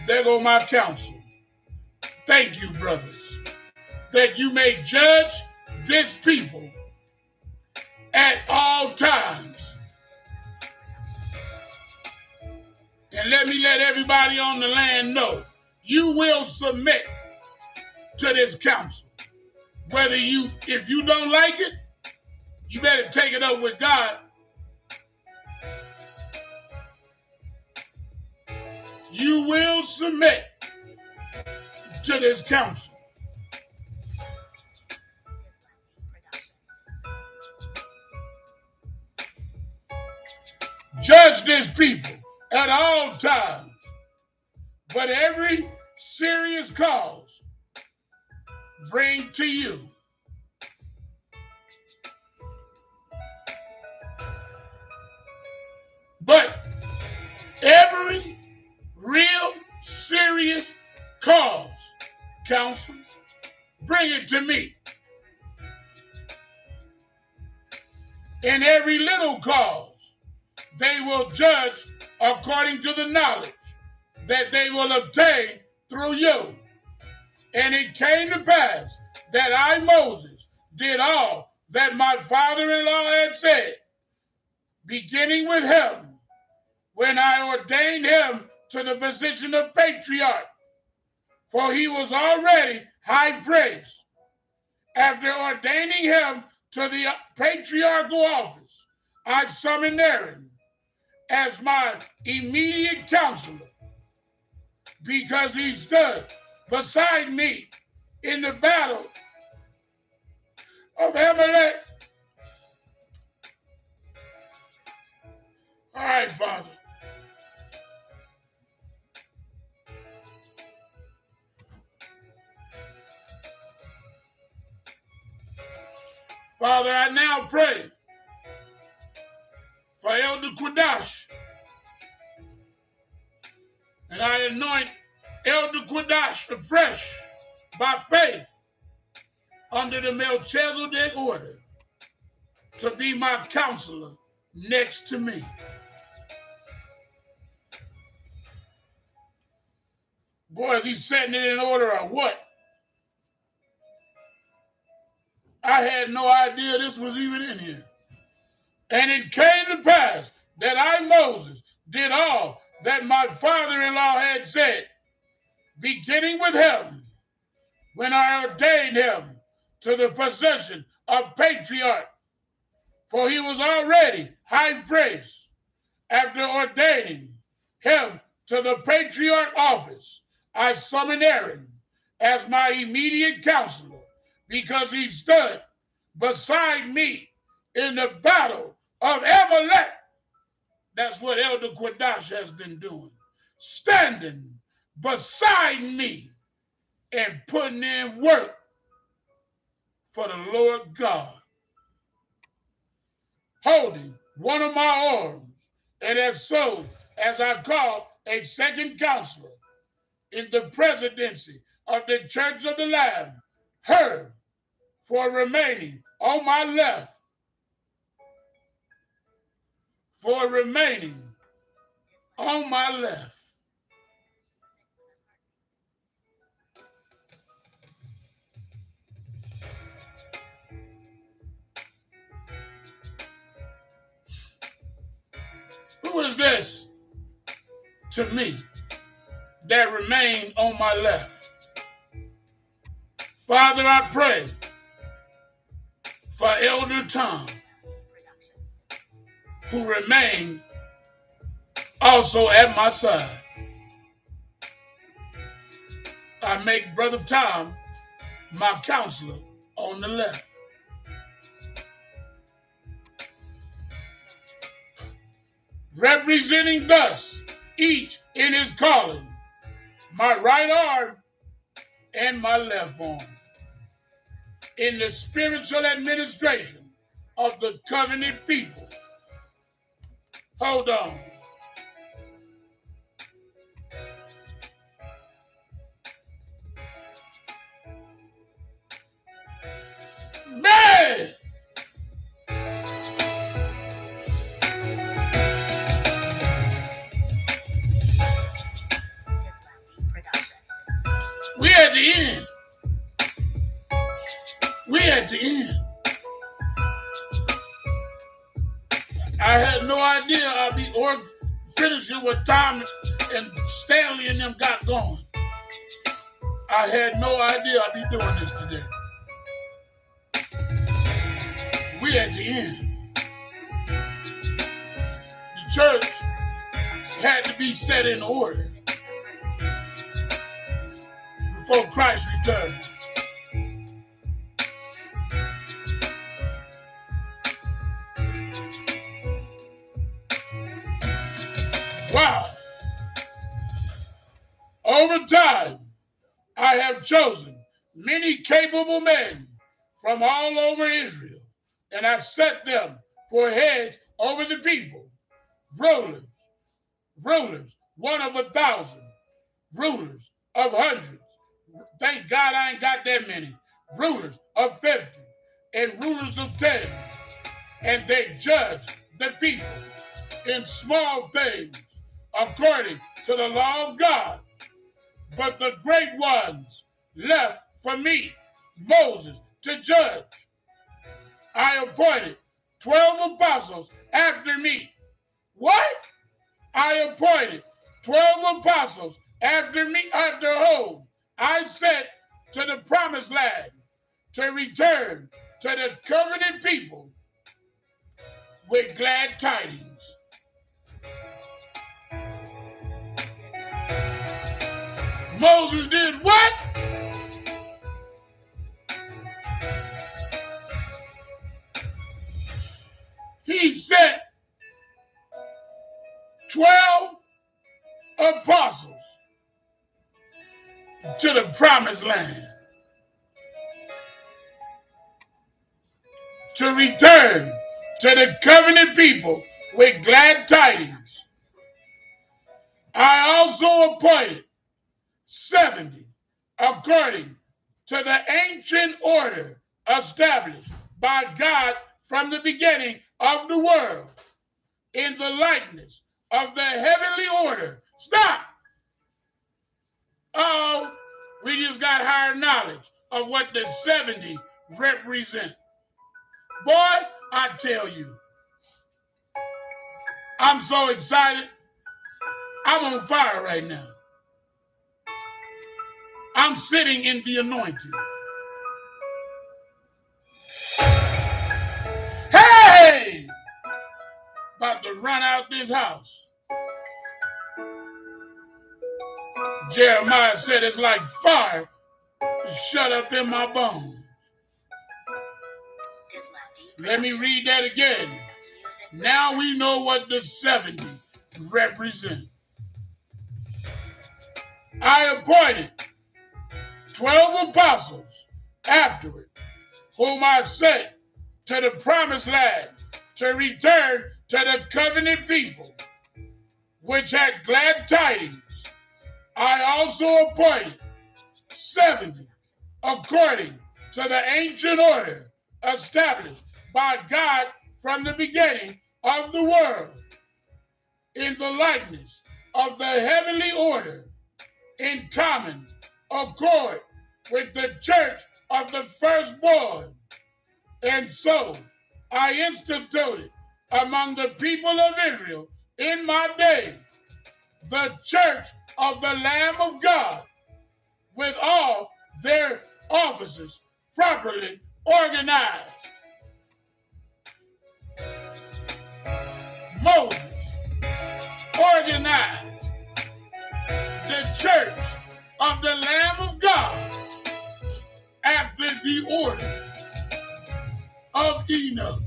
There go my counsel. Thank you, brothers, that you may judge this people at all times. And let me let everybody on the land know you will submit to this council. Whether you, if you don't like it, you better take it up with God. You will submit to this council. Judge this people at all times, but every serious cause bring to you. But every real serious cause, counsel, bring it to me. In every little cause, they will judge according to the knowledge that they will obtain through you. And it came to pass that I, Moses, did all that my father in law had said, beginning with him, when I ordained him to the position of patriarch, for he was already high priest. After ordaining him to the patriarchal office, I summoned Aaron as my immediate counselor because he stood beside me in the battle of Amalek. All right, Father. Father, I now pray for Elder Quadash. And I anoint Elder Quadash afresh by faith under the Melchizedek order to be my counselor next to me. Boy, is he setting it in order or what? I had no idea this was even in here. And it came to pass that I, Moses, did all that my father in law had said, beginning with him, when I ordained him to the possession of patriarch. For he was already high priest after ordaining him to the patriarch office. I summoned Aaron as my immediate counselor because he stood beside me in the battle of Amalek. That's what Elder Quadash has been doing, standing beside me and putting in work for the Lord God. Holding one of my arms, and as so as I call a second counselor in the presidency of the Church of the Lamb, Hur for remaining on my left, for remaining on my left. Who is this to me that remained on my left? Father, I pray for Elder Tom, who remained also at my side. I make Brother Tom my counselor on the left. Representing thus each in his calling, my right arm and my left arm. In the spiritual administration of the covenant people. Hold on. What Tom and Stanley and them got going. I had no idea I'd be doing this today. We at the end. The church had to be set in order before Christ returned. Over time, I have chosen many capable men from all over Israel, and I set them for heads over the people, rulers, rulers, one of a thousand, rulers of hundreds. Thank God I ain't got that many. Rulers of 50 and rulers of 10. And they judge the people in small things according to the law of God. But the great ones left for me, Moses, to judge. I appointed 12 apostles after me. What? I appointed 12 apostles after me, after whom I sent to the promised land to return to the covenant people with glad tidings. Moses did what? He sent 12 apostles to the promised land to return to the covenant people with glad tidings. I also appointed 70 according to the ancient order established by God from the beginning of the world in the likeness of the heavenly order. Stop. Oh, we just got higher knowledge of what the 70 represent. Boy, I tell you, I'm so excited. I'm on fire right now. I'm sitting in the anointing. Hey! About to run out this house. Jeremiah said it's like fire shut up in my bones. Let me read that again. Now we know what the 70 represent. I appointed 12 apostles afterward, whom I sent to the promised land to return to the covenant people, which had glad tidings. I also appointed 70 according to the ancient order established by God from the beginning of the world in the likeness of the heavenly order in common accord with the church of the firstborn. And so I instituted among the people of Israel in my day the church of the Lamb of God with all their offices properly organized. Moses organized the church of the Lamb of God after the order of Enoch.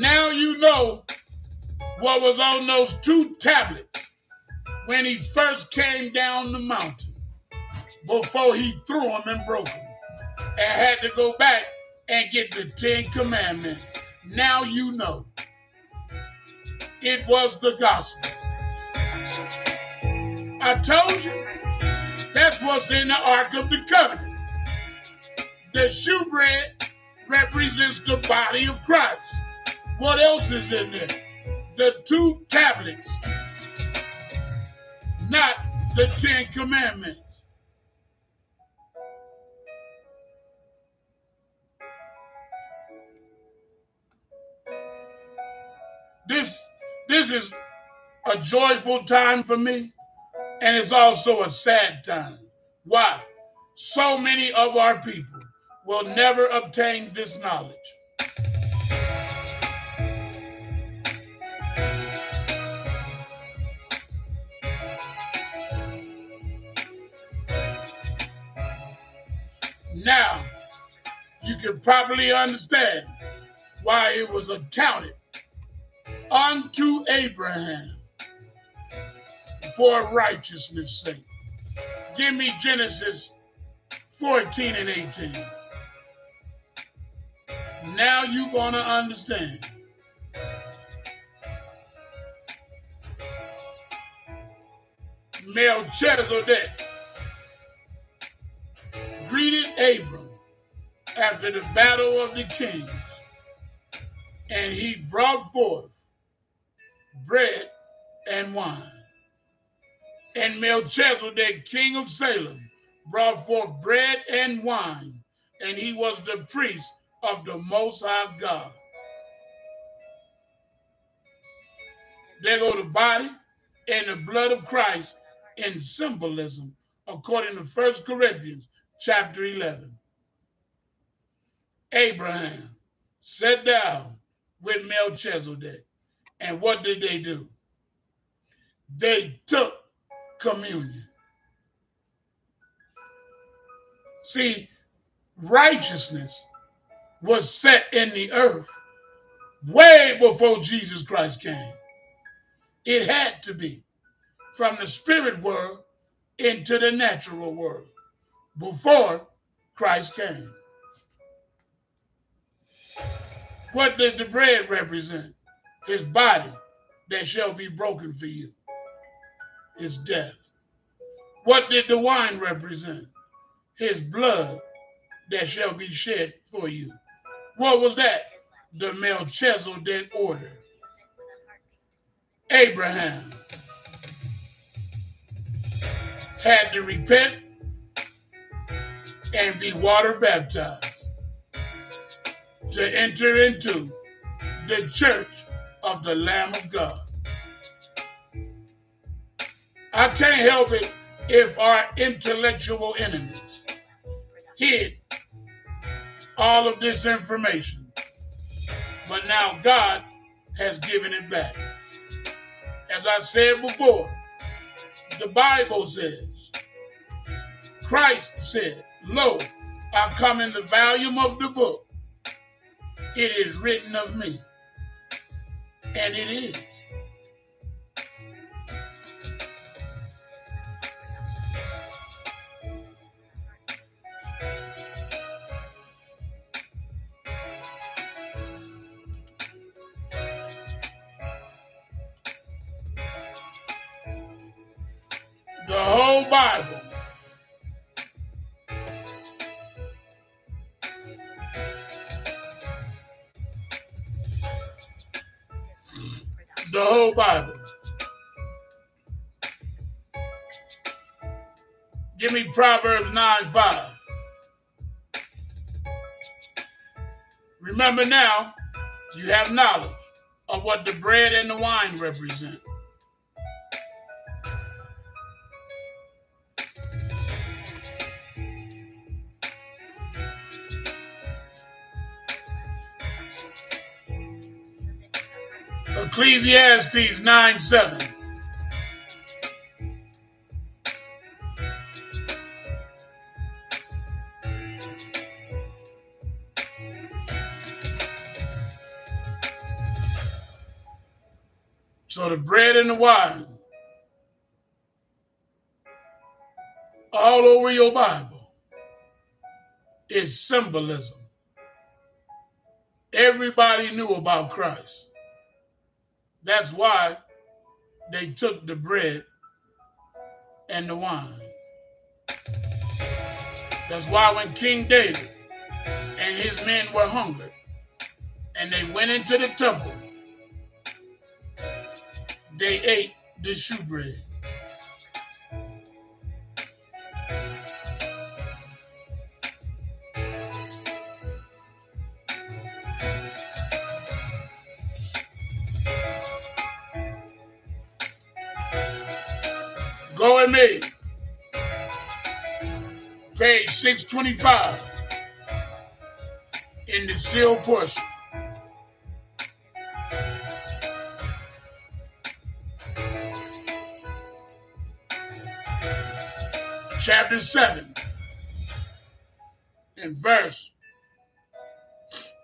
Now you know what was on those two tablets when he first came down the mountain before he threw them and broke them and had to go back and get the Ten Commandments. Now you know. It was the gospel. I told you. That's what's in the Ark of the Covenant. The shewbread represents the body of Christ. What else is in there? The two tablets, not the Ten Commandments. This this is a joyful time for me, and it's also a sad time. Why? So many of our people will never obtain this knowledge. Now, you can probably understand why it was accounted unto Abraham for righteousness' sake. Give me Genesis 14 and 18. Now you're going to understand. Melchizedek greeted Abram after the battle of the kings, and he brought forth bread and wine. And Melchizedek, king of Salem, brought forth bread and wine, and he was the priest of the Most High God. There go the body and the blood of Christ in symbolism, according to 1 Corinthians chapter 11. Abraham sat down with Melchizedek, and what did they do? They took communion. See, righteousness was set in the earth way before Jesus Christ came. It had to be from the spirit world into the natural world before Christ came. What does the bread represent? His body that shall be broken for you. His death. What did the wine represent? His blood that shall be shed for you. What was that? The Melchizedek order. Abraham had to repent and be water baptized to enter into the church of the Lamb of God. I can't help it if our intellectual enemies hid all of this information, but now God has given it back. As I said before, the Bible says, Christ said, Lo, I come in the volume of the book. It is written of me. And it is. Proverbs 9 5. Remember now, you have knowledge of what the bread and the wine represent. Ecclesiastes 9 7. So the bread and the wine all over your Bible is symbolism. Everybody knew about Christ. That's why they took the bread and the wine. That's why when King David and his men were hungry and they went into the temple, they ate the shewbread. Go with me. Page 625 in the Sealed Portion. Chapter 7 and verse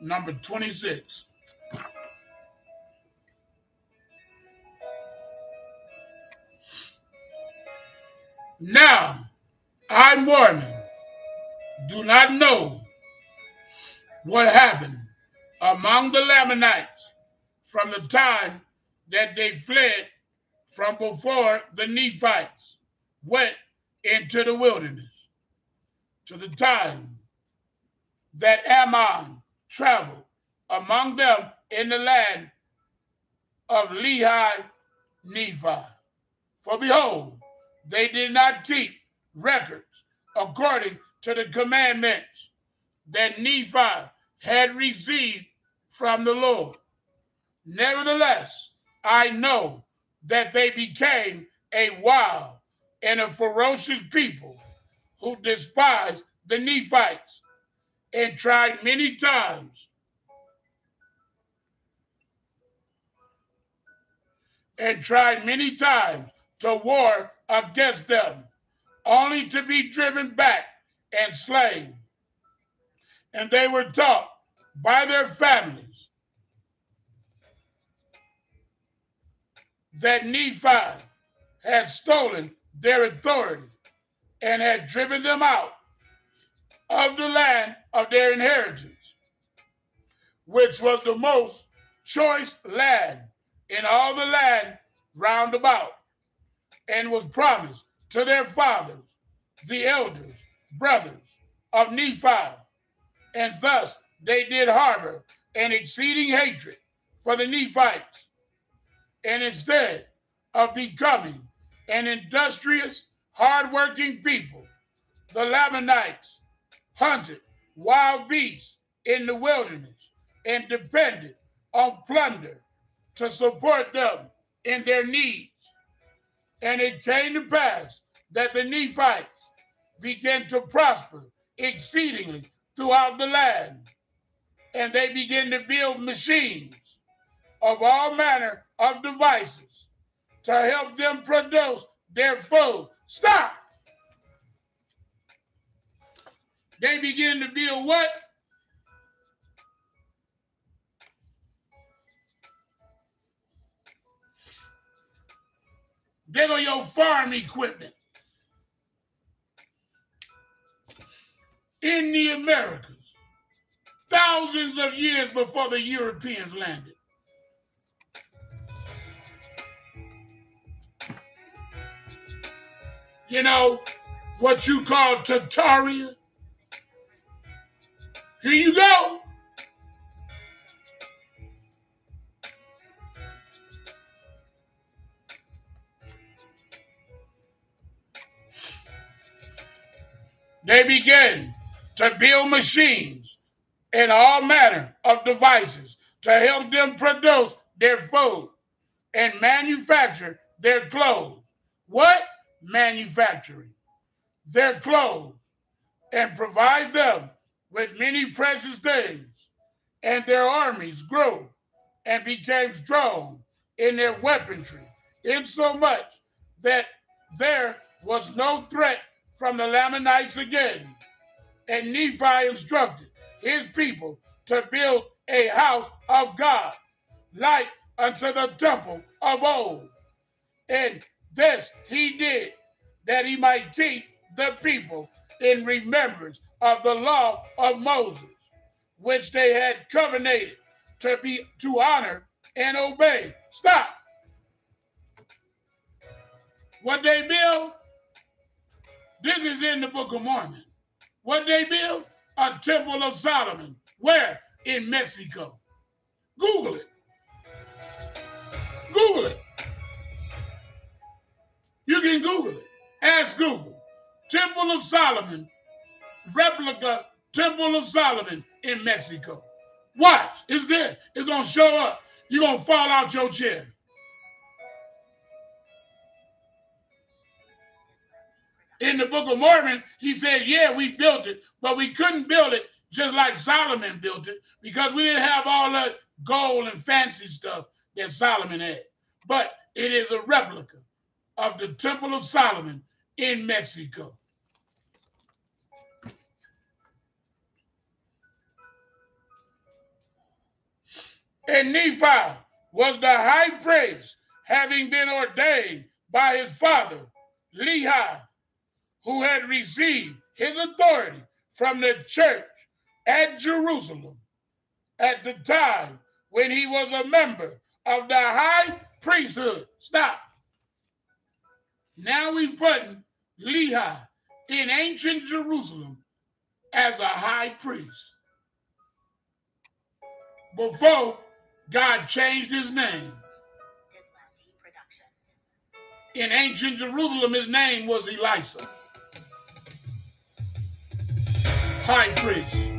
number 26. Now I you, do not know what happened among the Lamanites from the time that they fled from before the Nephites went into the wilderness to the time that Ammon traveled among them in the land of Lehi Nephi. For behold, they did not keep records according to the commandments that Nephi had received from the Lord. Nevertheless, I know that they became a wild and a ferocious people who despised the Nephites and tried many times and tried many times to war against them, only to be driven back and slain. And they were taught by their families that Nephi had stolen their authority and had driven them out of the land of their inheritance, which was the most choice land in all the land round about, and was promised to their fathers, the elders, brothers of Nephi. And thus they did harbor an exceeding hatred for the Nephites. And instead of becoming an industrious, hardworking people, the Lamanites hunted wild beasts in the wilderness and depended on plunder to support them in their needs. And it came to pass that the Nephites began to prosper exceedingly throughout the land. And they began to build machines of all manner of devices to help them produce their food. Stop! They begin to build what? They go your farm equipment in the Americas, thousands of years before the Europeans landed. You know, what you call Tataria. Here you go. They began to build machines and all manner of devices to help them produce their food and manufacture their clothes. What? Manufacturing their clothes and provide them with many precious things. And their armies grew and became strong in their weaponry, insomuch that there was no threat from the Lamanites again. And Nephi instructed his people to build a house of God, like unto the temple of old. And this he did, that he might keep the people in remembrance of the law of Moses, which they had covenanted to be to honor and obey. Stop. What they build? This is in the Book of Mormon. What they build? A temple of Solomon. Where? In Mexico. Google it. Google it. You can Google it. Ask Google. Temple of Solomon, replica Temple of Solomon in Mexico. Watch. It's there. It's to show up. You're to fall out your chair. in the book of Mormon, he said, Yeah, we built it, but we couldn't build it just like Solomon built it because we didn't have all that gold and fancy stuff that Solomon had. But it is a replica of the Temple of Solomon in Mexico. And Nephi was the high priest, having been ordained by his father, Lehi, who had received his authority from the church at Jerusalem at the time when he was a member of the high priesthood. Stop. Now we putting Lehi in ancient Jerusalem as a high priest. Before God changed his name. In ancient Jerusalem, his name was Elisa. High priest.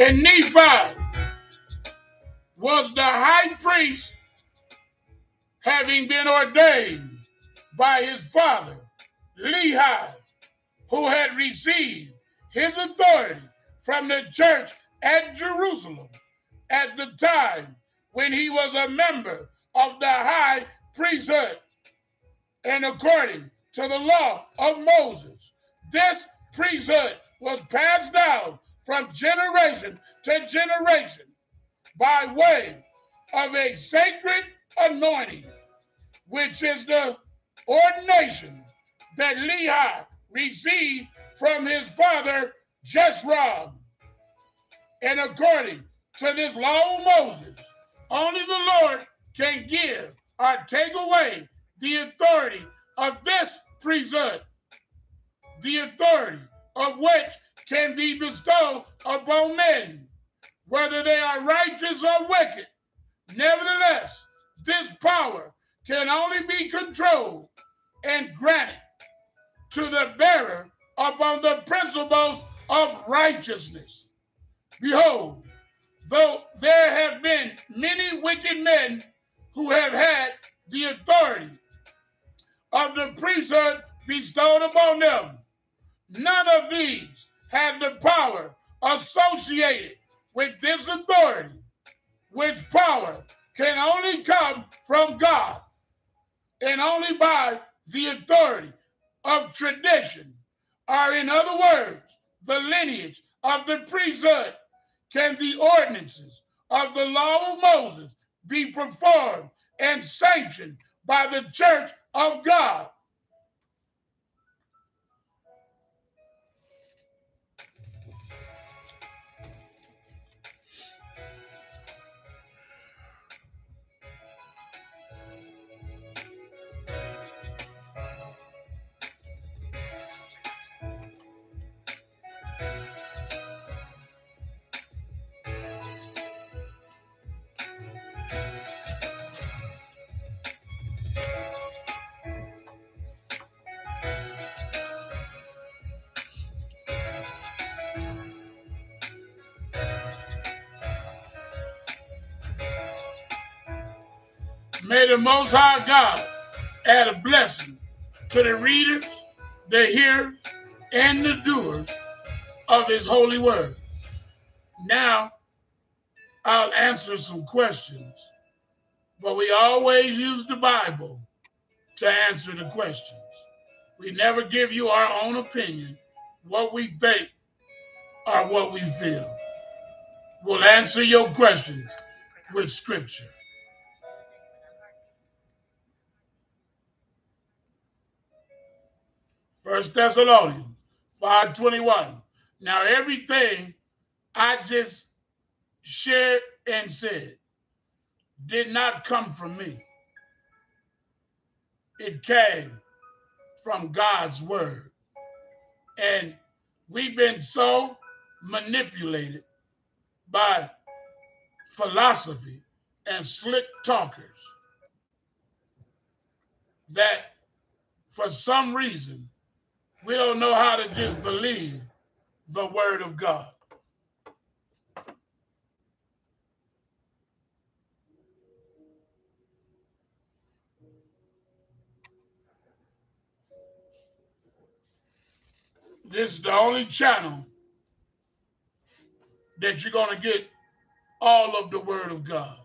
And Nephi was the high priest, having been ordained by his father, Lehi, who had received his authority from the church at Jerusalem at the time when he was a member of the high priesthood and according to the law of Moses. This priesthood was passed down from generation to generation by way of a sacred anointing, which is the ordination that Lehi received from his father Jeshurun. And according to this law of Moses, only the Lord can give or take away the authority of this priesthood, the authority of which can be bestowed upon men, whether they are righteous or wicked. Nevertheless, this power can only be controlled and granted to the bearer upon the principles of righteousness. Behold, though there have been many wicked men who have had the authority of the priesthood bestowed upon them, none of these had the power associated with this authority, which power can only come from God and only by the authority of tradition, or in other words, the lineage of the priesthood, can the ordinances of the law of Moses be performed and sanctioned by the church of God. May the Most High God add a blessing to the readers, the hearers, and the doers of His holy word. Now, I'll answer some questions, but we always use the Bible to answer the questions. We never give you our own opinion, what we think, or what we feel. We'll answer your questions with Scripture. First Thessalonians 5:21. Now everything I just shared and said did not come from me. It came from God's word. And we've been so manipulated by philosophy and slick talkers that for some reason we don't know how to just believe the word of God. This is the only channel that you're going to get all of the word of God.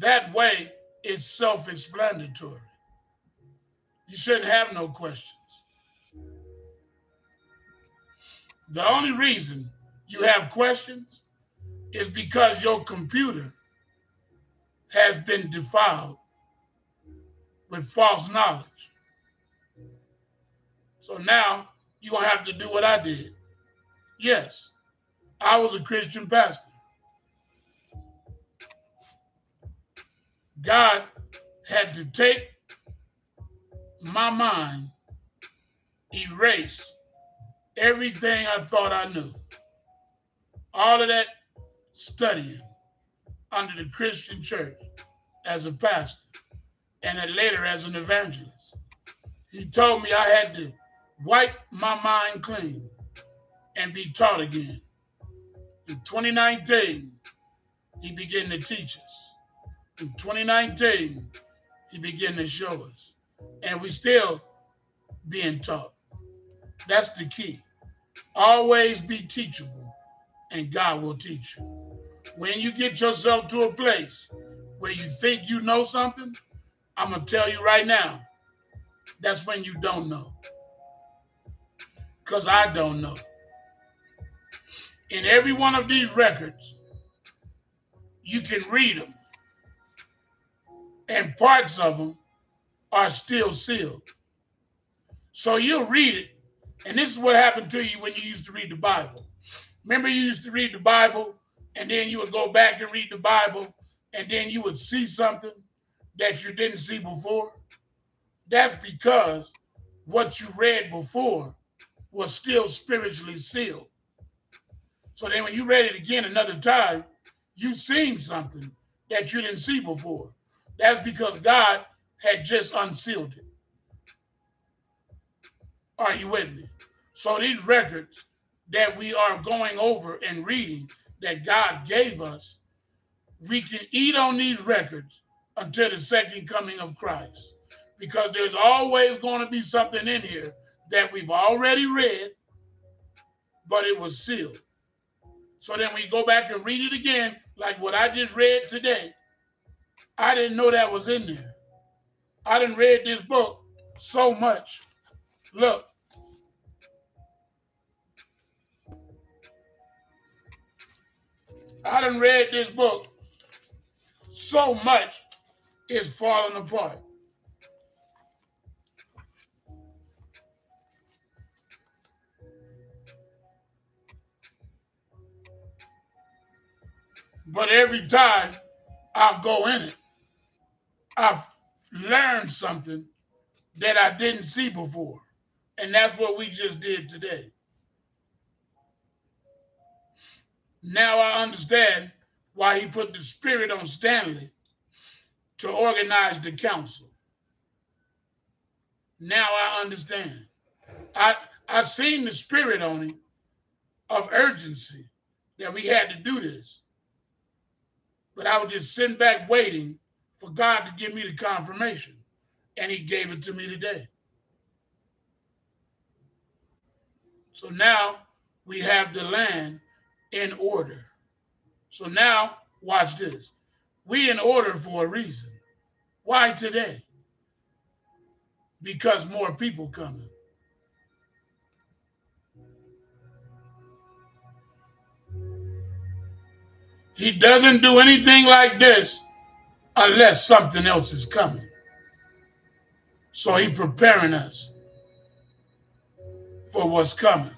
That way, it's self explanatory. You shouldn't have no questions. The only reason you have questions is because your computer has been defiled with false knowledge. So now you're going to have to do what I did. Yes, I was a Christian pastor. God had to take my mind, erase everything I thought I knew. All of that studying under the Christian church as a pastor and then later as an evangelist. He told me I had to wipe my mind clean and be taught again. In 2019, he began to teach us. In 2019, he began to show us. And we still being taught. That's the key. Always be teachable, and God will teach you. When you get yourself to a place where you think you know something, I'm going to tell you right now, that's when you don't know. Because I don't know. In every one of these records, you can read them, and parts of them are still sealed. So you'll read it, and this is what happened to you when you used to read the Bible. Remember, you used to read the Bible, and then you would go back and read the Bible, and then you would see something that you didn't see before? That's because what you read before was still spiritually sealed. So then when you read it again another time, you seen something that you didn't see before. That's because God had just unsealed it. Are you with me? So these records that we are going over and reading that God gave us, we can eat on these records until the second coming of Christ. Because there's always going to be something in here that we've already read, but it was sealed. So then we go back and read it again, like what I just read today. I didn't know that was in there. I didn't read this book so much. Look. I done read this book so much, is falling apart. But every time I go in it, I've learned something that I didn't see before. And that's what we just did today. Now I understand why he put the spirit on Stanley to organize the council. Now I understand. I I seen the spirit on him of urgency that we had to do this. But I was just sitting back waiting for God to give me the confirmation. And he gave it to me today. So now we have the land in order. So now watch this. We in order for a reason. Why today? Because more people coming. He doesn't do anything like this unless something else is coming. So he preparing us for what's coming.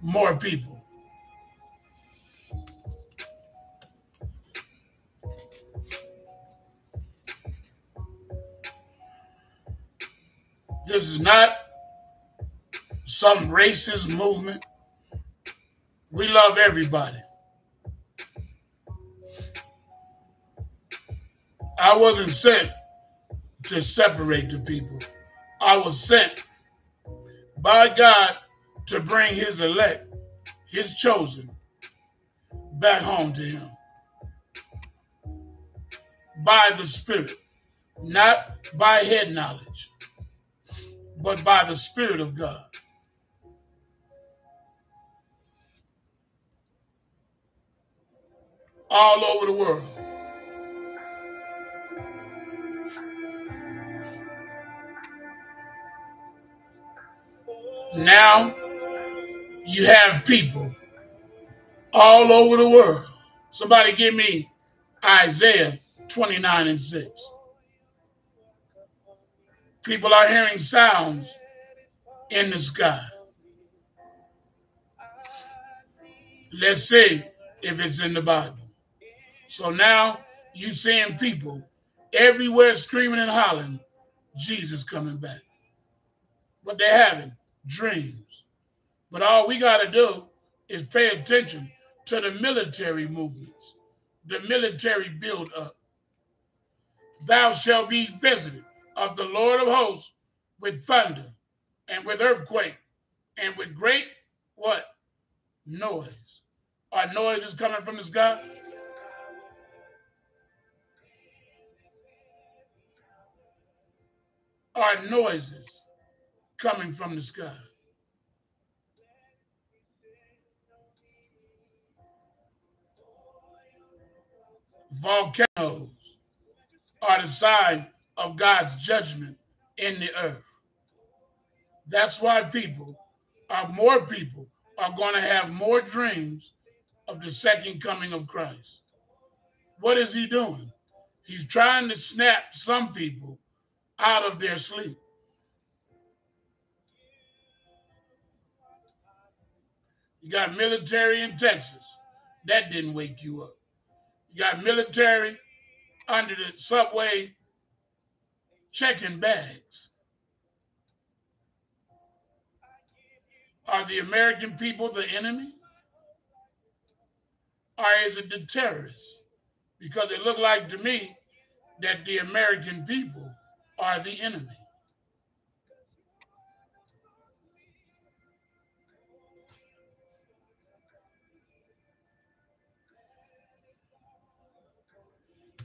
More people. This is not some racist movement. We love everybody. I wasn't sent to separate the people. I was sent by God to bring his elect, his chosen, back home to him by the Spirit, not by head knowledge, but by the Spirit of God. All over the world. Now you have people all over the world. Somebody give me Isaiah 29 and 6. People are hearing sounds in the sky. Let's see if it's in the Bible. So now you seeing people everywhere screaming and hollering, Jesus coming back. But they're having dreams. But all we got to do is pay attention to the military movements, the military build up. Thou shalt be visited of the Lord of hosts with thunder and with earthquake and with great what? Noise. Are noises coming from the sky? Are noises coming from the sky? Volcanoes are the sign of God's judgment in the earth. That's why people are more people are going to have more dreams of the second coming of Christ. What is he doing? He's trying to snap some people out of their sleep. You got military in Texas. That didn't wake you up. You got military under the subway checking bags. Are the American people the enemy? Or is it the terrorists? Because it looked like to me that the American people are the enemy.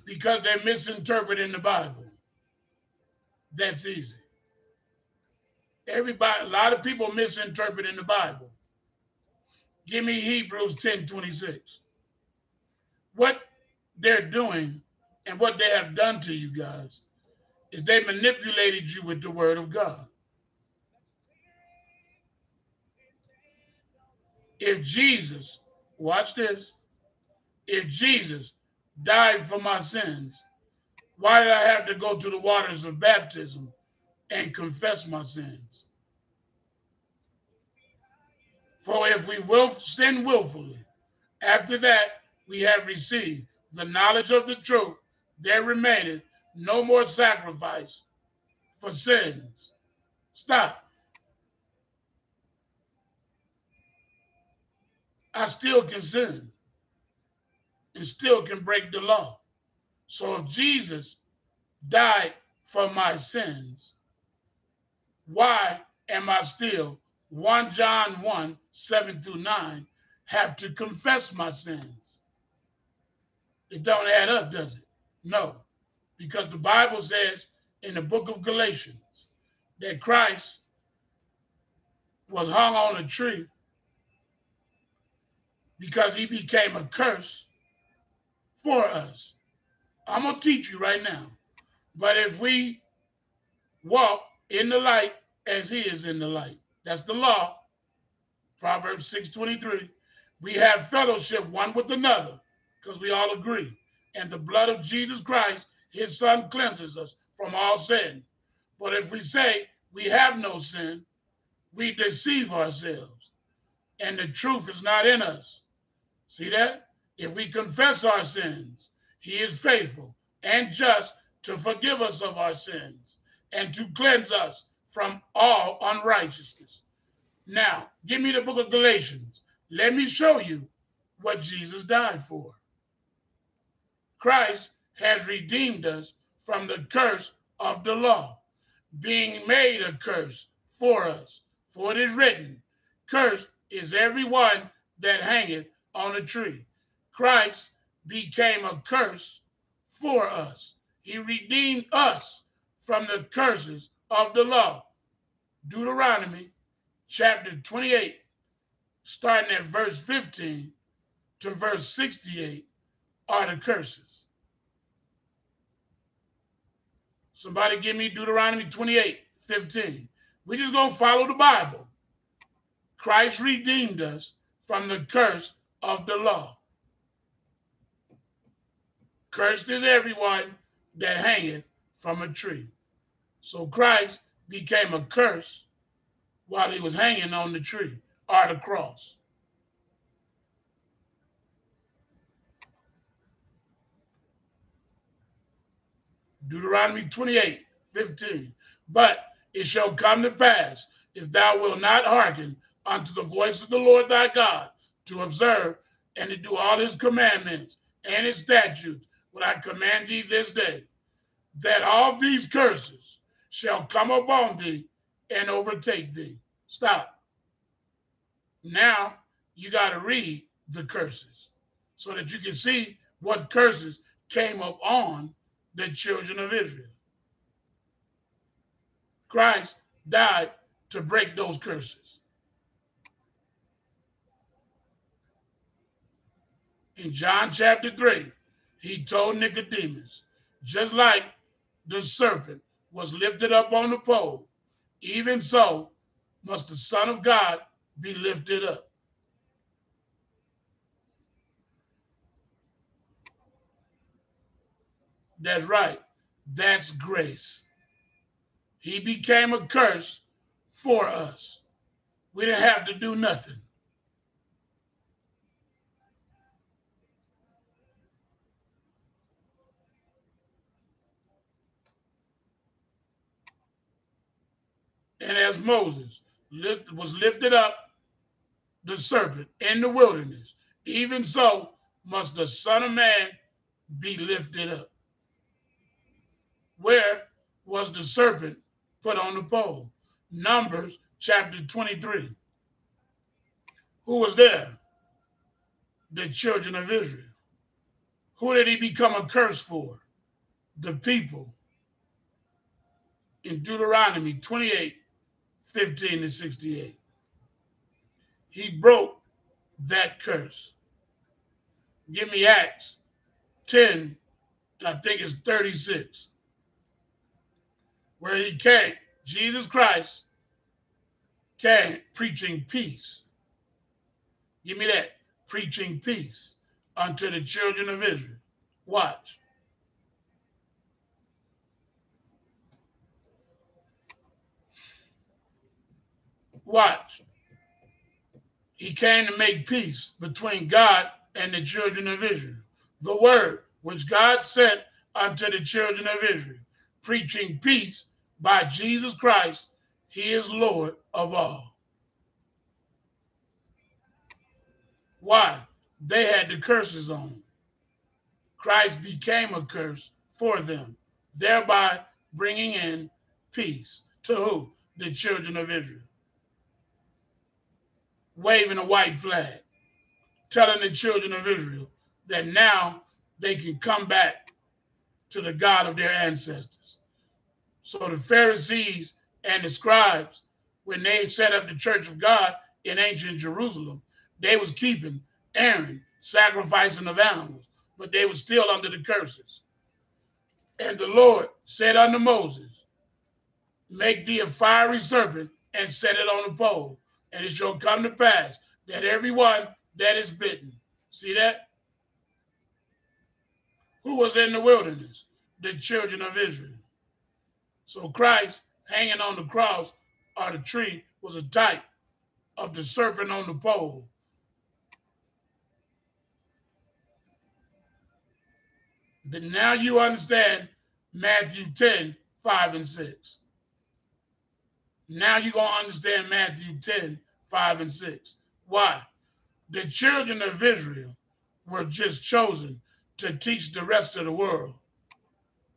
Because they're misinterpreting the Bible. That's easy. Everybody, a lot of people misinterpreting the Bible. Give me Hebrews 10 26. What they're doing and what they have done to you guys is they manipulated you with the word of God. If Jesus, watch this, if Jesus died for my sins, why did I have to go to the waters of baptism and confess my sins? For if we will sin willfully, after that, we have received the knowledge of the truth, there remaineth no more sacrifice for sins. Stop. I still can sin and still can break the law. So if Jesus died for my sins, why am I still 1 John 1 7 through 9 have to confess my sins? It don't add up, does it? No, because the Bible says in the book of Galatians that Christ was hung on a tree because he became a curse for us. I'm going to teach you right now. But if we walk in the light as he is in the light, that's the law. Proverbs 6:23. We have fellowship one with another because we all agree. And the blood of Jesus Christ, his son, cleanses us from all sin. But if we say we have no sin, we deceive ourselves, and the truth is not in us. See that? If we confess our sins, he is faithful and just to forgive us of our sins and to cleanse us from all unrighteousness. Now, give me the book of Galatians. Let me show you what Jesus died for. Christ has redeemed us from the curse of the law, being made a curse for us. For it is written, Cursed is everyone that hangeth on a tree. Christ became a curse for us. He redeemed us from the curses of the law. Deuteronomy chapter 28, starting at verse 15 to verse 68, are the curses. Somebody give me Deuteronomy 28, 15. We're just going to follow the Bible. Christ redeemed us from the curse of the law. Cursed is everyone that hangeth from a tree. So Christ became a curse while he was hanging on the tree or the cross. Deuteronomy 28, 15. But it shall come to pass, if thou wilt not hearken unto the voice of the Lord thy God, to observe and to do all his commandments and his statutes, what I command thee this day, that all these curses shall come upon thee and overtake thee. Stop. Now you got to read the curses so that you can see what curses came up on the children of Israel. Christ died to break those curses. In John chapter 3, he told Nicodemus, just like the serpent was lifted up on the pole, even so must the Son of God be lifted up. That's right. That's grace. He became a curse for us. We didn't have to do nothing. And as Moses lift, was lifted up the serpent in the wilderness, even so must the Son of Man be lifted up. Where was the serpent put on the pole? Numbers chapter 23. Who was there? The children of Israel. Who did he become a curse for? The people. In Deuteronomy 28 15 to 68. He broke that curse. Give me Acts 10, and I think it's 36, where he came, Jesus Christ came preaching peace. Give me that, preaching peace unto the children of Israel. Watch. Watch. He came to make peace between God and the children of Israel. The word which God sent unto the children of Israel, preaching peace by Jesus Christ, he is Lord of all. Why? They had the curses on them. Christ became a curse for them, thereby bringing in peace to who? The children of Israel. Waving a white flag, telling the children of Israel that now they can come back to the God of their ancestors. So the Pharisees and the scribes, when they set up the church of God in ancient Jerusalem, they was keeping Aaron sacrificing of animals, but they were still under the curses. And the Lord said unto Moses, Make thee a fiery serpent and set it on a pole, and it shall come to pass that everyone that is bitten, see that? Who was in the wilderness? The children of Israel. So Christ hanging on the cross or the tree was a type of the serpent on the pole. But now you understand Matthew 10, 5 and 6. Now you're going to understand Matthew 10, 5 and 6. Why? The children of Israel were just chosen to teach the rest of the world.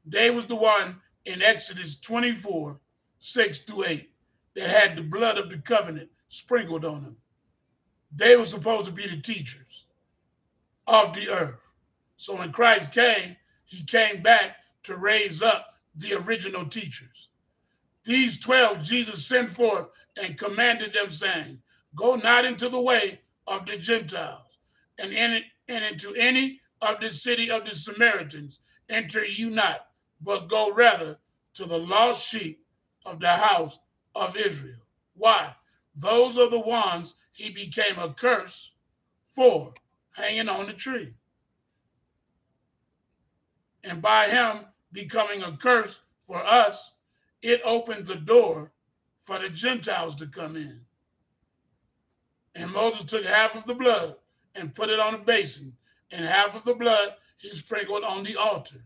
They was the one in Exodus 24, 6 through 8, that had the blood of the covenant sprinkled on them. They were supposed to be the teachers of the earth. So when Christ came, he came back to raise up the original teachers. These 12 Jesus sent forth and commanded them, saying, Go not into the way of the Gentiles, and, in, and into any of the city of the Samaritans enter you not, but go rather to the lost sheep of the house of Israel. Why? Those are the ones he became a curse for hanging on the tree. And by him becoming a curse for us, it opened the door for the Gentiles to come in. And Moses took half of the blood and put it on a basin, and half of the blood he sprinkled on the altar.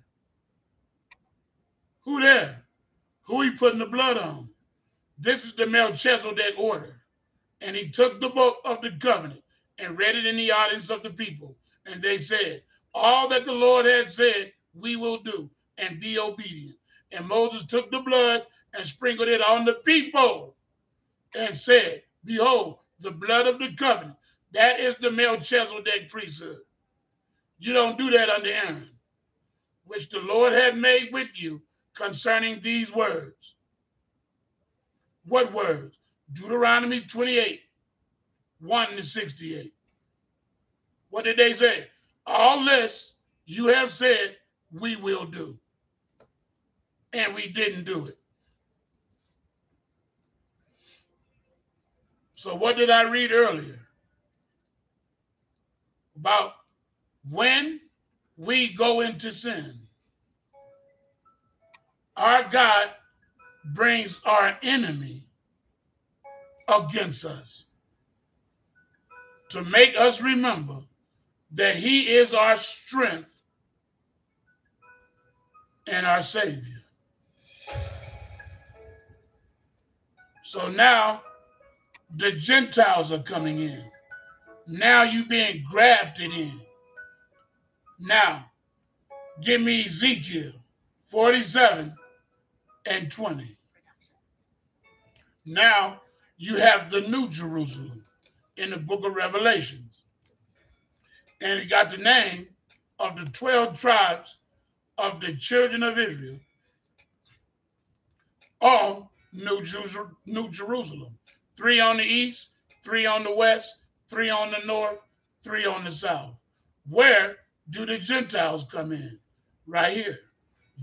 Who there? Who he putting the blood on? This is the Melchizedek order. And he took the book of the covenant and read it in the audience of the people. And they said, All that the Lord had said, we will do and be obedient. And Moses took the blood and sprinkled it on the people and said, Behold, the blood of the covenant. That is the Melchizedek priesthood. You don't do that under Aaron, which the Lord had made with you concerning these words. What words? Deuteronomy 28, 1 to 68. What did they say? All this you have said we will do. And we didn't do it. So, what did I read earlier? About when we go into sin, our God brings our enemy against us to make us remember that he is our strength and our Savior. So now the Gentiles are coming in. Now you being grafted in. Now, give me Ezekiel 47 and 20. Now you have the New Jerusalem in the book of Revelations. And it got the name of the 12 tribes of the children of Israel on New, Jer- New Jerusalem. Three on the east, three on the west, three on the north, three on the south. Where do the Gentiles come in? Right here.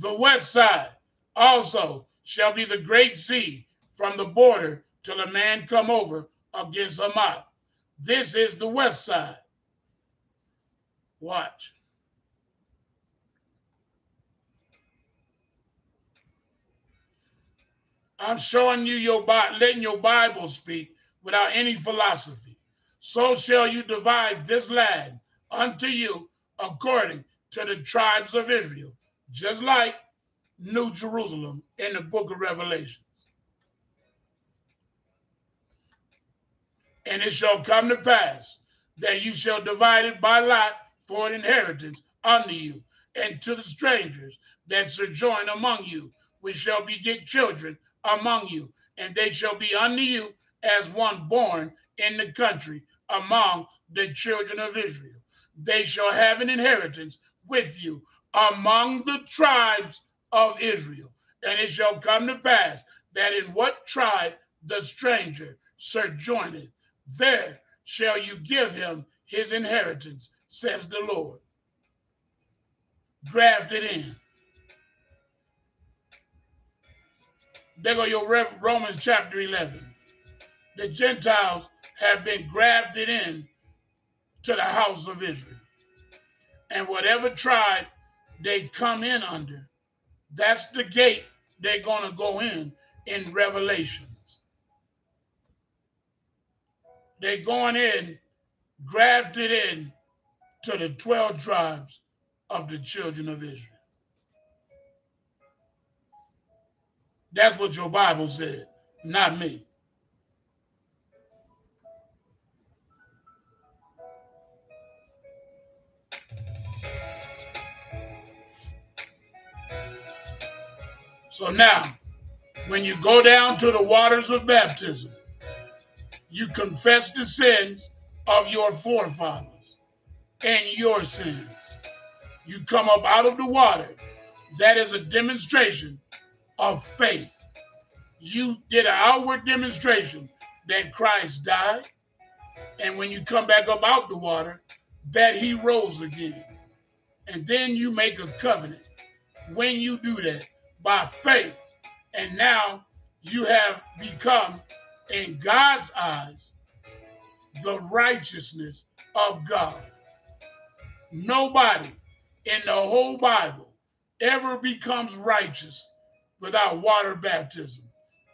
The west side also shall be the great sea from the border till a man come over against Hamath. This is the west side. Watch. I'm showing you your Bible, letting your Bible speak without any philosophy. So shall you divide this land unto you according to the tribes of Israel, just like New Jerusalem in the book of Revelations. And it shall come to pass that you shall divide it by lot for an inheritance unto you, and to the strangers that sojourn among you, which shall beget children among you, and they shall be unto you as one born in the country among the children of Israel. They shall have an inheritance with you among the tribes of Israel. And it shall come to pass that in what tribe the stranger sojourneth, there shall you give him his inheritance, says the Lord. Grafted in. There go your Romans chapter 11. The Gentiles have been grafted in to the house of Israel. And whatever tribe they come in under, that's the gate they're going to go in in Revelations. They're going in, grafted in to the 12 tribes of the children of Israel. That's what your Bible said, not me. So now, when you go down to the waters of baptism, you confess the sins of your forefathers and your sins. You come up out of the water. That is a demonstration of faith. You did an outward demonstration that Christ died. And when you come back up out the water, that he rose again. And then you make a covenant. When you do that, by faith, and now you have become, in God's eyes, the righteousness of God. Nobody in the whole Bible ever becomes righteous without water baptism.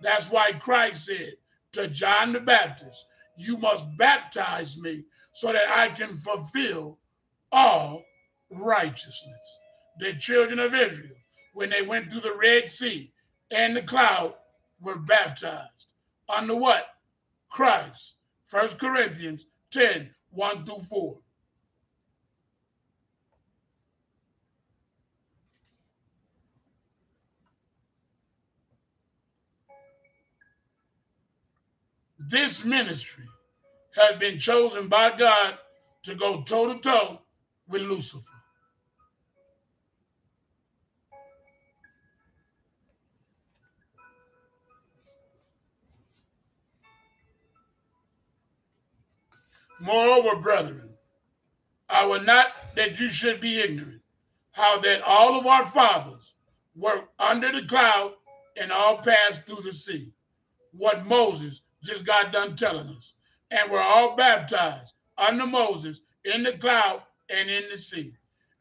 That's why Christ said to John the Baptist, You must baptize me so that I can fulfill all righteousness. The children of Israel, when they went through the Red Sea and the cloud, were baptized under what? Christ. First Corinthians 10 1 through 4. This ministry has been chosen by God to go toe to toe with Lucifer. Moreover, brethren, I would not that you should be ignorant, how that all of our fathers were under the cloud and all passed through the sea. What Moses just got done telling us. And we're all baptized under Moses in the cloud and in the sea,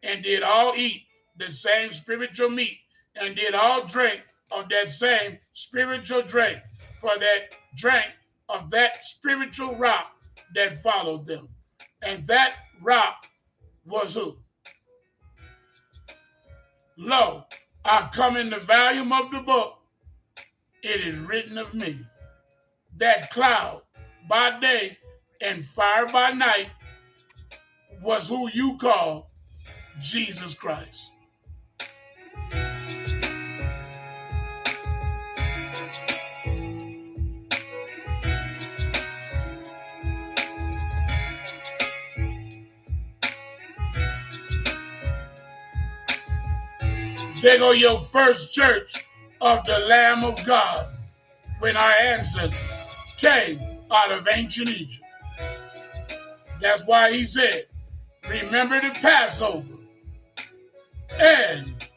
and did all eat the same spiritual meat, and did all drink of that same spiritual drink, for that drank of that spiritual rock that followed them. And that rock was who? Lo, I come in the volume of the book, it is written of me. That cloud by day and fire by night was who you call Jesus Christ. There go your first church of the Lamb of God when our ancestors came out of ancient Egypt. That's why he said, Remember the Passover and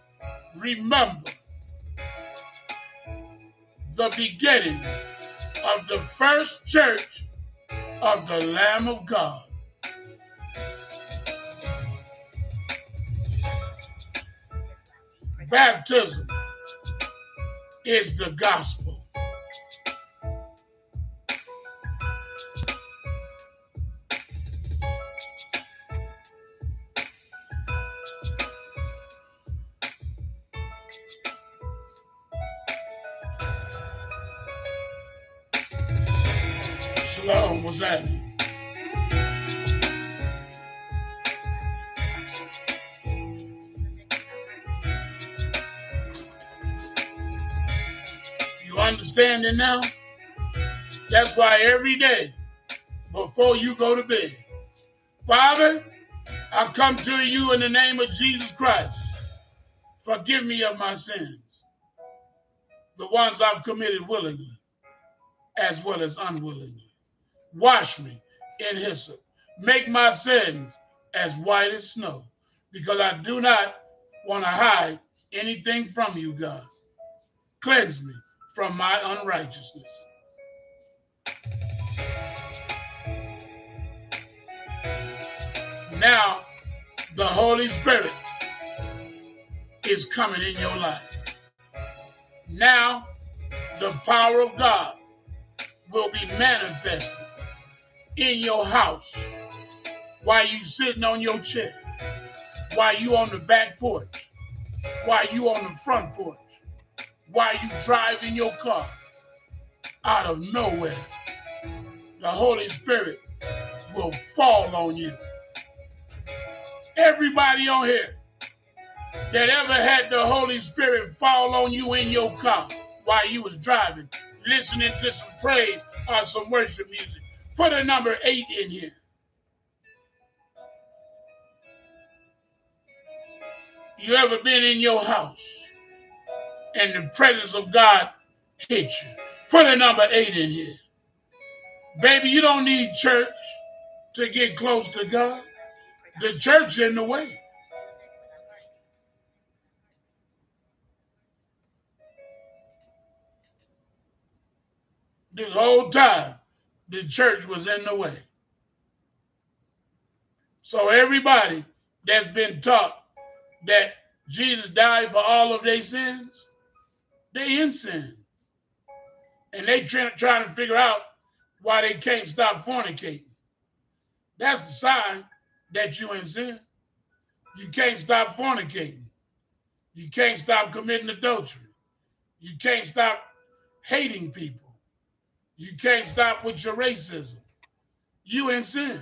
remember the beginning of the first church of the Lamb of God. Baptism is the gospel. It now? That's why every day before you go to bed, Father, I come to you in the name of Jesus Christ. Forgive me of my sins, the ones I've committed willingly as well as unwillingly. Wash me in hyssop. Make my sins as white as snow, because I do not want to hide anything from you, God. Cleanse me from my unrighteousness. Now, the Holy Spirit is coming in your life. Now, the power of God will be manifested in your house while you sitting on your chair, while you on the back porch, while you on the front porch, while you driving your car out of nowhere. The Holy Spirit will fall on you. Everybody on here that ever had the Holy Spirit fall on you in your car while you was driving, listening to some praise or some worship music, put a number eight in here. You ever been in your house and the presence of God hit you? Put a number eight in here. Baby, you don't need church to get close to God. The church in the way. This whole time, the church was in the way. So everybody that's been taught that Jesus died for all of their sins, they in sin. And they try, trying to figure out why they can't stop fornicating. That's the sign that you in sin. You can't stop fornicating. You can't stop committing adultery. You can't stop hating people. You can't stop with your racism. You in sin.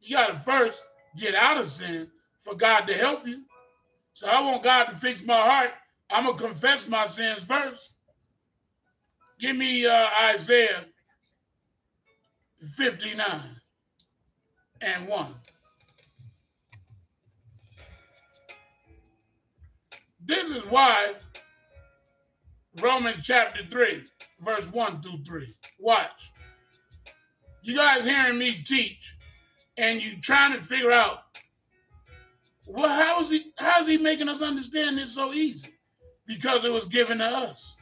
You got to first get out of sin for God to help you. So I want God to fix my heart. I'm to confess my sins first. Give me uh, Isaiah 59 and 1. This is why Romans chapter 3, verse 1 through 3. Watch. You guys hearing me teach, and you trying to figure out, well, how is he how is he making us understand this so easy? Because it was given to us.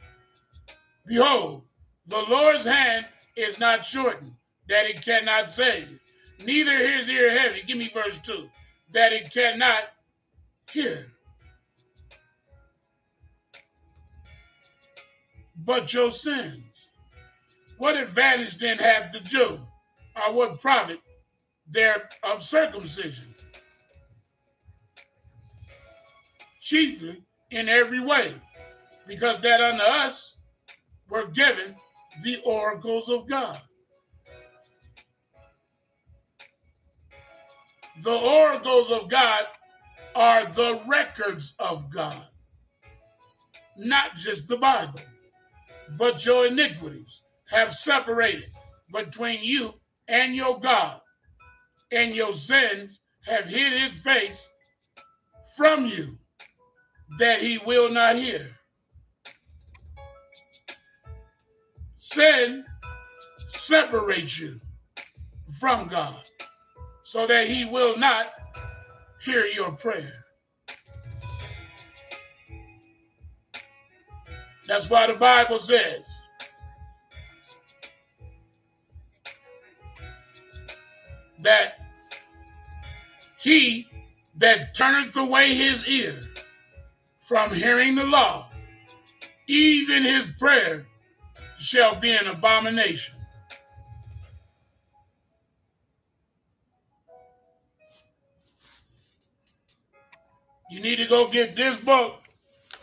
Behold, the Lord's hand is not shortened, that it cannot save, neither his ear heavy. Give me verse 2. That it cannot hear. But your sins. What advantage then have the Jew? Or what profit there of circumcision? Chiefly in every way, because that unto us were given the oracles of God. The oracles of God are the records of God, not just the Bible. But your iniquities have separated between you and your God, and your sins have hid his face from you, that he will not hear. Sin separates you from God so that he will not hear your prayer. That's why the Bible says, that he that turneth away his ear from hearing the law, even his prayer shall be an abomination. You need to go get this book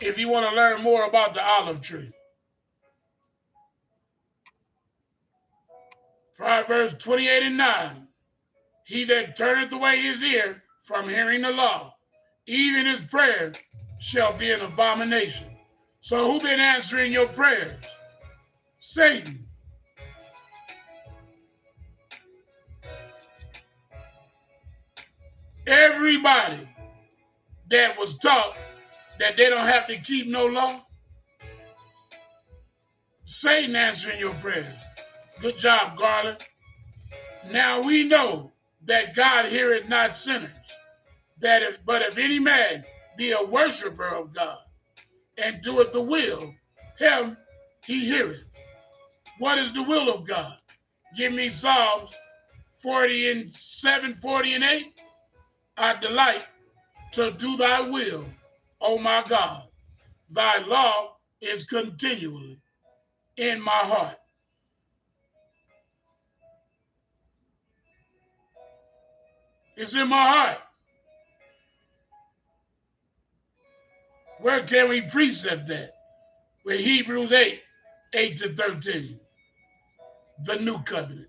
if you want to learn more about the olive tree. Proverbs 28 and 9. He that turneth away his ear from hearing the law, even his prayer shall be an abomination. So who been answering your prayers? Satan. Everybody that was taught that they don't have to keep no law, Satan answering your prayers. Good job, Garland. Now we know that God heareth not sinners. That if but if any man be a worshiper of God and doeth the will, him he heareth. What is the will of God? Give me Psalms 40 and 7, 40 and 8. I delight to do thy will, O my God. Thy law is continually in my heart. It's in my heart. Where can we precept that? With Hebrews 8, 8 to 13. The new covenant.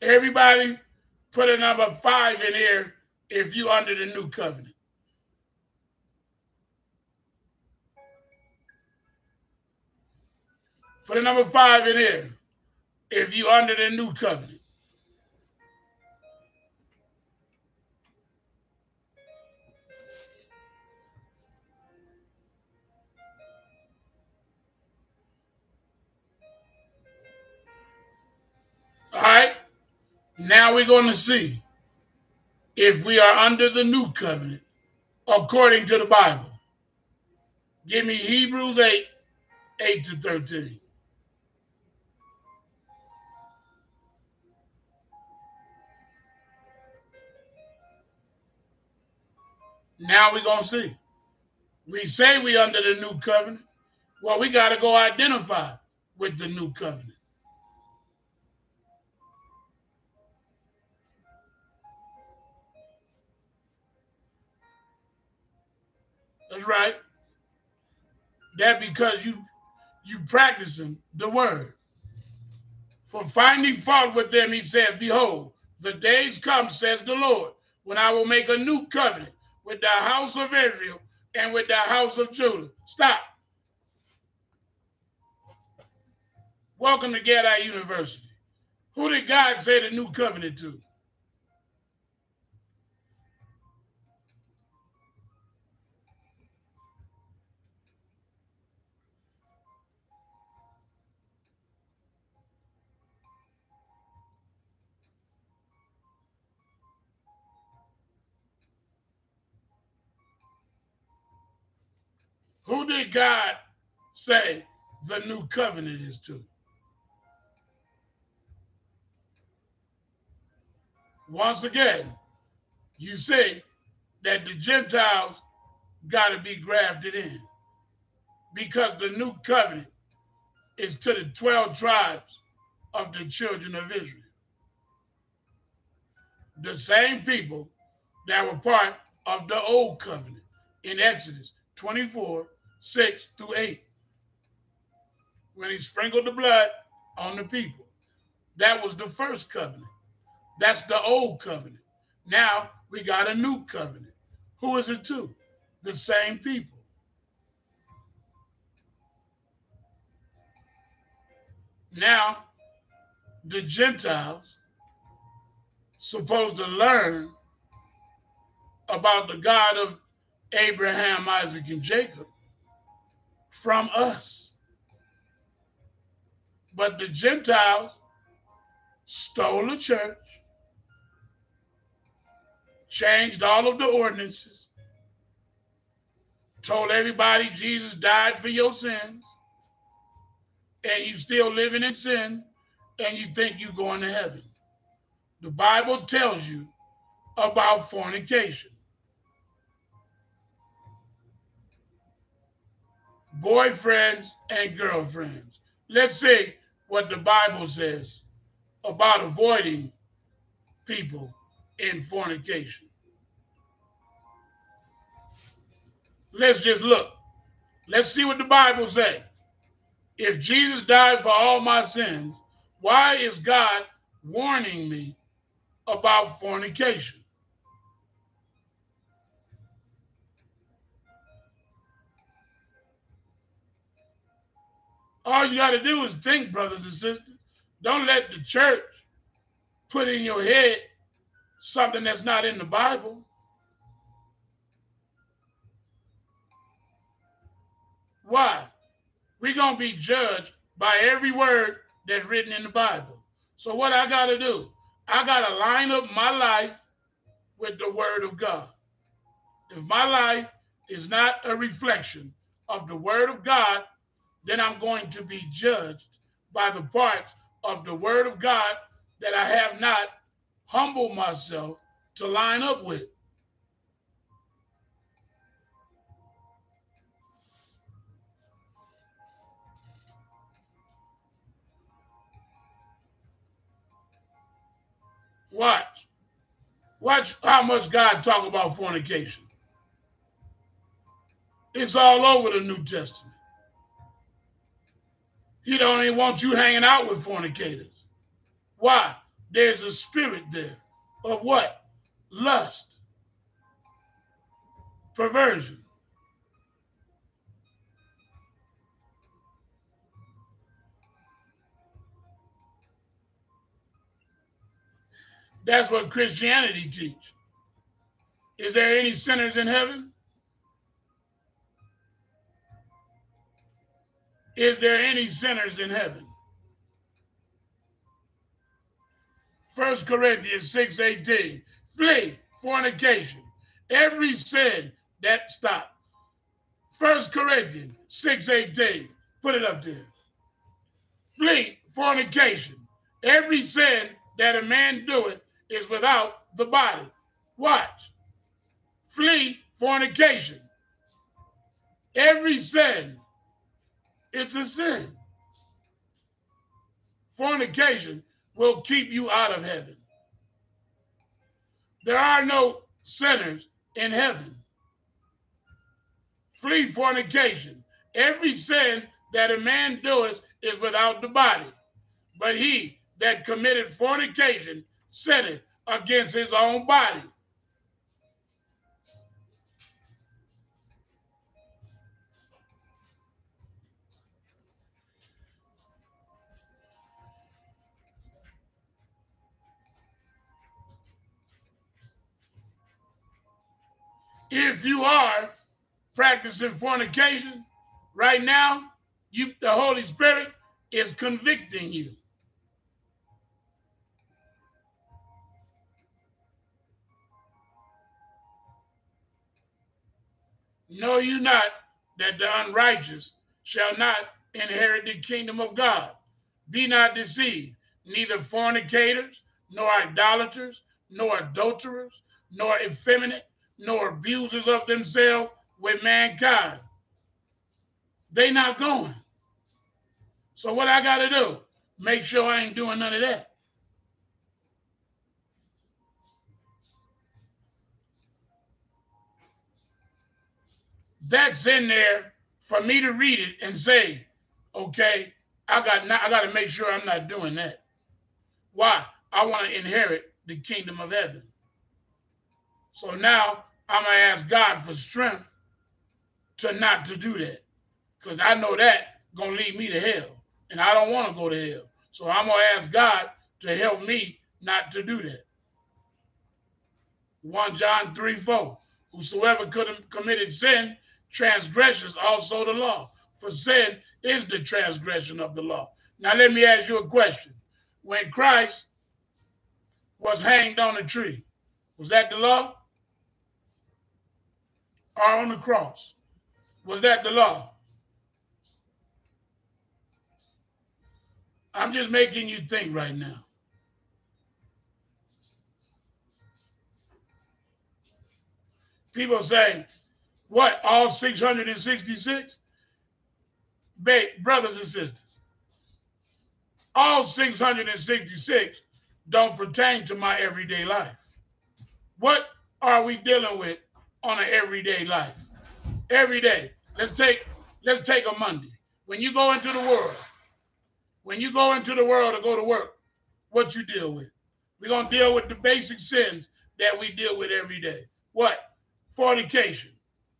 Everybody put a number five in here if you under the new covenant. Put a number five in here if you under the new covenant. All right. Now we're going to see if we are under the new covenant according to the Bible. Give me Hebrews 8, 8 to 13. Now we're going to see. We say we under the new covenant. Well, we got to go identify with the new covenant. That's right. That because you you practicing the word. For finding fault with them, he says, Behold, the days come, says the Lord, when I will make a new covenant with the house of Israel and with the house of Judah. Stop. Welcome to Gadai University. Who did God say the new covenant to? Who did God say the new covenant is to? Once again, you say that the Gentiles got to be grafted in because the new covenant is to the 12 tribes of the children of Israel. The same people that were part of the old covenant in Exodus 24, 6 through 8. When he sprinkled the blood on the people. That was the first covenant. That's the old covenant. Now we got a new covenant. Who is it to? The same people. Now, the Gentiles supposed to learn about the God of Abraham, Isaac, and Jacob from us. But the Gentiles stole the church, changed all of the ordinances, told everybody Jesus died for your sins, and you still living in sin, and you think you're going to heaven. The Bible tells you about fornication. Boyfriends and girlfriends. Let's see what the Bible says about avoiding people in fornication. Let's just look Let's see what the Bible says. If Jesus died for all my sins, why is God warning me about fornication? All you got to do is think, brothers and sisters. Don't let the church put in your head something that's not in the Bible. Why? We're going to be judged by every word that's written in the Bible. So, what I got to do? I got to line up my life with the Word of God. If my life is not a reflection of the Word of God, then I'm going to be judged by the parts of the Word of God that I have not humbled myself to line up with. Watch. Watch how much God talk about fornication. It's all over the New Testament. He don't even want you hanging out with fornicators. Why? There's a spirit there of what? Lust, perversion. That's what Christianity teach. Is there any sinners in heaven? Is there any sinners in heaven? First Corinthians 6 18. Flee fornication. Every sin that stop. First Corinthians 6 18. Put it up there. Flee fornication. Every sin that a man doeth is without the body. Watch. Flee fornication. Every sin, it's a sin. Fornication will keep you out of heaven. There are no sinners in heaven. Flee fornication. Every sin that a man doeth is without the body. But he that committed fornication sinneth against his own body. If you are practicing fornication right now, you the Holy Spirit is convicting you. Know you not that the unrighteous shall not inherit the kingdom of God? Be not deceived, neither fornicators, nor idolaters, nor adulterers, nor effeminate, nor abusers of themselves with mankind. They not going. So what I got to do? Make sure I ain't doing none of that. That's in there for me to read it and say, okay, I got not, I got to make sure I'm not doing that. Why? I want to inherit the kingdom of heaven. So now I'm gonna ask God for strength to not to do that, because I know that gonna lead me to hell, and I don't want to go to hell. So I'm gonna ask God to help me not to do that. 1 John 3 4. Whosoever could have committed sin transgressions also the law. For sin is the transgression of the law. Now let me ask you a question. When Christ was hanged on a tree, was that the law? Or on the cross? Was that the law? I'm just making you think right now. People say, what, all 666? Ba- brothers and sisters, all 666 don't pertain to my everyday life. What are we dealing with on an everyday life? Every day. Let's take let's take a Monday. When you go into the world, when you go into the world to go to work, what you deal with? We're gonna deal with the basic sins that we deal with every day. What? Fornication.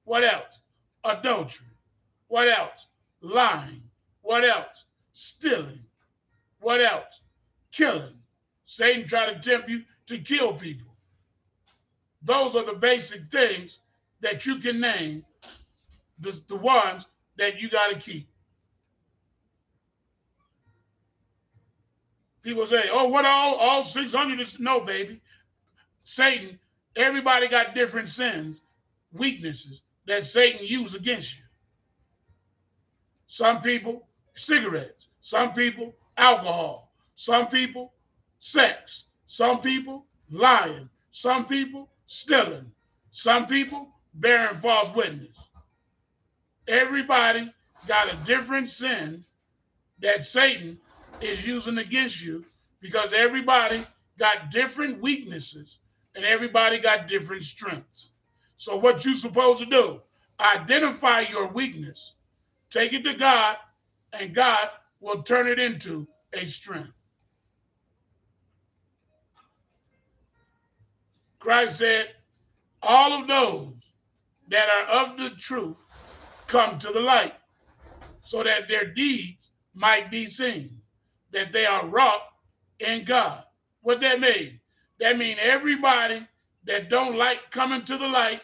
What else? Adultery. What else? Lying. What else? Stealing. What else? Killing. Satan try to tempt you to kill people. Those are the basic things that you can name, the, the ones that you got to keep. People say, oh, what all, all 600 is? No, baby. Satan, everybody got different sins, weaknesses that Satan use against you. Some people, cigarettes. Some people, alcohol. Some people, sex. Some people, lying. Some people, stealing. Some people, bearing false witness. Everybody got a different sin that Satan is using against you because everybody got different weaknesses and everybody got different strengths. So what you supposed to do? Identify your weakness, take it to God, and God will turn it into a strength. Christ said, all of those that are of the truth come to the light so that their deeds might be seen, that they are wrought in God. What that mean? That mean everybody that don't like coming to the light,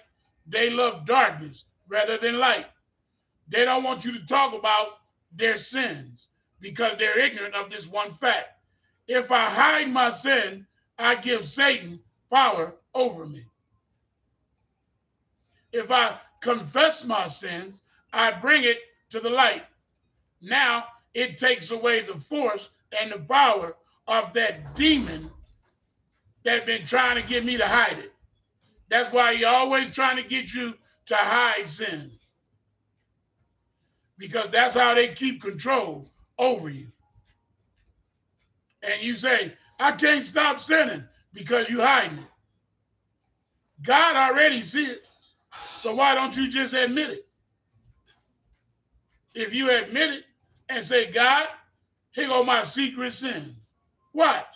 they love darkness rather than light. They don't want you to talk about their sins because they're ignorant of this one fact. If I hide my sin, I give Satan power over me. If I confess my sins, I bring it to the light. Now it takes away the force and the power of that demon that been trying to get me to hide it. That's why you're always trying to get you to hide sin. Because that's how they keep control over you. And you say, I can't stop sinning because you hiding it. God already it. So why don't you just admit it? If you admit it and say, God, here go my secret sin. What?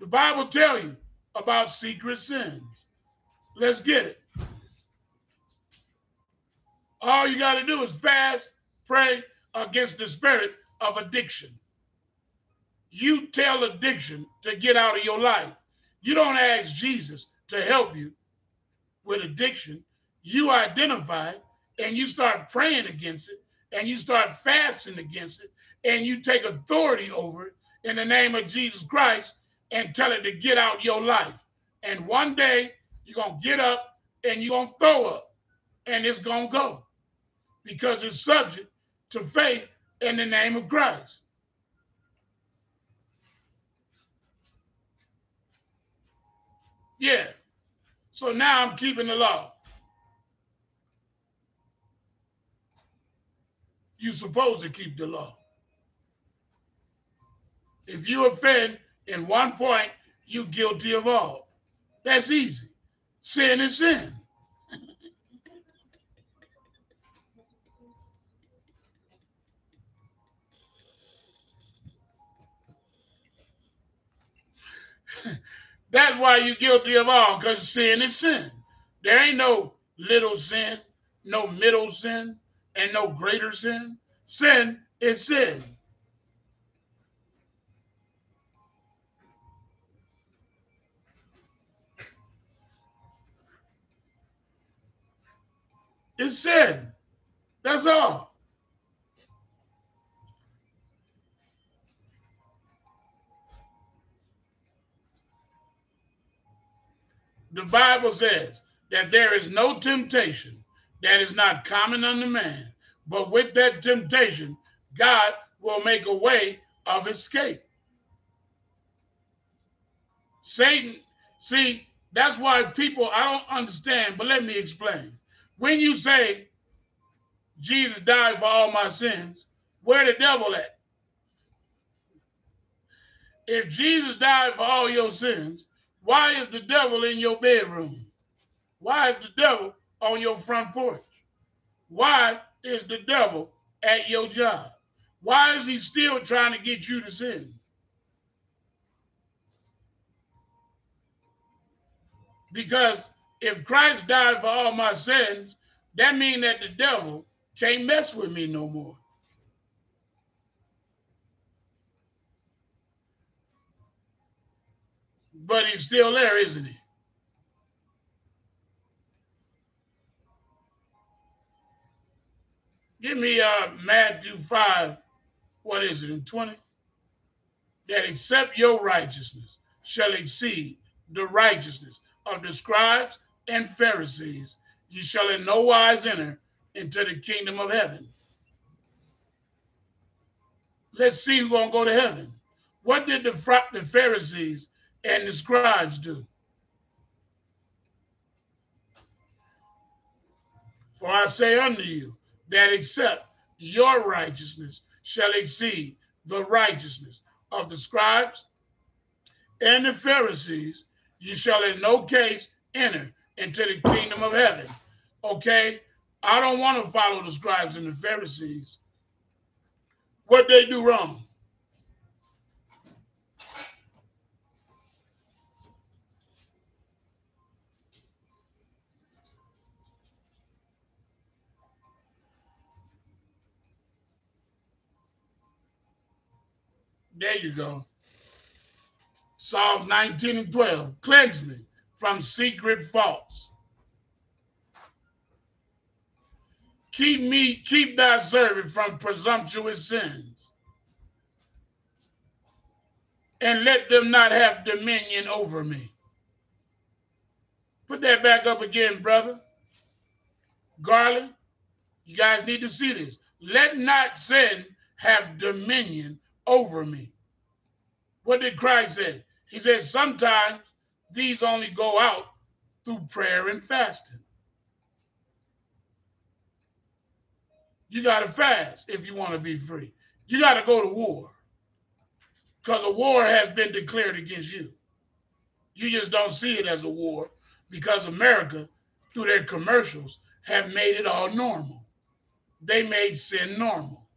The Bible tell you about secret sins. Let's get it. All you got to do is fast, pray against the spirit of addiction. You tell addiction to get out of your life. You don't ask Jesus to help you with addiction. You identify and you start praying against it and you start fasting against it and you take authority over it in the name of Jesus Christ and tell it to get out your life. And one day you're going to get up and you're going to throw up and it's going to go because it's subject to faith in the name of Christ. Yeah. So now I'm keeping the law. You're supposed to keep the law. If you offend in one point, you're guilty of all. That's easy. Sin is sin. *laughs* That's why you're guilty of all, because sin is sin. There ain't no little sin, no middle sin, and no greater sin. Sin is sin. It's sin. That's all. The Bible says that there is no temptation that is not common unto man, but with that temptation, God will make a way of escape. Satan, see, that's why people, I don't understand, but let me explain. When you say Jesus died for all my sins, where the devil at? If Jesus died for all your sins, why is the devil in your bedroom? Why is the devil on your front porch? Why is the devil at your job? Why is he still trying to get you to sin? Because if Christ died for all my sins, that means that the devil can't mess with me no more. But he's still there, isn't he? Give me uh Matthew 5, what is it, in 20? That except your righteousness shall exceed the righteousness of the scribes and Pharisees, you shall in no wise enter into the kingdom of heaven. Let's see who's going to go to heaven. What did the, the Pharisees and the scribes do? For I say unto you that except your righteousness shall exceed the righteousness of the scribes and the Pharisees, you shall in no case enter into the kingdom of heaven. Okay? I don't want to follow the scribes and the Pharisees. What they do wrong? There you go. Psalms 19 and 12. Cleanse me from secret faults. Keep me, keep thy servant from presumptuous sins. And let them not have dominion over me. Put that back up again, brother. Garland, you guys need to see this. Let not sin have dominion over me. What did Christ say? He said, sometimes these only go out through prayer and fasting. You got to fast if you want to be free. You got to go to war because a war has been declared against you. You just don't see it as a war because America, through their commercials, have made it all normal. They made sin normal.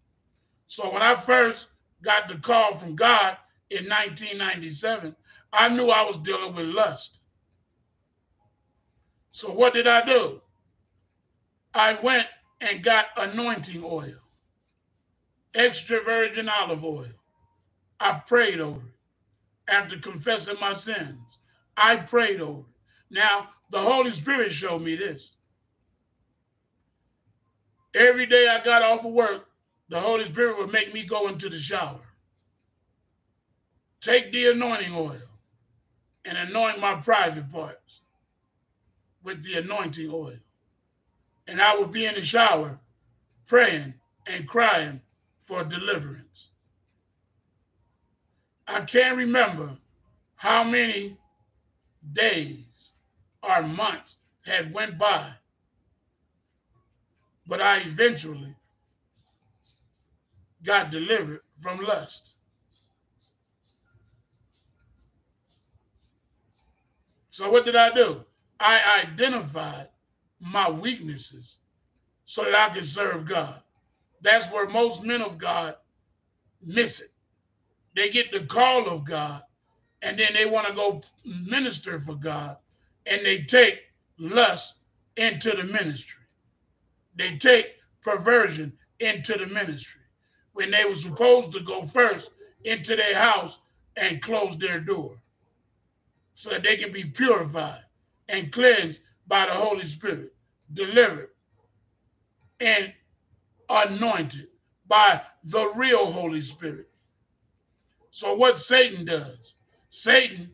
So when I first got the call from God in 1997, I knew I was dealing with lust. So what did I do? I went and got anointing oil, extra virgin olive oil. I prayed over it after confessing my sins. I prayed over it. Now, the Holy Spirit showed me this. Every day I got off of work, the Holy Spirit would make me go into the shower. Take the anointing oil and anoint my private parts with the anointing oil. And I will be in the shower praying and crying for deliverance. I can't remember how many days or months had went by, but I eventually got delivered from lust. So what did I do? I identified my weaknesses so that I could serve God. That's where most men of God miss it. They get the call of God and then they want to go minister for God and they take lust into the ministry. They take perversion into the ministry when they were supposed to go first into their house and close their door so that they can be purified and cleansed by the Holy Spirit, delivered and anointed by the real Holy Spirit. So what Satan does, Satan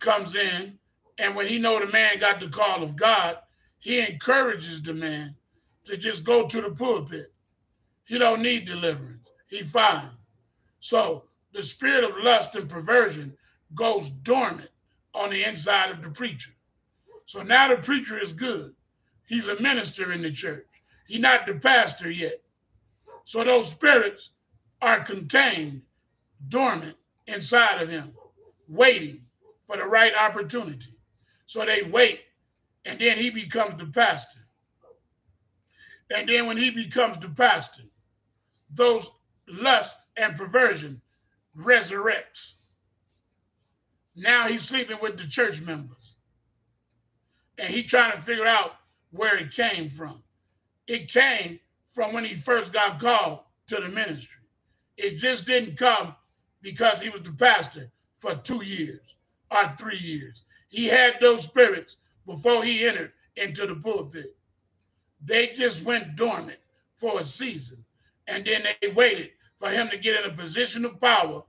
comes in and when he know the man got the call of God, he encourages the man to just go to the pulpit. He don't need deliverance. He fine. So the spirit of lust and perversion goes dormant on the inside of the preacher. So now the preacher is good. He's a minister in the church. He's not the pastor yet. So those spirits are contained, dormant inside of him, waiting for the right opportunity. So they wait, and then he becomes the pastor. And then when he becomes the pastor, those lust and perversion resurrects. Now he's sleeping with the church members. And he trying to figure out where it came from. It came from when he first got called to the ministry. It just didn't come because he was the pastor for two years or three years. He had those spirits before he entered into the pulpit. They just went dormant for a season. And then they waited for him to get in a position of power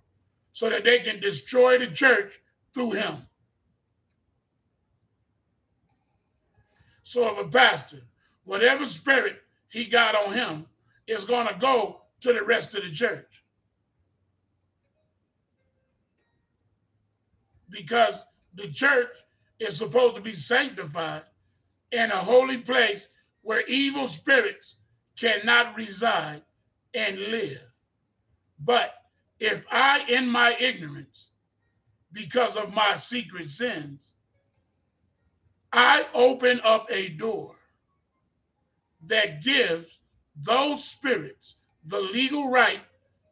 so that they can destroy the church through him. So if a pastor, whatever spirit he got on him, is going to go to the rest of the church. Because the church is supposed to be sanctified in a holy place where evil spirits cannot reside and live. But if I, in my ignorance, because of my secret sins, I open up a door that gives those spirits the legal right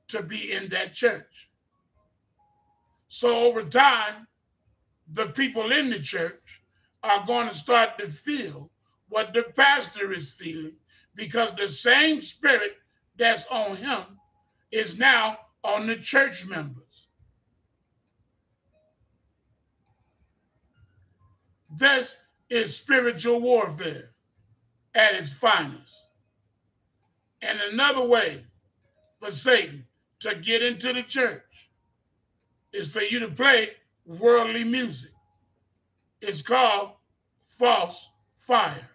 to be in that church. So over time, the people in the church are going to start to feel what the pastor is feeling because the same spirit that's on him is now on the church members. This is spiritual warfare at its finest. And another way for Satan to get into the church is for you to play worldly music. It's called false fire.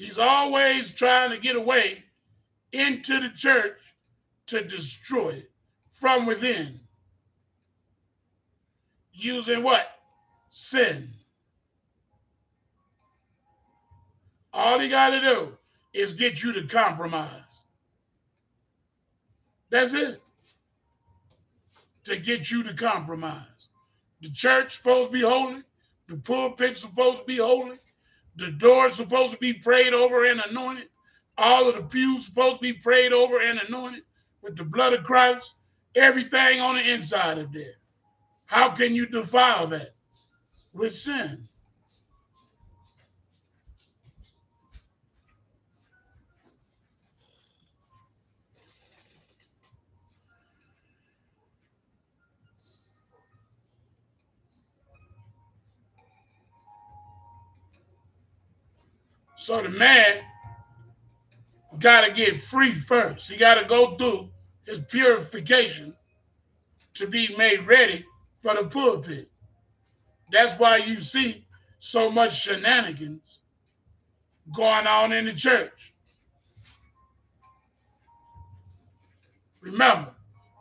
He's always trying to get away into the church to destroy it from within. Using what? Sin. All he got to do is get you to compromise. That's it. To get you to compromise. The church supposed to be holy. The pulpit supposed to be holy. The door's supposed to be prayed over and anointed. All of the pews supposed to be prayed over and anointed with the blood of Christ. Everything on the inside of there. How can you defile that? With sin. So the man got to get free first. He got to go through his purification to be made ready for the pulpit. That's why you see so much shenanigans going on in the church. Remember,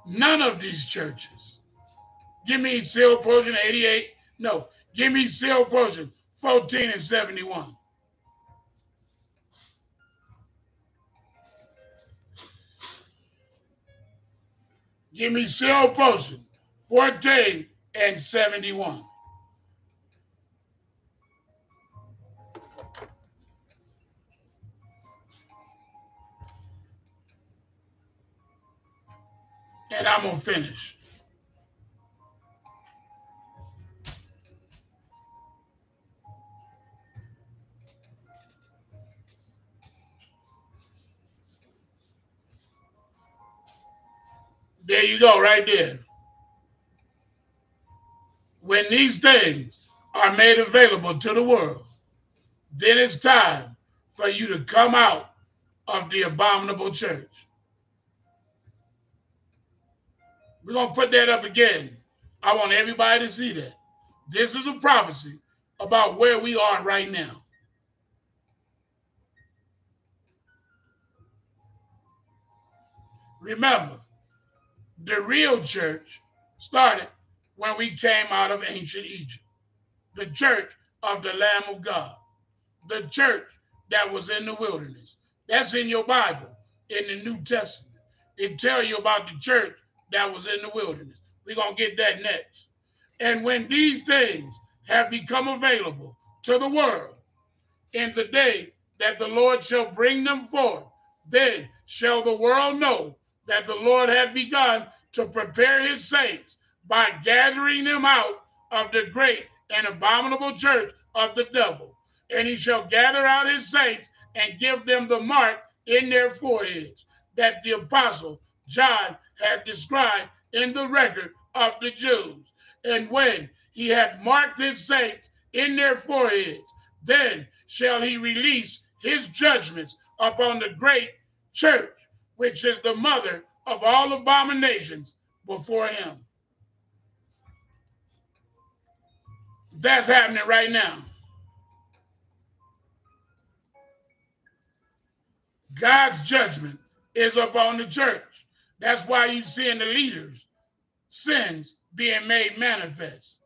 none of these churches, give me Sealed Portion 88, no, give me Sealed Portion 14 and 71. Give me Sealed Portion 14 and 71. And I'm going to finish. There you go, right there. When these things are made available to the world, then it's time for you to come out of the abominable church. We're going to put that up again. I want everybody to see that. This is a prophecy about where we are right now. Remember, the real church started when we came out of ancient Egypt. The church of the Lamb of God. The church that was in the wilderness. That's in your Bible, in the New Testament. It tell you about the church that was in the wilderness. We're going to get that next. And when these things have become available to the world in the day that the Lord shall bring them forth. Then shall the world know that the Lord hath begun to prepare his saints by gathering them out of the great and abominable church of the devil. And he shall gather out his saints and give them the mark in their foreheads that the apostle John had described in the record of the Jews. And when he hath marked his saints in their foreheads, then shall he release his judgments upon the great church, which is the mother of all abominations before him. That's happening right now. God's judgment is upon the church. That's why you see in the leaders sins being made manifest.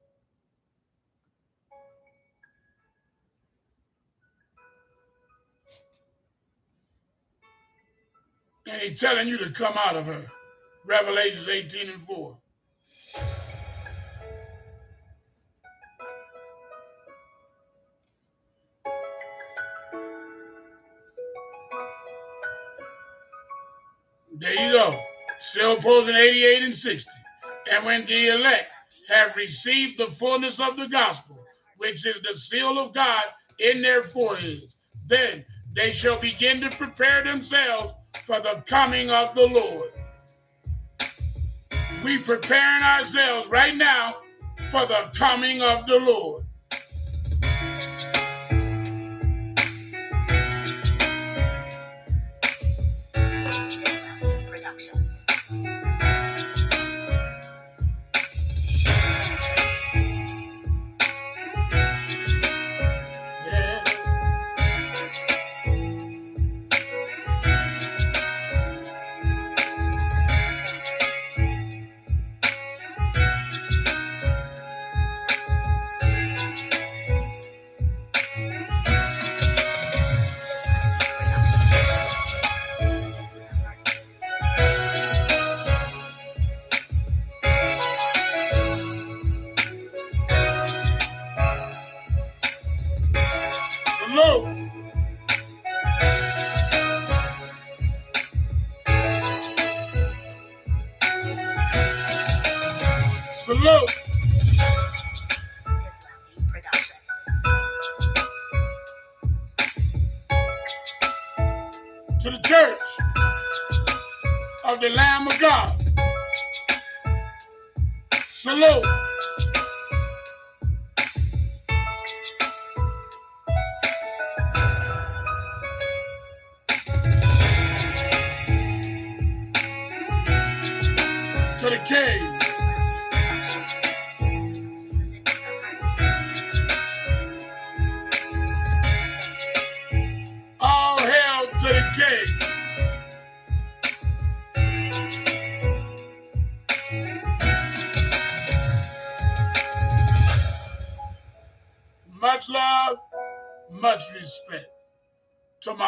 And he's telling you to come out of her. Revelations 18 and 4. There you go. Sealed Portion 88 and 60. And when the elect have received the fullness of the gospel, which is the seal of God in their foreheads, then they shall begin to prepare themselves for the coming of the Lord. We preparing ourselves right now for the coming of the Lord.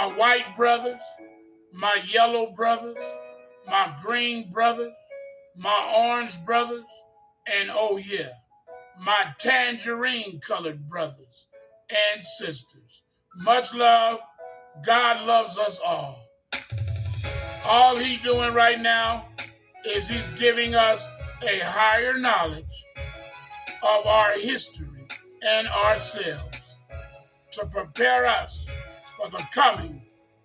My white brothers, my yellow brothers, my green brothers, my orange brothers, and oh yeah, my tangerine colored brothers and sisters. Much love. God loves us all. All he doing right now is he's giving us a higher knowledge of our history and ourselves to prepare us for the coming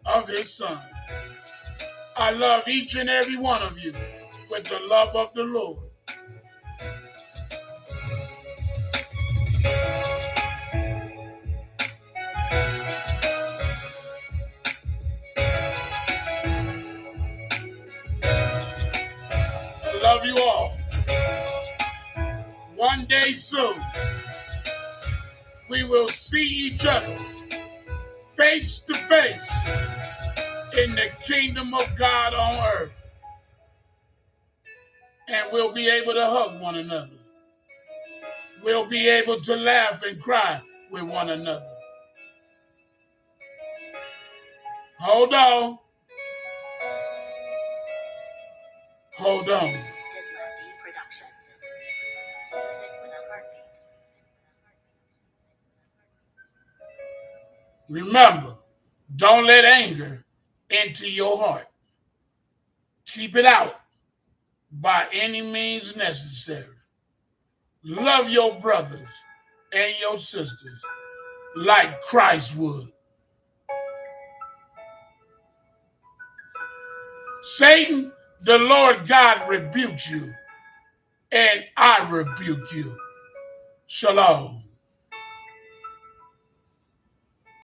of his son. I love each and every one of you with the love of the Lord. I love you all. One day soon, we will see each other face to face in the kingdom of God on earth. And we'll be able to hug one another. We'll be able to laugh and cry with one another. Hold on. Hold on. Remember, Don't let anger into your heart. Keep it out by any means necessary. Love your brothers and your sisters like Christ would. Satan, the Lord God rebukes you, and I rebuke you. Shalom.